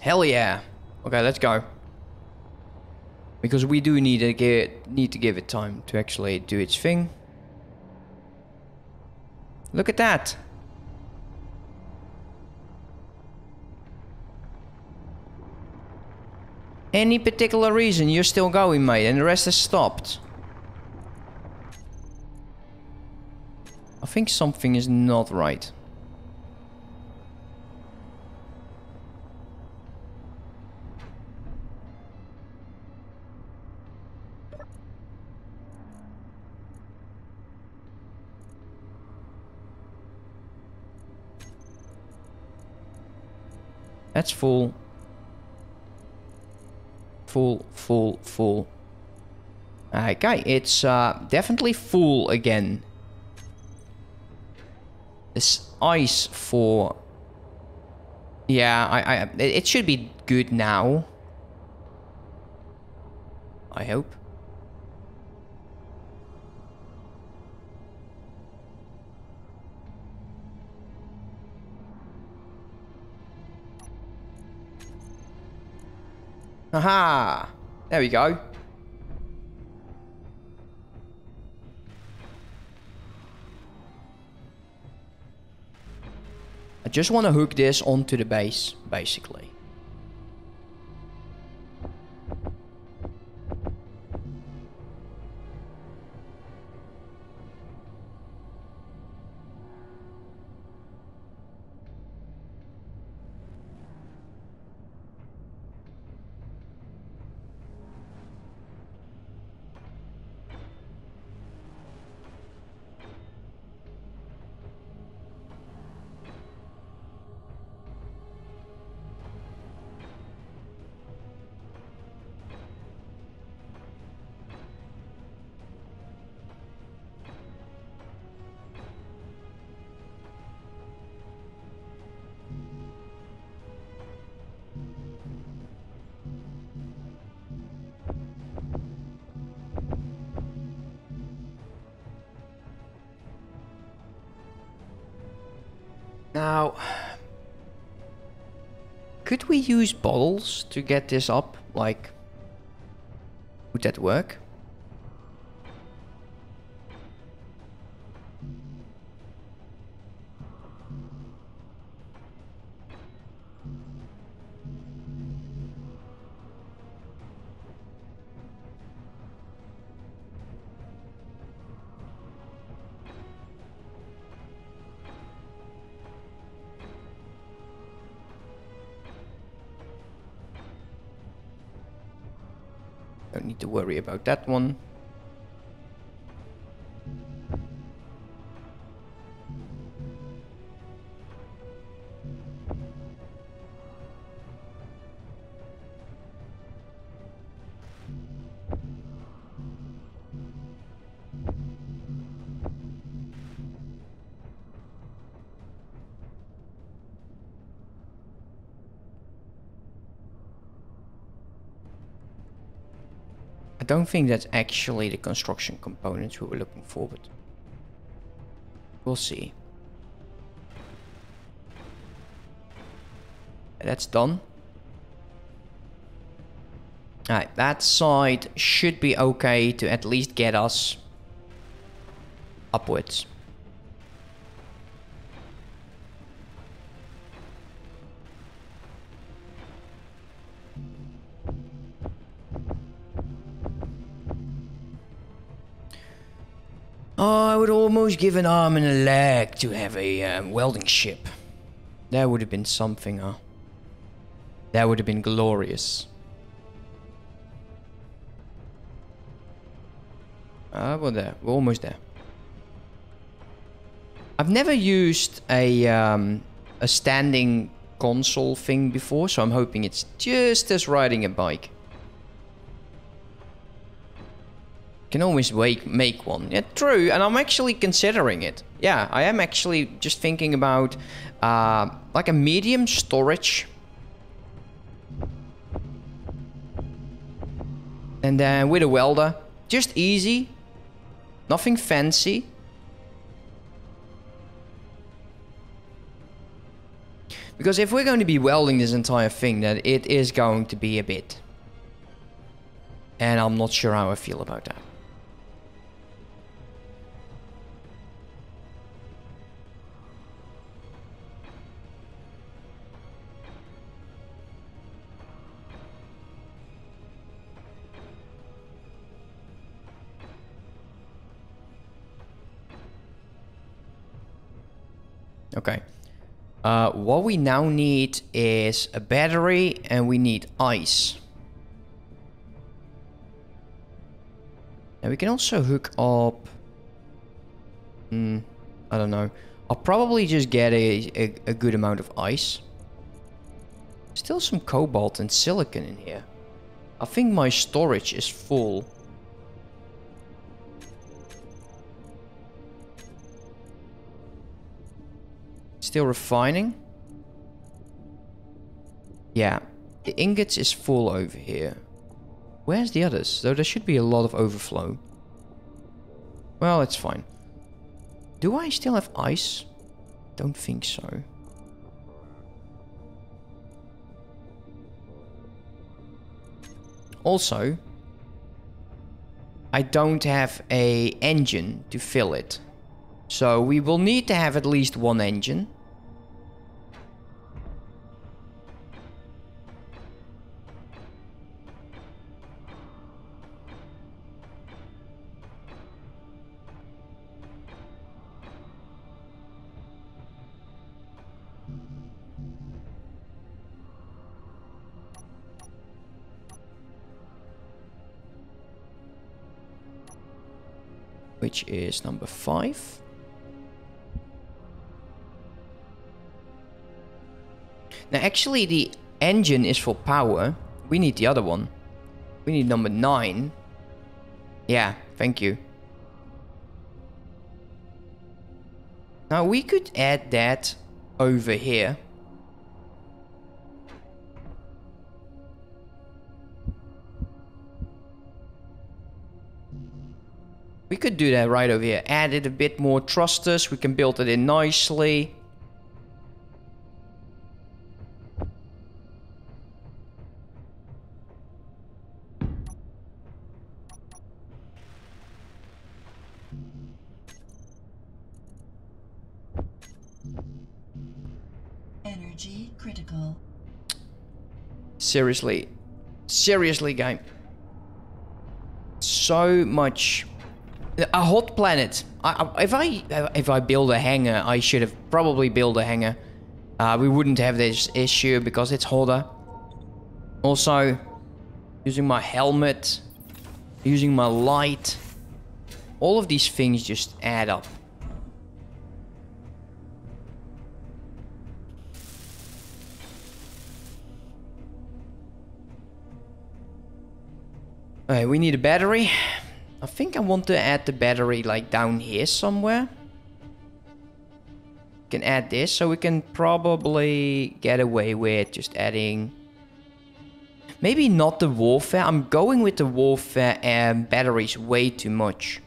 Hell yeah. Okay, let's go. Because we do need to get need to give it time to actually do its thing. Look at that. Any particular reason you're still going, mate, and the rest has stopped? I think something is not right. That's full. Full, full, full. Okay, it's uh, definitely full again. This ice for... Yeah, I, I, it it should be good now. I hope. Aha! There we go. I just want to hook this onto the base, basically. Use bottles to get this up? Like, would that work? Don't need to worry about that one. Don't think that's actually the construction components we were looking for, but we'll see. That's done. Alright, that side should be okay to at least get us upwards. Almost give an arm and a leg to have a um, welding ship. That would have been something, huh? That would have been glorious. Ah, uh, we're there. We're almost there. I've never used a um, a standing console thing before, so I'm hoping it's just as riding a bike. Can always wake, make one. Yeah, true, and I'm actually considering it. Yeah, I am actually just thinking about uh, like a medium storage. And then with a welder. Just easy. Nothing fancy. Because if we're going to be welding this entire thing, then it is going to be a bit. And I'm not sure how I feel about that. Okay. Uh, what we now need is a battery and we need ice. And we can also hook up... Hmm, I don't know. I'll probably just get a, a, a good amount of ice. still some cobalt and silicon in here. I think my storage is full. Still refining. Yeah, the ingots is full over here. Where's the others? Though there should be a lot of overflow. Well, it's fine. Do I still have ice? Don't think so. Also, I don't have a engine to fill it. So we will need to have at least one engine. which is number five. Now, actually, the engine is for power. We need the other one. We need number nine. Yeah, thank you. Now, we could add that over here. We could do that right over here. Add it a bit more thrusters. We can build it in nicely. Seriously. Seriously, game. So much. A hot planet. I, if I if I build a hangar, I should have probably built a hangar. Uh, we wouldn't have this issue because it's hotter. Also, using my helmet, using my light, all of these things just add up. Okay, we need a battery. I think I want to add the battery like down here somewhere. Can add this, so we can probably get away with just adding... Maybe not the warfare. I'm going with the warfare and batteries way too much.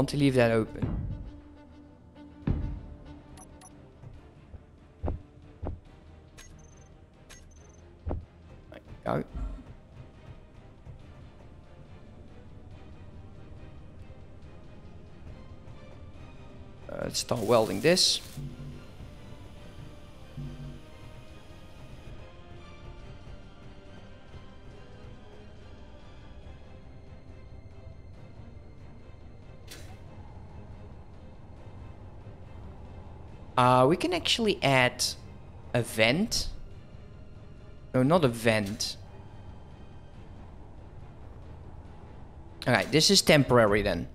Want to leave that open. Uh, let's start welding this. We can actually add a vent. No, not a vent. Alright, this is temporary then.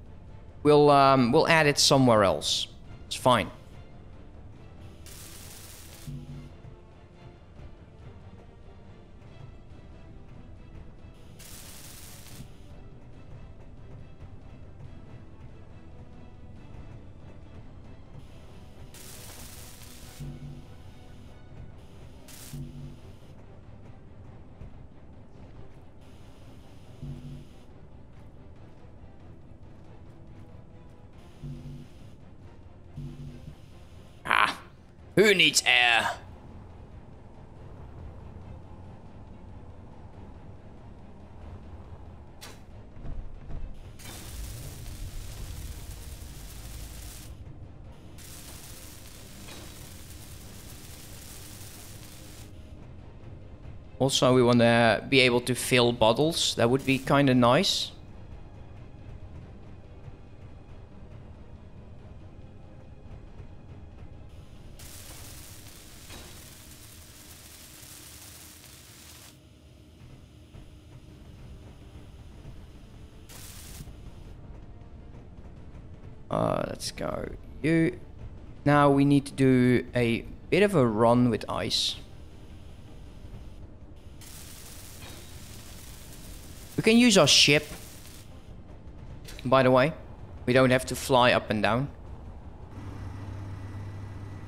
We'll um, we'll add it somewhere else. It's fine. Also, we want to be able to fill bottles. That would be kind of nice. Uh, let's go you. Now we need to do a bit of a run with ice. Can use our ship. By the way, we don't have to fly up and down.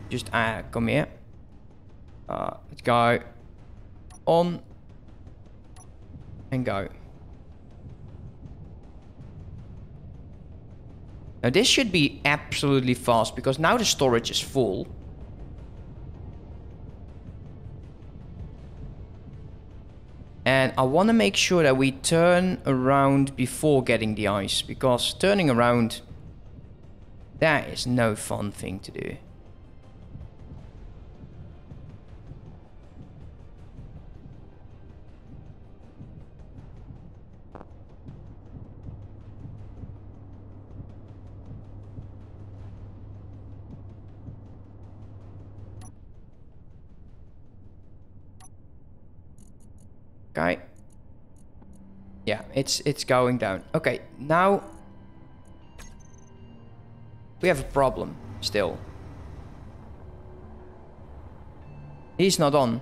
Just uh, come here. Uh, let's go. On. And go. Now this should be absolutely fast because now the storage is full. And I want to make sure that we turn around before getting the ice because turning around that is no fun thing to do. It's it's going down. Okay, now we have a problem still. He's not on.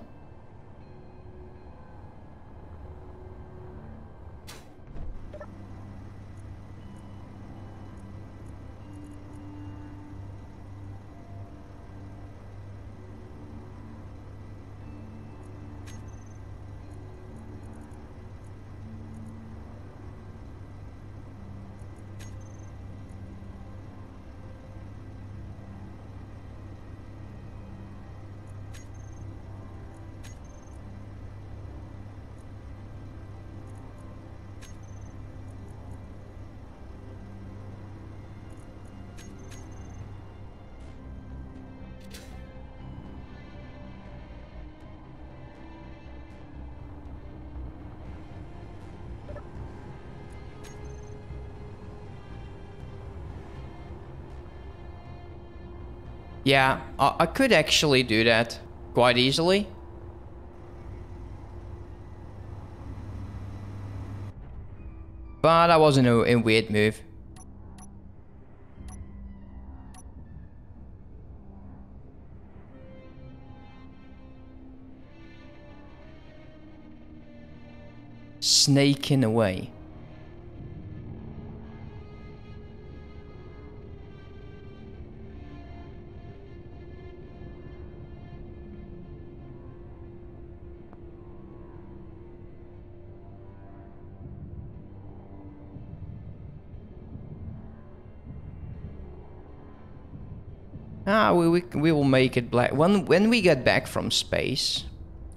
Yeah, I, I could actually do that quite easily. But I was in a, a weird move. Snaking away. We, we, will make it black. When, when we get back from space,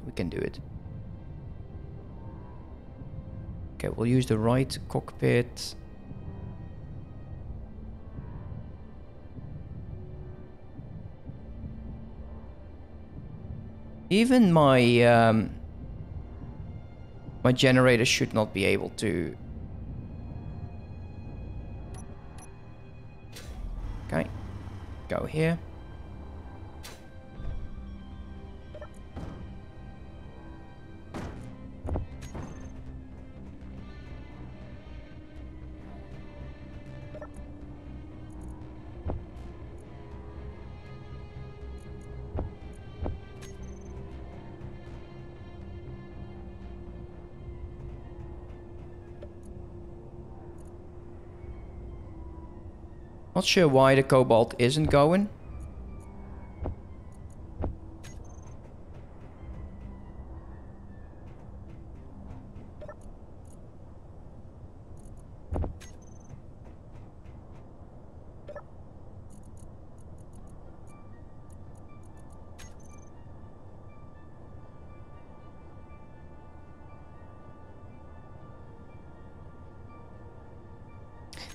we can do it. Okay, we'll use the right cockpit. Even my um, my generator should not be able to. Okay, go here. Sure why the cobalt isn't going.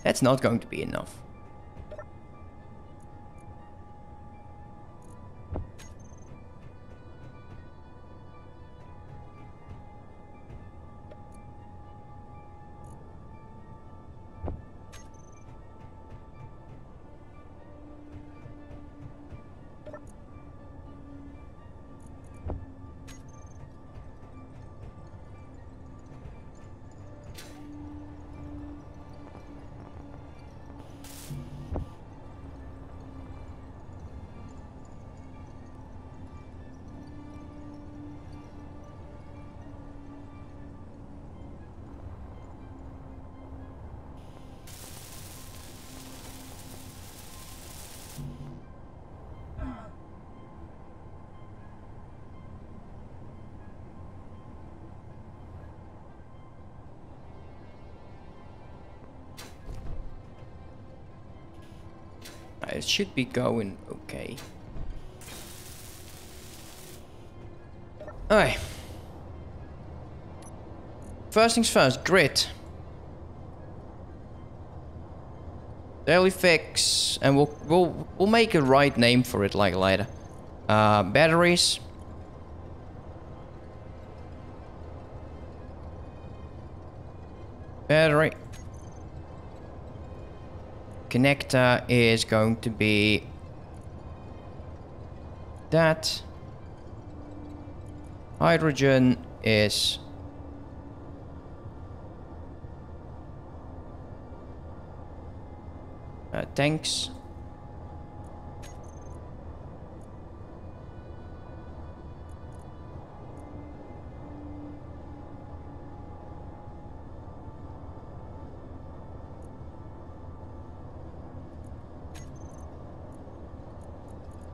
That's not going to be enough. Should be going okay. Alright. First things first, grid. Dailyfix, and we'll we'll we'll make a right name for it like later. Uh, batteries. Connector is going to be that. Hydrogen is uh, tanks.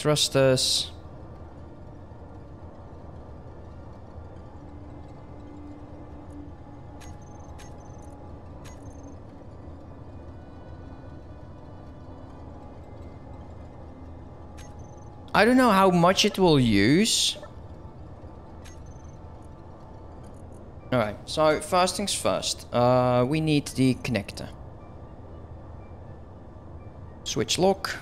Thrusters. I don't know how much it will use. Alright, so first things first. Uh, we need the connector. Switch lock.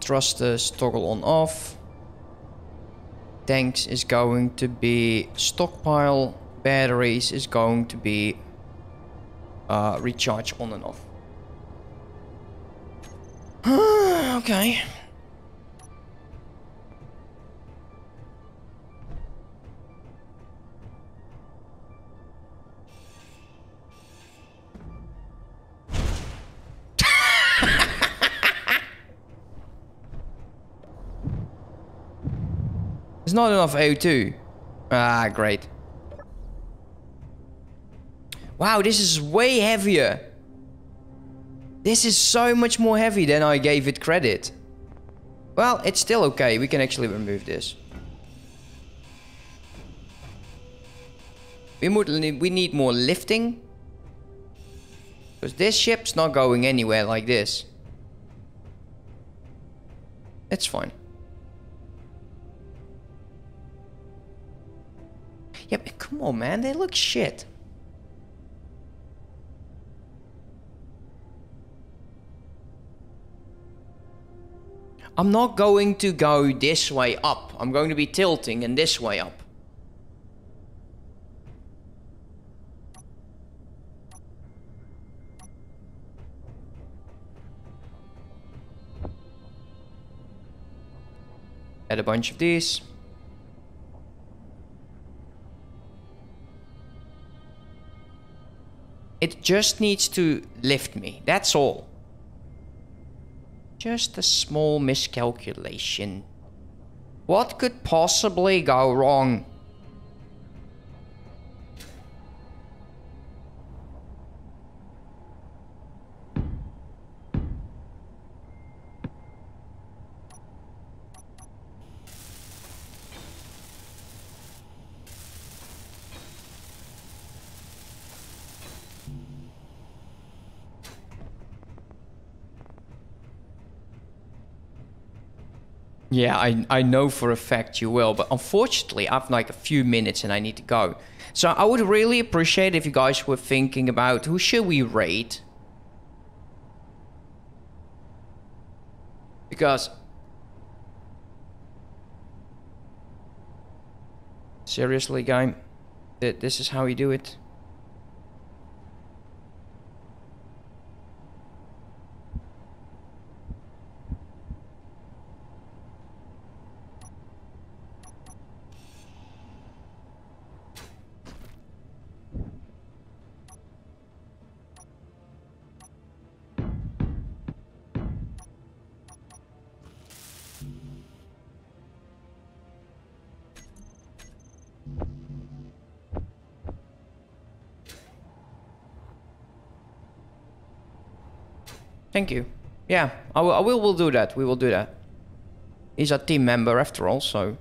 Thrusters toggle on off. Tanks is going to be stockpile. Batteries is going to be uh, recharge on and off. okay. Not enough O2. Ah, great. Wow, this is way heavier. This is so much more heavy than I gave it credit. Well, it's still okay. We can actually remove this. We, would, we need more lifting. Because this ship's not going anywhere like this. It's fine. Yeah, come on, man. They look shit. I'm not going to go this way up. I'm going to be tilting and this way up. Add a bunch of these. It just needs to lift me. That's all. Just a small miscalculation. What could possibly go wrong? Yeah, I, I know for a fact you will, but unfortunately, I've like a few minutes and I need to go. So I would really appreciate if you guys were thinking about who should we rate? Because... Seriously, game? This is how you do it? Thank you. Yeah, I will, I will we'll do that. We will do that. He's a team member after all, so...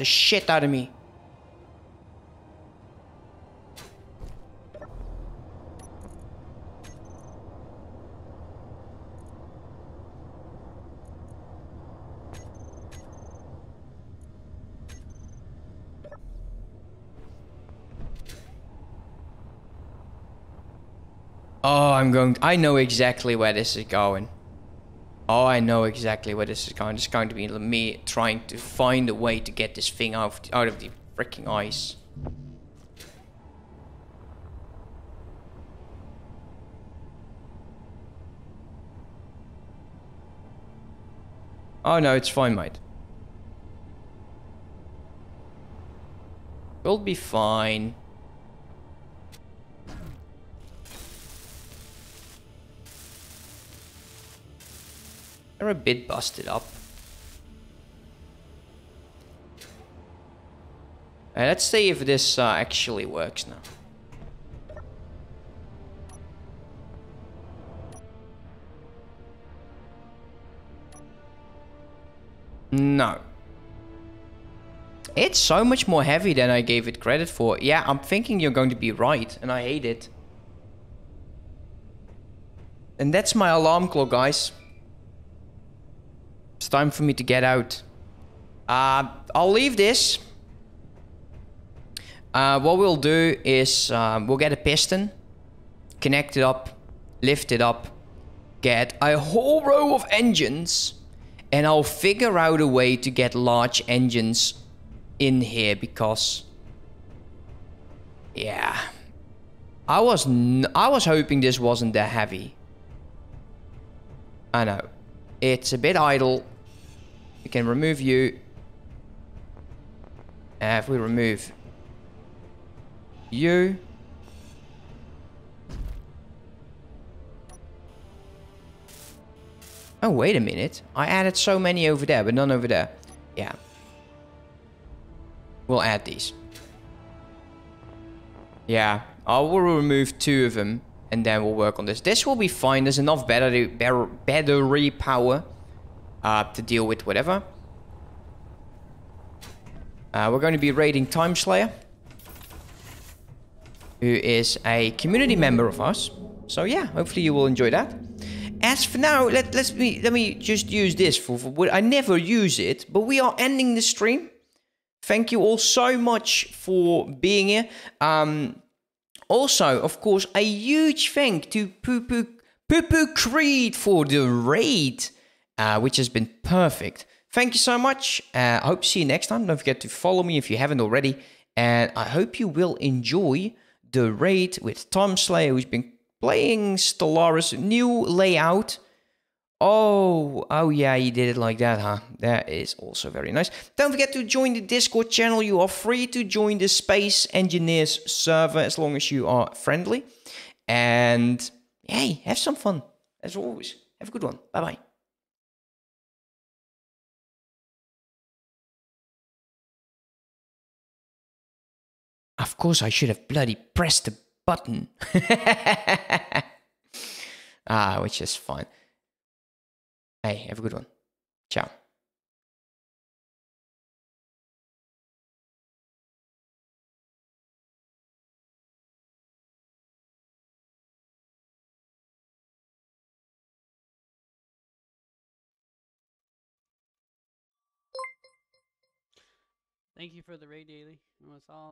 the shit out of me. Oh, I'm going. I know exactly where this is going. Oh, I know exactly where this is going. It's going to be me trying to find a way to get this thing out, out of the freaking ice. Oh no, it's fine, mate. We'll be fine. Bit busted up. Let's see if this uh, actually works now. No. It's so much more heavy than I gave it credit for. Yeah, I'm thinking you're going to be right, and I hate it. And that's my alarm clock, guys. Time for me to get out. Uh, I'll leave this. Uh, what we'll do is um, we'll get a piston, connect it up, lift it up, get a whole row of engines, and I'll figure out a way to get large engines in here because, yeah, I was I was hoping this wasn't that heavy. I know. It's a bit idle. We can remove you. Uh, if we remove you. Oh, wait a minute. I added so many over there, but none over there. Yeah. We'll add these. Yeah, I will remove two of them and then we'll work on this. This will be fine. There's enough battery, battery power uh, to deal with whatever. Uh, we're going to be raiding Time Slayer, who is a community member of us. So yeah, hopefully you will enjoy that. As for now, let let's me let me just use this for, for I never use it, but we are ending the stream. Thank you all so much for being here. Um, also, of course, a huge thank to Poo Poo Poo Poo Creed for the raid, uh, which has been perfect. Thank you so much. Uh, I hope to see you next time. Don't forget to follow me if you haven't already. And I hope you will enjoy the raid with Tom Slayer, who's been playing Stellaris' new layout. Oh, oh yeah, he did it like that, huh? That is also very nice. Don't forget to join the Discord channel. You are free to join the Space Engineers server as long as you are friendly. And hey, have some fun as always. Have a good one. Bye bye. Of course, I should have bloody pressed the button. ah, which is fine. Hey, have a good one. Ciao. Thank you for the raid daily. It was all